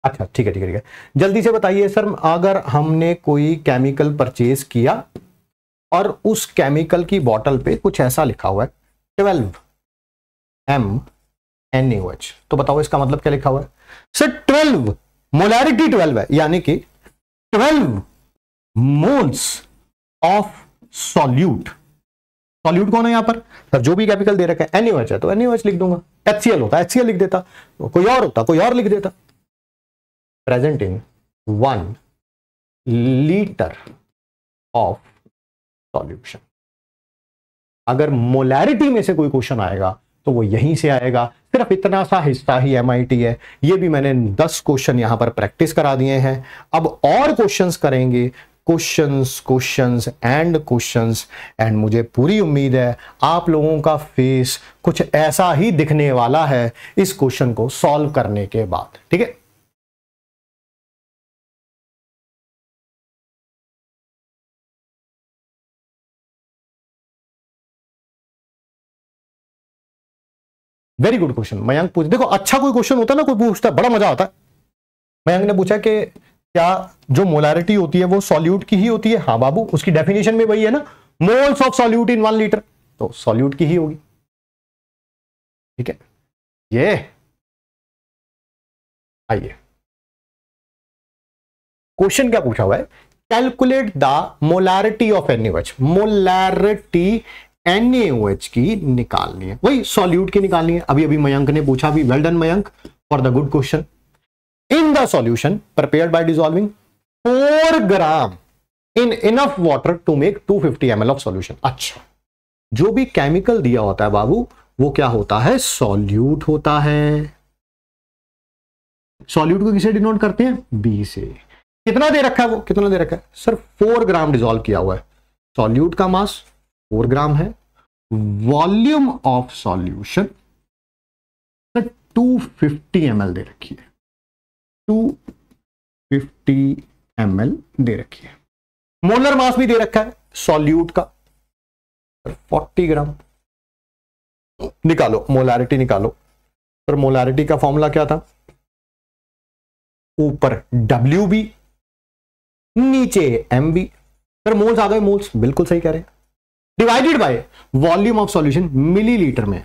अच्छा ठीक है ठीक है ठीक है। जल्दी से बताइए सर, अगर हमने कोई केमिकल परचेज किया और उस केमिकल की बॉटल पे कुछ ऐसा लिखा हुआ है ट्वेल्व एम एन एच तो बताओ इसका मतलब क्या लिखा हुआ है? सर ट्वेल्व मोलैरिटी ट्वेल्व है, यानी कि twelve moles of solute solute कौन है यहाँ पर? सर जो भी केमिकल दे रखा है एनएच है तो एनएच लिख दूँगा। एचसीएल होता एचसीएल लिख देता। कोई और होता, कोई और लिख देता। Present in one litre of solution अगर मोलैरिटी में से कोई क्वेश्चन आएगा तो वो यहीं से आएगा। सिर्फ़ इतना सा हिस्सा ही एमआईटी है। ये भी मैंने दस क्वेश्चन यहाँ पर प्रैक्टिस करा दिए हैं। अब और क्वेश्चंस करेंगे questions questions and questions and मुझे पूरी उम्मीद है आप लोगों का फेस कुछ ऐसा ही दिखने वाला है इस क्वेश्चन को सॉल्व करने के बाद। ठीक है? वेरी गुड क्वेश्चन मयंक पूछ, देखो अच्छा कोई क्वेश्चन होता है ना, कोई पूछता है, बड़ा मज़ा आता है। मयंक ने पूछा कि क्या जो मोलारिटी होती है वो सॉल्यूट की ही होती है? हाँ बाबू, उसकी डेफिनेशन में वही है ना moles of solute in one litre तो सॉल्यूट की ही होगी। ठीक है? ये, आइए। क्वेश्चन क्या पूछा हुआ है? Calculate the molarity of NH molarity NH की निकालनी है। वही सॉल्यूट की निकालनी है। अभी अभी मयंक ने पूछा भी well done Mayank for the good question in the solution prepared by dissolving 4 gram in enough water to make 250 ml of solution. अच्छा। जो भी केमिकल दिया होता है बाबू वो क्या होता है? सॉल्यूट होता है। सॉल्यूट को किसे डिनोट करते हैं? बी से। कितना दे रखा है वो? कितना दे रखा है? सर फोर ग्राम डिजोल्व किया हुआ है। सॉल्यूट का मास फोर ग्राम है। Volume of solution two fifty M दे रखी है। टू फिफ्टी एम दे रखी है। मोलर मास भी दे रखा है सॉल्यूट का। फोर्टी ग्राम निकालो मोलारिटी निकालो। पर मोलारिटी का फॉर्मूला क्या था? ऊपर डब्ल्यू बी नीचे एम बी सर मोल्स आ गए मोल्स बिल्कुल सही कह रहे हैं। Divided by volume of solution millilitre में।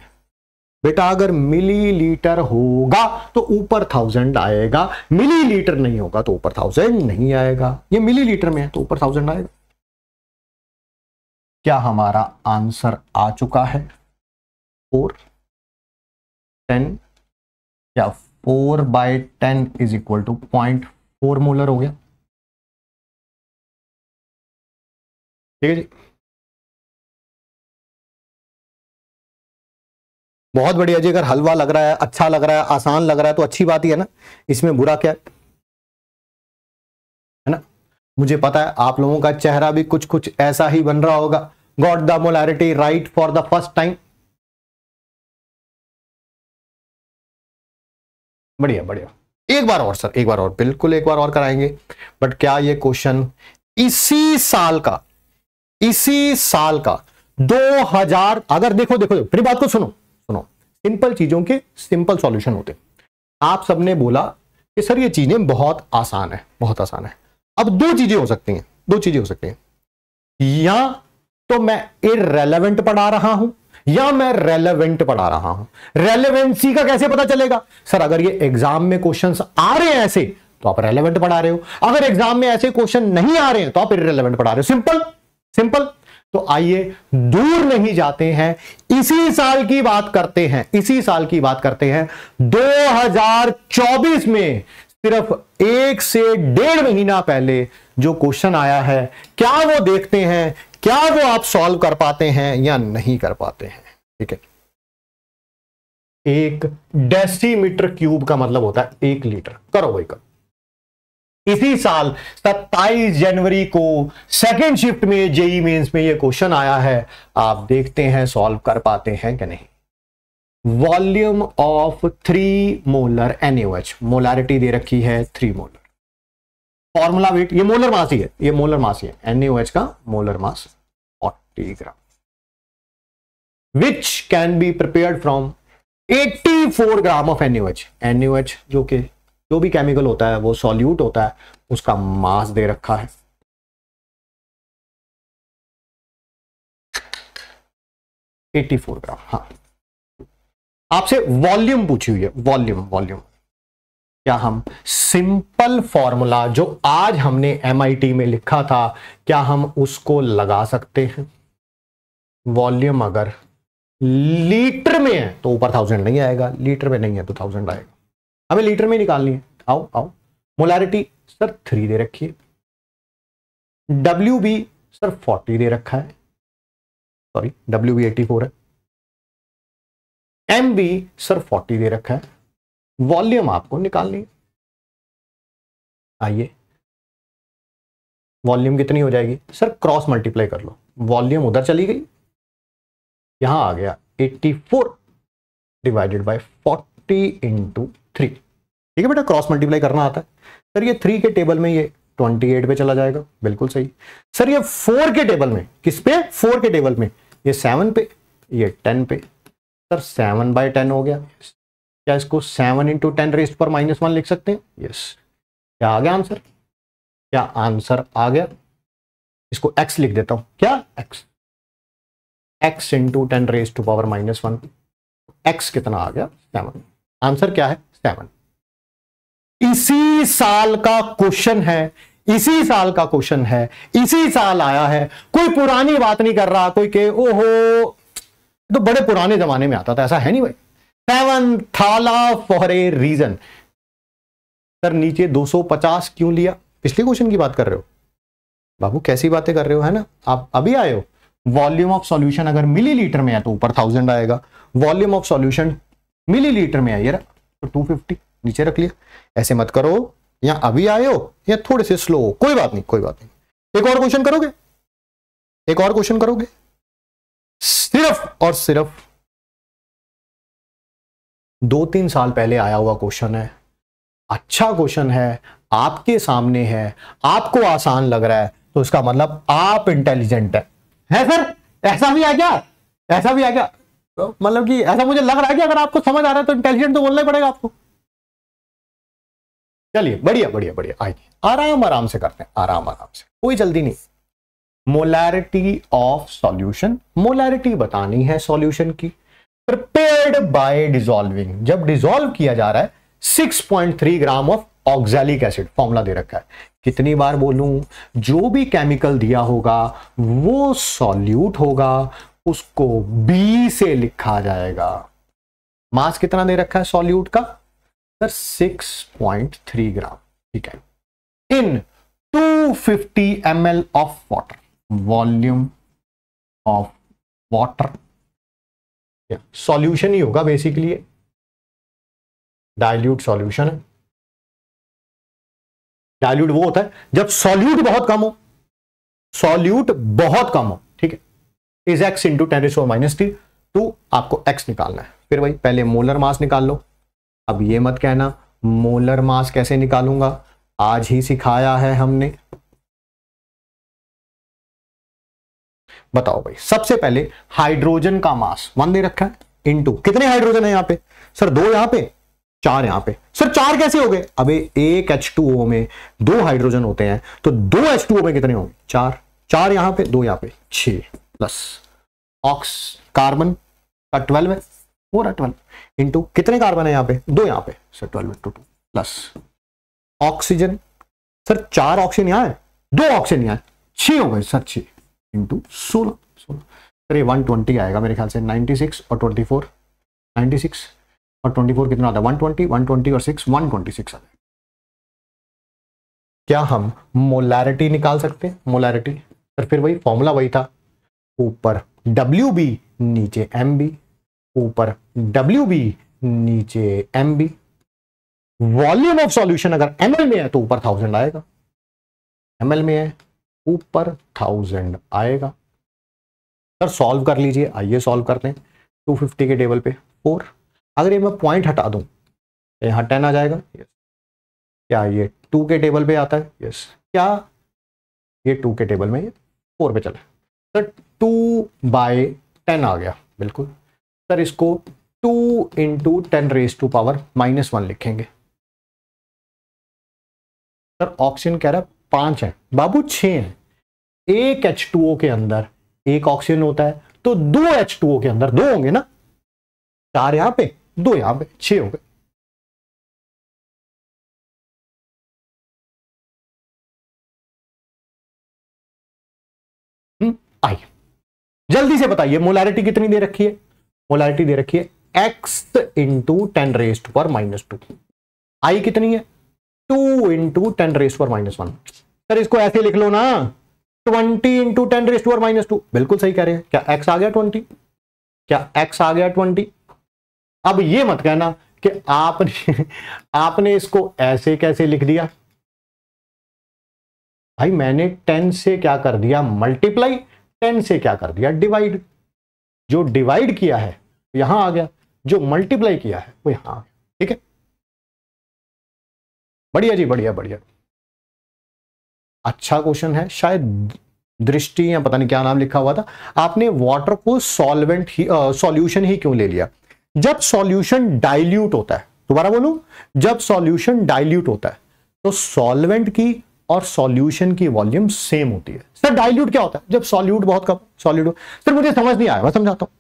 बेटा, अगर मिलीलीटर होगा तो ऊपर थाउज़ेंड आएगा। मिलीलीटर नहीं होगा तो ऊपर थाउज़ेंड नहीं आएगा। ये मिलीलीटर में है तो ऊपर थाउज़ेंड आएगा। क्या हमारा आंसर आ चुका है? फोर टेन या four by ten is equal to point four molar हो गया। ठीक है जी? बहुत बढ़िया जी, अगर हलवा लग रहा है अच्छा लग रहा है, आसान लग रहा है तो अच्छी बात ही है ना। इसमें बुरा क्या? है ना? मुझे पता है, आप लोगों का चेहरा भी कुछ कुछ ऐसा ही बन रहा होगा। Got the molarity right for the first time बढ़िया बढ़िया। एक बार और, सर, एक बार और, बिल्कुल एक बार और कराएँगे। बट क्या ये क्वेश्चन इसी साल का, इसी साल का 2000 अगर देखो देखो, मेरी बात को सुनो। सिंपल चीज़ों के सिंपल सॉल्यूशन होते आप सबने बोला कि सर, ये चीज़ें बहुत आसान है, बहुत आसान है। अब दो चीज़ें हो सकती हैं, दो चीज़ें हो सकती हैं। या तो मैं इरेलीवेंट पढ़ा रहा हूँ, या मैं रेलेवेंट पढ़ा रहा हूँ। रेलेवेंसी का कैसे पता चलेगा? सर, अगर ये एग्ज़ाम में क्वेश्चंस आ रहे हैं ऐसे तो आप रेलेवेंट पढ़ा रहे हो। अगर एग्ज़ाम में ऐसे क्वेश्चन नहीं आ रहे हैं तो आप इरेलीवेंट पढ़ा रहे हो। सिंपल सिंपल तो आइए दूर नहीं जाते हैं, इसी साल की बात करते हैं, इसी साल की बात करते हैं। 2024 में सिर्फ़ एक से डेढ़ महीना पहले जो क्वेश्चन आया है, क्या वो देखते हैं, क्या वो आप सॉल्व कर पाते हैं या नहीं कर पाते हैं? ठीक है। एक डेसीमीटर क्यूब का मतलब होता है एक लीटर, करो भाई करो। इसी साल 27 जनवरी को सेकेंड शिफ्ट में जेई मेंस में ये क्वेश्चन आया है। आप देखते हैं सॉल्व कर पाते हैं कि नहीं। Volume of three molar NH molarity दे रखी है थ्री मोलर फॉर्मूला वेट ये मोलर मास ही है। ये मोलर मास ही है। एनएच का molar mass 40 gram which can be prepared from 84 gram of NH NH जो कि जो भी केमिकल होता है, वो सॉल्यूट होता है, उसका मास दे रखा है। 84 ग्राम हाँ। आपसे वॉल्यूम पूछी हुई है वॉल्यूम वॉल्यूम क्या हम सिंपल फॉर्मूला जो आज हमने एमआईटी में लिखा था, क्या हम उसको लगा सकते हैं? वॉल्यूम अगर लीटर में है तो ऊपर थाउज़ेंड नहीं आएगा, लीटर में नहीं है तो थाउज़ेंड आएगा। हमें लीटर में निकालनी है। आओ आओ। मोलारिटी सर थ्री दे रखी है। डब्ल्यू बी सर फोर्टी दे रखा है। Sorry W B eighty four है। एम बी सर फोर्टी दे रखा है। वॉल्यूम आपको निकालनी है। आइए। वॉल्यूम कितनी हो जाएगी? सर क्रॉस मल्टीप्लाई कर लो। वॉल्यूम उधर चली गई। यहाँ आ गया 84 डिवाइडेड बाय 40 इंटू थ्री ठीक है बेटा क्रॉस मल्टीप्लाई करना आता है। सर, ये थ्री के टेबल में ये 28 पे चला जाएगा। बिल्कुल सही। सर, ये फोर के टेबल में, किस पे? फोर के टेबल में। ये सेवन पे, ये टेन पे। सर सेवन बाय टेन हो गया। क्या इसको सेवन इंटू टेन रेस्ट पर माइनस वन लिख सकते हैं? यस क्या आ गया आंसर क्या आंसर आ गया? इसको एक्स लिख देता हूँ। क्या? X X into ten raise to power minus one X कितना आ गया? सेवन आंसर क्या है? सेवन इसी साल का क्वेश्चन है, इसी साल का क्वेश्चन है, इसी साल आया है। कोई पुरानी बात नहीं कर रहा, कोई के, ओहो तो बड़े पुराने जमाने में आता था, ऐसा है नहीं भाई। Seven Thala for a reason sir, नीचे 250 क्यों लिया? पिछले क्वेश्चन की बात कर रहे हो। बाबू, कैसी बातें कर रहे हो, है ना? आप अभी आए हो। वॉल्यूम ऑफ़ सॉल्यूशन अगर मिलीलीटर में है तो ऊपर थाउज़ेंड आएगा। वॉल्यूम ऑफ़ सॉल्यूशन मिलीलीटर में ये तो टू फिफ्टी नीचे रख लिया। ऐसे मत करो, या अभी आए हो या थोड़े से स्लो हो। कोई बात नहीं, कोई बात नहीं। एक और क्वेश्चन करोगे? एक और क्वेश्चन करोगे? सिर्फ़ और सिर्फ़ दो तीन साल पहले आया हुआ क्वेश्चन है। अच्छा क्वेश्चन है, आपके सामने है, आपको आसान लग रहा है। तो इसका मतलब आप इंटेलिजेंट है। है सर? ऐसा भी आ गया ऐसा भी आ गया तो मतलब कि ऐसा मुझे लग रहा है कि अगर आपको समझ आ रहा है तो इंटेलिजेंट तो बोलना ही पड़ेगा आपको। चलिए, बढ़िया बढ़िया बढ़िया, आइए। आराम आराम से करते हैं, आराम आराम से। कोई जल्दी नहीं। मोलैरिटी ऑफ़ सॉल्यूशन मोलैरिटी बतानी है सॉल्यूशन की। प्रिपेयर्ड बाय डिजोल्विंग जब डिजोल्व किया जा रहा है 6.3 gram of oxalic acid formula दे रखा है। कितनी बार बोलूँ, जो भी केमिकल दिया होगा, वो सॉल्यूट होगा, उसको बी से लिखा जाएगा। मास कितना दे रखा है सॉल्यूट का? सर 6.3 ग्राम, ठीक है। In 250 fifty M L of water volume of water solution ही होगा बेसिकली डायल्यूट सॉल्यूशन है। डायल्यूट वो होता है, जब सॉल्यूट बहुत कम हो सॉल्यूट बहुत कम हो, ठीक है। Is X into ten minus T two आपको एक्स निकालना है। फिर भाई, पहले मोलर मास निकाल लो अब ये मत कहना मोलर मास कैसे निकालूँगा? आज ही सिखाया है हमने। बताओ भाई, सबसे पहले हाइड्रोजन का मास वन दे रखा है इनटू कितने हाइड्रोजन है यहाँ पे? सर, दो यहाँ पे, चार यहाँ पे। सर, चार कैसे हो गए? अबे एक एच टू ओ में दो हाइड्रोजन होते हैं तो दो एच टू ओ में कितने होंगे? चार। चार यहाँ पे, दो यहाँ पे। छ प्लस ऑक्स कार्बन का ट्वेल्व है फोर है ट्वेल्व इंटू कितने कार्बन है यहाँ पे? दो यहाँ पे। Sir twelve into two plus oxygen sir, चार ऑक्सीजन यहाँ है। दो ऑक्सीजन यहाँ छह हो गए। सर, छह इंटू सोलह। सोलह। सर ये वन ट्वेंटी आएगा मेरे ख्याल से। नाइनटी सिक्स और ट्वेंटी फोर नाइनटी सिक्स और 24 कितना आता है? 120 120 और 6 126 आता है। क्या हम मोलैरिटी निकाल सकते हैं? मोलैरिटी और फिर वही फॉर्मूला वही था। ऊपर डब्ल्यू बी नीचे एम बी ऊपर डब्ल्यू बी नीचे M B volume of solution अगर एम में है तो ऊपर थाउज़ेंड आएगा। एम में है, ऊपर थाउज़ेंड आएगा। सर सॉल्व कर लीजिए, आइए सॉल्व करते हैं 250 के टेबल पे फोर अगर ये मैं पॉइंट हटा दूँ तो यहाँ टेन आ जाएगा। यस क्या ये टू के टेबल पे आता है? यस क्या ये टू के टेबल में, ये फोर पे चले। सर टू बाय टेन आ गया, बिल्कुल। सर इसको two into ten raise to power minus one लिखेंगे। सर ऑक्सीजन कह रहा है पाँच है। बाबू छ है। एक एच टू ओ के अंदर एक ऑक्सीजन होता है तो दो एच टू के अंदर दो होंगे ना। चार यहाँ पे दो यहाँ पे छह हो गए। हम्म, आइए। जल्दी से बताइए मोलारिटी कितनी दे रखी है? मोलारिटी दे रखी है। एक्स इंटू टेन रेस्ट पर माइनस टू आई कितनी है? टू इंटू टेन रेस्ट पर माइनस वन सर, इसको ऐसे लिख लो ना। ट्वेंटी इंटू टेन रेस्ट पर माइनस टू बिल्कुल सही कह रहे हैं। क्या एक्स आ गया ट्वेंटी क्या एक्स आ गया ट्वेंटी अब ये मत कहना कि आपने आपने इसको ऐसे कैसे लिख दिया? भाई, मैंने टेन से क्या कर दिया? मल्टीप्लाई टेन से क्या कर दिया? डिवाइड जो डिवाइड किया है यहाँ आ गया, जो मल्टीप्लाई किया है, वो यहाँ आ गया, ठीक है? बढ़िया जी, बढ़िया बढ़िया। अच्छा क्वेश्चन है, शायद दृष्टि या पता नहीं क्या नाम लिखा हुआ था, आपने वाटर को सॉल्वेंट ही सॉल्यूशन ही क्यों ले लिया? जब सॉल्यूशन डाइल्यूट होता है, दोबारा बोलूँ, जब सॉल्यूशन डाइल्यूट होता है तो सॉल्वेंट की और सॉल्यूशन की वॉल्यूम सेम होती है। सर डाइल्यूट क्या होता है? जब सॉल्यूट बहुत कम सॉल्यूट सर, मुझे समझ नहीं आया, मैं समझाता हूँ।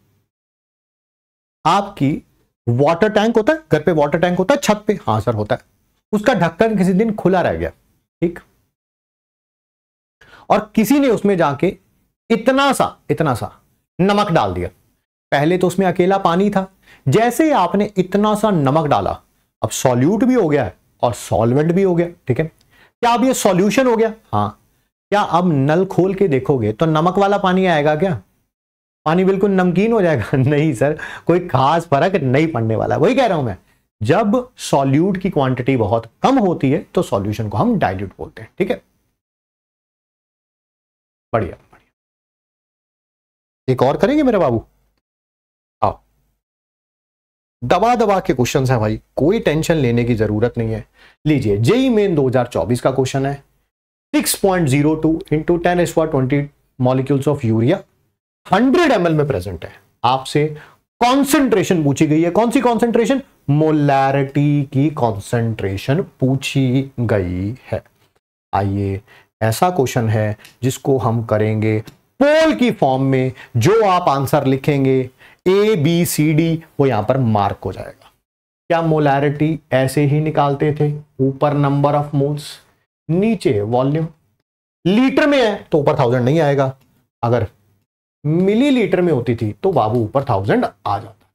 आपकी वाटर टैंक होता है, घर पे वाटर टैंक होता है, छत पे। हाँ सर, होता है। उसका ढक्कन किसी दिन खुला रह गया, ठीक? और किसी ने उसमें जाके इतना सा इतना सा नमक डाल दिया। पहले तो उसमें अकेला पानी था। जैसे आपने इतना सा नमक डाला, अब सॉल्यूट भी हो गया है और सॉल्वेंट भी हो गया, ठीक है? क्या अब ये सॉल्यूशन हो गया? हाँ। क्या अब नल खोल के देखोगे तो नमक वाला पानी आएगा क्या? पानी बिल्कुल नमकीन हो जाएगा? नहीं सर कोई खास फ़र्क नहीं पड़ने वाला। वही कह रहा हूँ मैं जब सॉल्यूट की क्वांटिटी बहुत कम होती है तो सॉल्यूशन को हम डाइल्यूट बोलते हैं ठीक है? बढ़िया बढ़िया। एक और करेंगे मेरे बाबू? आओ। दबा दबा के क्वेश्चन है भाई कोई टेंशन लेने की ज़रूरत नहीं है। लीजिए, जेई मेन 2024 का क्वेश्चन है। 6.02 point zero two into ten S twenty molecules of urea hundred M में प्रेजेंट है। आपसे कॉन्सेंट्रेशन पूछी गई है। कौन सी कॉन्सेंट्रेशन मोलैरिटी की कॉन्सेंट्रेशन पूछी गई है। आइए, ऐसा क्वेश्चन है जिसको हम करेंगे पोल की फॉर्म में। जो आप आंसर लिखेंगे ए बी सी डी वो यहाँ पर मार्क हो जाएगा। क्या मोलैरिटी ऐसे ही निकालते थे? ऊपर नंबर ऑफ़ मोल्स नीचे वॉल्यूम लीटर में है तो ऊपर थाउज़ेंड नहीं आएगा। अगर मिलीलीटर में होती थी तो बाबू ऊपर थाउज़ेंड आ जाता।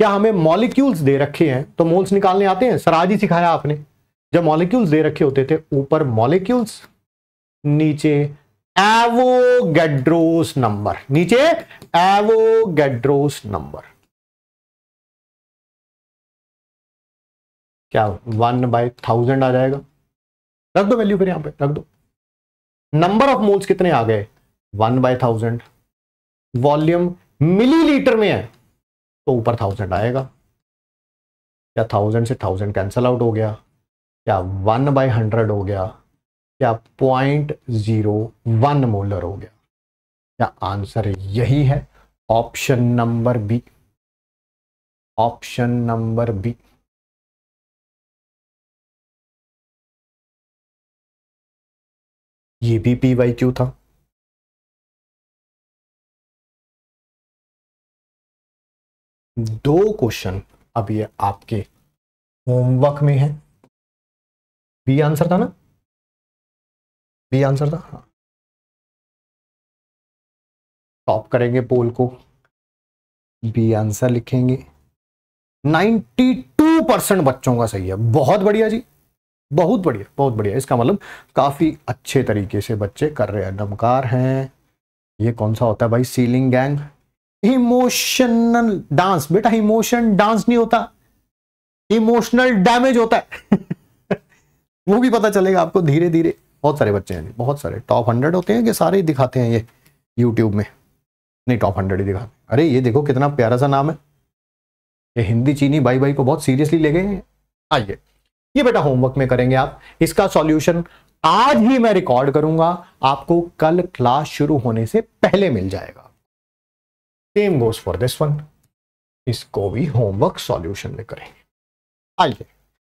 क्या हमें मॉलिक्यूल्स दे रखे हैं? तो मोल्स निकालने आते हैं। सर, आज ही सिखाया आपने। जब मॉलिक्यूल्स दे रखे होते थे, ऊपर मॉलिक्यूल्स नीचे एवोगेड्रोस नंबर नीचे एवोगेड्रोस नंबर क्या वन बाय थाउज़ेंड आ जाएगा? रख दो वैल्यू फिर यहाँ पे, रख दो। नंबर ऑफ़ मोल्स कितने आ गए? One by thousand volume millilitre में है तो ऊपर थाउज़ेंड आएगा। क्या थाउज़ेंड से थाउज़ेंड कैंसल आउट हो गया? क्या वन बाय हंड्रेड हो गया? क्या पॉइंट ज़ीरो वन मोलर हो गया? क्या आंसर यही है? Option number B option number B ये भी पी वाई क्यू था? दो क्वेश्चन अब ये आपके होमवर्क में है। बी आंसर था ना? बी आंसर था? हाँ। टॉप करेंगे पोल को। बी आंसर लिखेंगे। 92 परसेंट बच्चों का सही है। बहुत बढ़िया जी। बहुत बढ़िया बहुत बढ़िया। इसका मतलब काफ़ी अच्छे तरीके से बच्चे कर रहे हैं नमकार हैं। ये कौन सा होता है भाई? सीलिंग गैंग इमोशनल डांस बेटा इमोशन डांस नहीं होता। इमोशनल डैमेज होता है। वो भी पता चलेगा आपको धीरे धीरे बहुत सारे बच्चे हैं। बहुत सारे। टॉप हंड्रेड होते हैं कि सारे ही दिखाते हैं ये यूट्यूब में? नहीं टॉप हंड्रेड ही दिखाते अरे, ये देखो कितना प्यारा सा नाम है। ये हिंदी चीनी भाई भाई को बहुत सीरियसली ले गए आइए। ये बेटा होमवर्क में करेंगे आप। इसका सॉल्यूशन आज ही मैं रिकॉर्ड करूँगा, आपको कल क्लास शुरू होने से पहले मिल जाएगा। Same goes for this one इसको भी होमवर्क सॉल्यूशन में करेंगे। आइए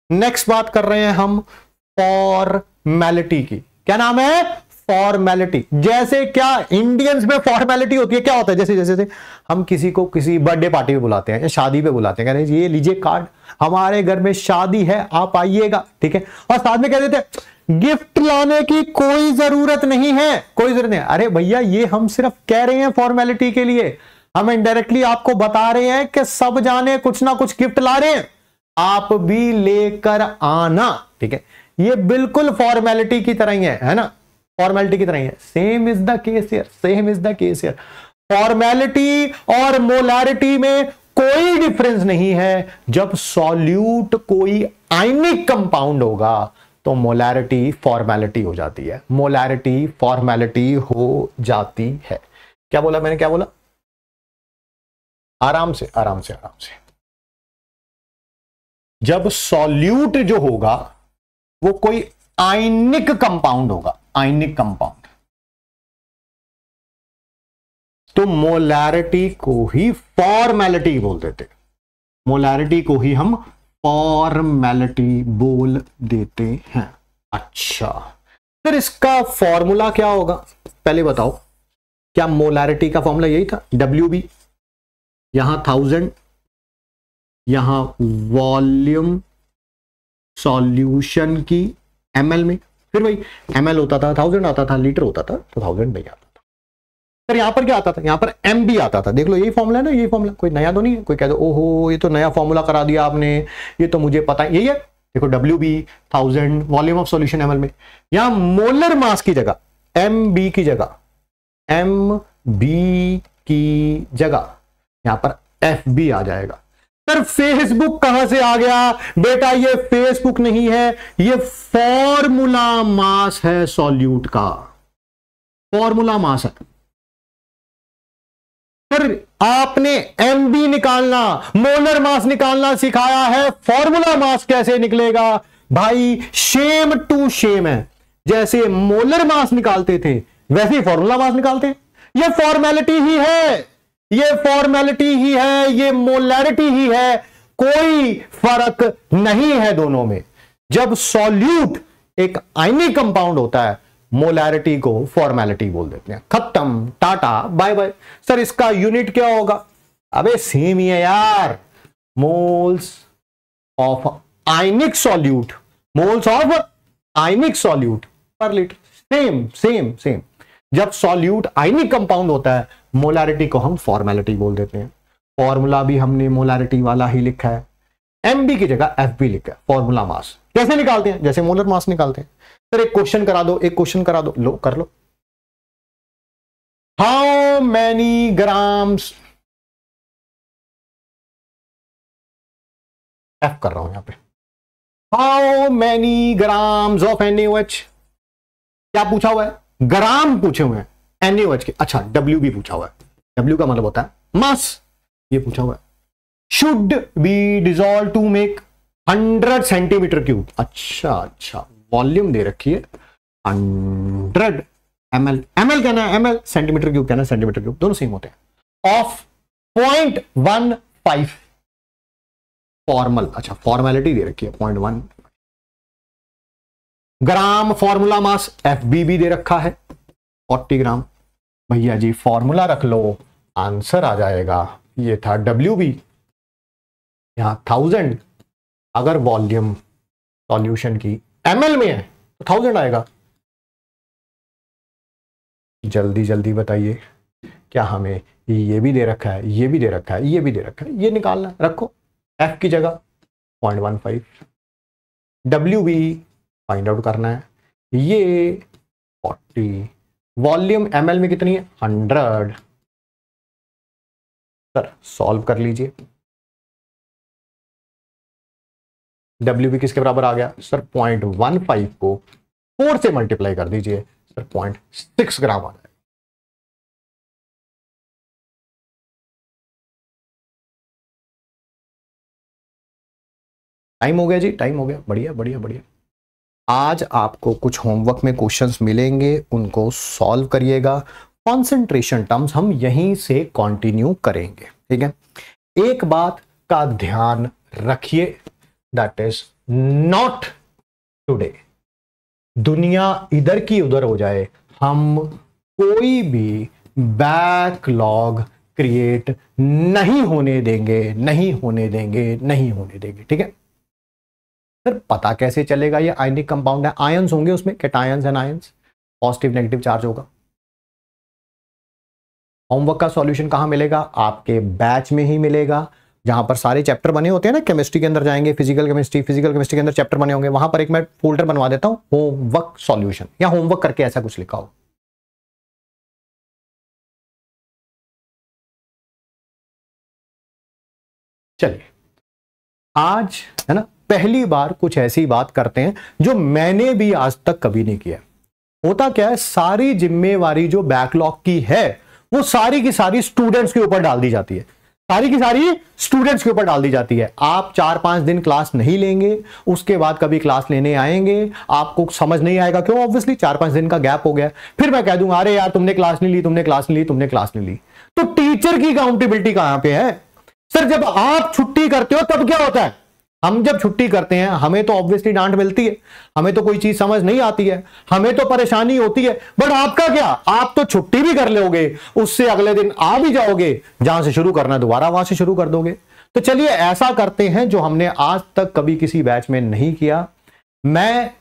नेक्स्ट बात कर रहे हैं हम फॉर्मेलिटी की। क्या नाम है? फॉर्मेलिटी जैसे क्या इंडियंस में फॉर्मेलिटी होती है, क्या होता है? जैसे जैसे हम किसी को किसी बर्थडे पार्टी पे बुलाते हैं या शादी पे बुलाते हैं कहते हैं, ये लीजिए कार्ड हमारे घर में शादी है, आप आइएगा। ठीक है? और साथ में कह देते हैं गिफ्ट लाने की कोई ज़रूरत नहीं है। कोई ज़रूरत नहीं अरे भैया, ये हम सिर्फ़ कह रहे हैं फॉर्मेलिटी के लिए। हम इनडायरेक्टली आपको बता रहे हैं कि सब जाने, कुछ ना कुछ गिफ्ट ला रहे हैं। आप भी लेकर आना। ठीक है? ये बिल्कुल फॉर्मेलिटी की तरह ही है है ना? फॉर्मेलिटी की तरह है same is the case here same is the case here formality और मोलारिटी में कोई डिफरेंस नहीं है। जब सॉल्यूट कोई आइनिक कंपाउंड होगा तो मोलारिटी फॉर्मेलिटी हो जाती है। मोलारिटी फॉर्मेलिटी हो जाती है। क्या बोला मैंने? क्या बोला? आराम से आराम से आराम से। जब सॉल्यूट जो होगा, वो कोई आइनिक कंपाउंड होगा। Ionic compound. तो मोलैरिटी को ही फॉर्मेलिटी बोल देते मोलैरिटी को ही हम फॉर्मेलिटी बोल देते हैं। अच्छा। फिर इसका फॉर्मूला क्या होगा? पहले बताओ। क्या मोलैरिटी का फॉर्मूला यही था? डब्ल्यू बी यहाँ थाउज़ेंड यहाँ वॉल्यूम सॉल्यूशन की एमएल में। फिर भाई एमएल होता था थाउज़ेंड आता था लीटर होता था तो थाउज़ेंड में आता था। फिर यहाँ पर क्या आता था? यहाँ पर एम बी आता था। देख लो, यही फॉर्मूला है ना, यही फॉर्मूला कोई नया तो नहीं है? कोई कह दो, ओहो, ये तो नया फॉर्मूला करा दिया आपने। ये तो मुझे पता है। यही है। देखो W B thousand volume of solution ML में। यहाँ मोलर मास की जगह एम बी की जगह एम बी की जगह, यहाँ पर एफ़ बी आ जाएगा। सर फेसबुक कहाँ से आ गया? बेटा, ये फेसबुक नहीं है, ये फॉर्मूला मास है सॉल्यूट का। फॉर्मूला मास है। सर, आपने एम बी निकालना मोलर मास निकालना सिखाया है। फॉर्मूला मास कैसे निकलेगा? भाई शेम टू शेम है। जैसे मोलर मास निकालते थे, वैसे ही फॉर्मूला मास निकालते हैं। ये फॉर्मेलिटी ही है। ये फॉर्मेलिटी ही है, ये मोलैरिटी ही है, कोई फ़र्क नहीं है दोनों में। जब सॉल्यूट एक आइनी कंपाउंड होता है मोलैरिटी को फॉर्मेलिटी बोल देते हैं। खत्म, टाटा बाय बाय सर, इसका यूनिट क्या होगा? अबे सेम ही है यार। Moles of ionic solute moles of ionic solute per litre same same same जब सॉल्यूट आइनिक कंपाउंड होता है मोलारिटी को हम फॉर्मेलिटी बोल देते हैं। फॉर्मूला भी हमने मोलारिटी वाला ही लिखा है। एम बी की जगह एफ़ बी लिखा है फॉर्मूला मास कैसे निकालते हैं? जैसे मोलर मास निकालते हैं। सर एक क्वेश्चन करा दो, एक क्वेश्चन करा दो। लो, कर लो। हाउ मैनी ग्राम्स एफ़ कर रहा हूँ यहाँ पे। How many grams of H क्या पूछा हुआ है? ग्राम पूछे हुए हैं। एनएच के अच्छा डब्ल्यू भी पूछा हुआ है। डब्ल्यू का मतलब होता है मास ये पूछा हुआ है। Should be dissolve to make hundred centimetre cube अच्छा अच्छा वॉल्यूम दे रखी है। Hundred M L M L कहना है एम एल सेंटीमीटर क्यूब कहना सेंटीमीटर क्यूब दोनों सेम होते हैं। Of point one five formal अच्छा फॉर्मेलिटी दे रखी है point one gram formula mass F B भी दे रखा है। फोर्टी ग्राम भैया जी फॉर्मूला रख लो। आंसर आ जाएगा। ये था डब्ल्यू बी यहाँ थाउज़ेंड अगर वॉल्यूम सॉल्यूशन की एमएल में है तो थाउज़ेंड आएगा। जल्दी जल्दी बताइए, क्या हमें ये भी दे रखा है, ये भी दे रखा है, ये भी दे रखा है, ये निकालना रखो। एफ़ की जगह point one five W B find out करना है। ये फोर्टी वॉल्यूम एमएल में कितनी है? हंड्रेड। सर, सॉल्व कर लीजिए। डब्ल्यू बी किसके बराबर आ गया? सर पॉइंट वन फाइव को फोर से मल्टीप्लाई कर दीजिए। सर पॉइंट सिक्स ग्राम आ जाएगा टाइम हो गया जी टाइम हो गया। बढ़िया बढ़िया बढ़िया। आज आपको कुछ होमवर्क में क्वेश्चंस मिलेंगे, उनको सॉल्व करिएगा। कॉन्सेंट्रेशन टर्म्स हम यहीं से कंटिन्यू करेंगे, ठीक है? एक बात का ध्यान रखिए दैट इज़ नॉट टुडे दुनिया इधर की उधर हो जाए, हम कोई भी बैकलॉग क्रिएट नहीं होने देंगे, नहीं होने देंगे, नहीं होने देंगे, ठीक है? सर पता कैसे चलेगा ये आयनिक कंपाउंड है? आयंस होंगे उसमें। Cations and ions positive negative charge होगा। होमवर्क का सॉल्यूशन कहाँ मिलेगा? आपके बैच में ही मिलेगा। जहाँ पर सारे चैप्टर बने होते हैं ना केमिस्ट्री के अंदर जाएँगे फ़िज़िकल केमिस्ट्री फ़िज़िकल केमिस्ट्री के अंदर चैप्टर बने होंगे, वहाँ पर एक मैं फोल्डर बनवा देता हूँ होमवर्क सॉल्यूशन या होमवर्क करके ऐसा कुछ लिखा हो। चलिए। आज, है ना, पहली बार कुछ ऐसी बात करते हैं जो मैंने भी आज तक कभी नहीं किया। होता क्या है, सारी जिम्मेवारी जो बैकलॉग की है, वो सारी की सारी स्टूडेंट्स के ऊपर डाल दी जाती है। सारी की सारी स्टूडेंट्स के ऊपर डाल दी जाती है। आप चार पाँच दिन क्लास नहीं लेंगे, उसके बाद कभी क्लास लेने आएँगे, आपको समझ नहीं आएगा क्यों ऑब्वियसली चार पाँच दिन का गैप हो गया। फिर मैं कह दूँगा, अरे यार, तुमने क्लास नहीं ली, तुमने क्लास नहीं ली, तुमने क्लास नहीं ली। तो टीचर की अकाउंटेबिलिटी कहाँ पे है? सर, जब आप छुट्टी करते हो, तब क्या होता है? हम जब छुट्टी करते हैं, हमें तो ऑब्वियसली डांट मिलती है। हमें तो कोई चीज़ समझ नहीं आती है। हमें तो परेशानी होती है। बट आपका क्या? आप तो छुट्टी भी कर लोगे। उससे अगले दिन आ भी जाओगे। जहाँ से शुरू करना दोबारा वहाँ से शुरू कर दोगे। तो चलिए, ऐसा करते हैं जो हमने आज तक कभी किसी बैच में नहीं किया। मैं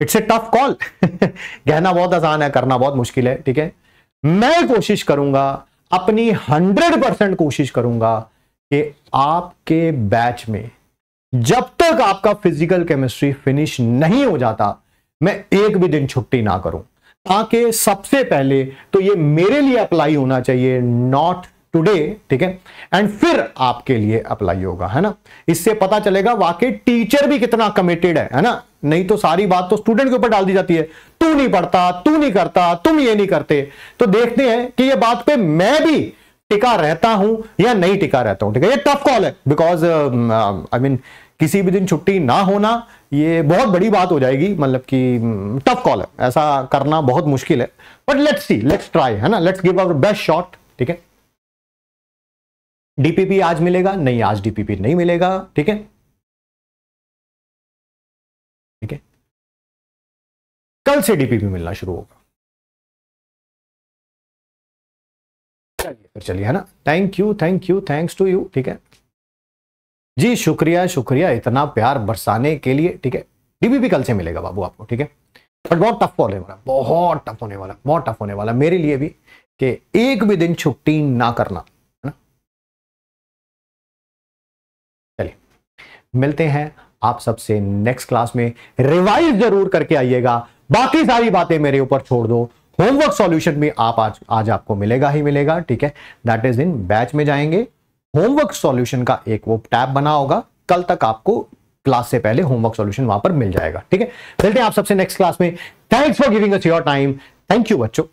इट्स ए टफ कॉल कहना बहुत आसान है, करना बहुत मुश्किल है, ठीक है? मैं कोशिश करूँगा अपनी हंड्रेड परसेंट कोशिश करूँगा कि आपके बैच में जब तक आपका फ़िज़िकल केमिस्ट्री फिनिश नहीं हो जाता, मैं एक भी दिन छुट्टी ना करूँ। ताकि सबसे पहले तो ये मेरे लिए अप्लाई होना चाहिए, नॉट टुडे ठीक है? एंड फिर आपके लिए अप्लाई होगा है ना? इससे पता चलेगा वाकई टीचर भी कितना कमिटेड है है ना? नहीं तो सारी बात तो स्टूडेंट के ऊपर डाल दी जाती है। तू नहीं पढ़ता तू नहीं करता तुम ये नहीं करते। तो देखते हैं कि ये बात पे मैं भी टिका रहता हूँ या नहीं टिका रहता हूँ ठीक है? ये टफ कॉल है बिकॉज़ आई मीन किसी भी दिन छुट्टी ना होना ये बहुत बड़ी बात हो जाएगी मतलब कि टफ mm, कॉल है। ऐसा करना बहुत मुश्किल है। But let's see let's try है ना? Let's give our best shot ठीक है? डीपीपी आज मिलेगा? नहीं, आज डीपीपी नहीं मिलेगा। ठीक है? ठीक है? कल से डीपीपी मिलना शुरू होगा। चलिए, फिर चलिए, है ना? Thank you thank you thanks to you ठीक है? जी, शुक्रिया शुक्रिया इतना प्यार बरसाने के लिए। ठीक है? डीबीपी कल से मिलेगा बाबू आपको, ठीक है? बट बहुत टफ होने वाला बहुत टफ होने वाला, बहुत टफ होने वाला। मेरे लिए भी कि एक भी दिन छुट्टी ना करना। मिलते हैं। आप सबसे नेक्स्ट क्लास में रिवाइज ज़रूर करके आइएगा। बाकी सारी बातें मेरे ऊपर छोड़ दो। होमवर्क सॉल्यूशन भी आप आज आज आपको मिलेगा ही मिलेगा, ठीक है? दैट इज़ इन बैच में जाएँगे। होमवर्क सॉल्यूशन का एक वो टैब बना होगा। कल तक आपको क्लास से पहले होमवर्क सॉल्यूशन वहाँ पर मिल जाएगा, ठीक है? मिलते हैं आप सबसे नेक्स्ट क्लास में। Thanks for giving us your time thank you बच्चों।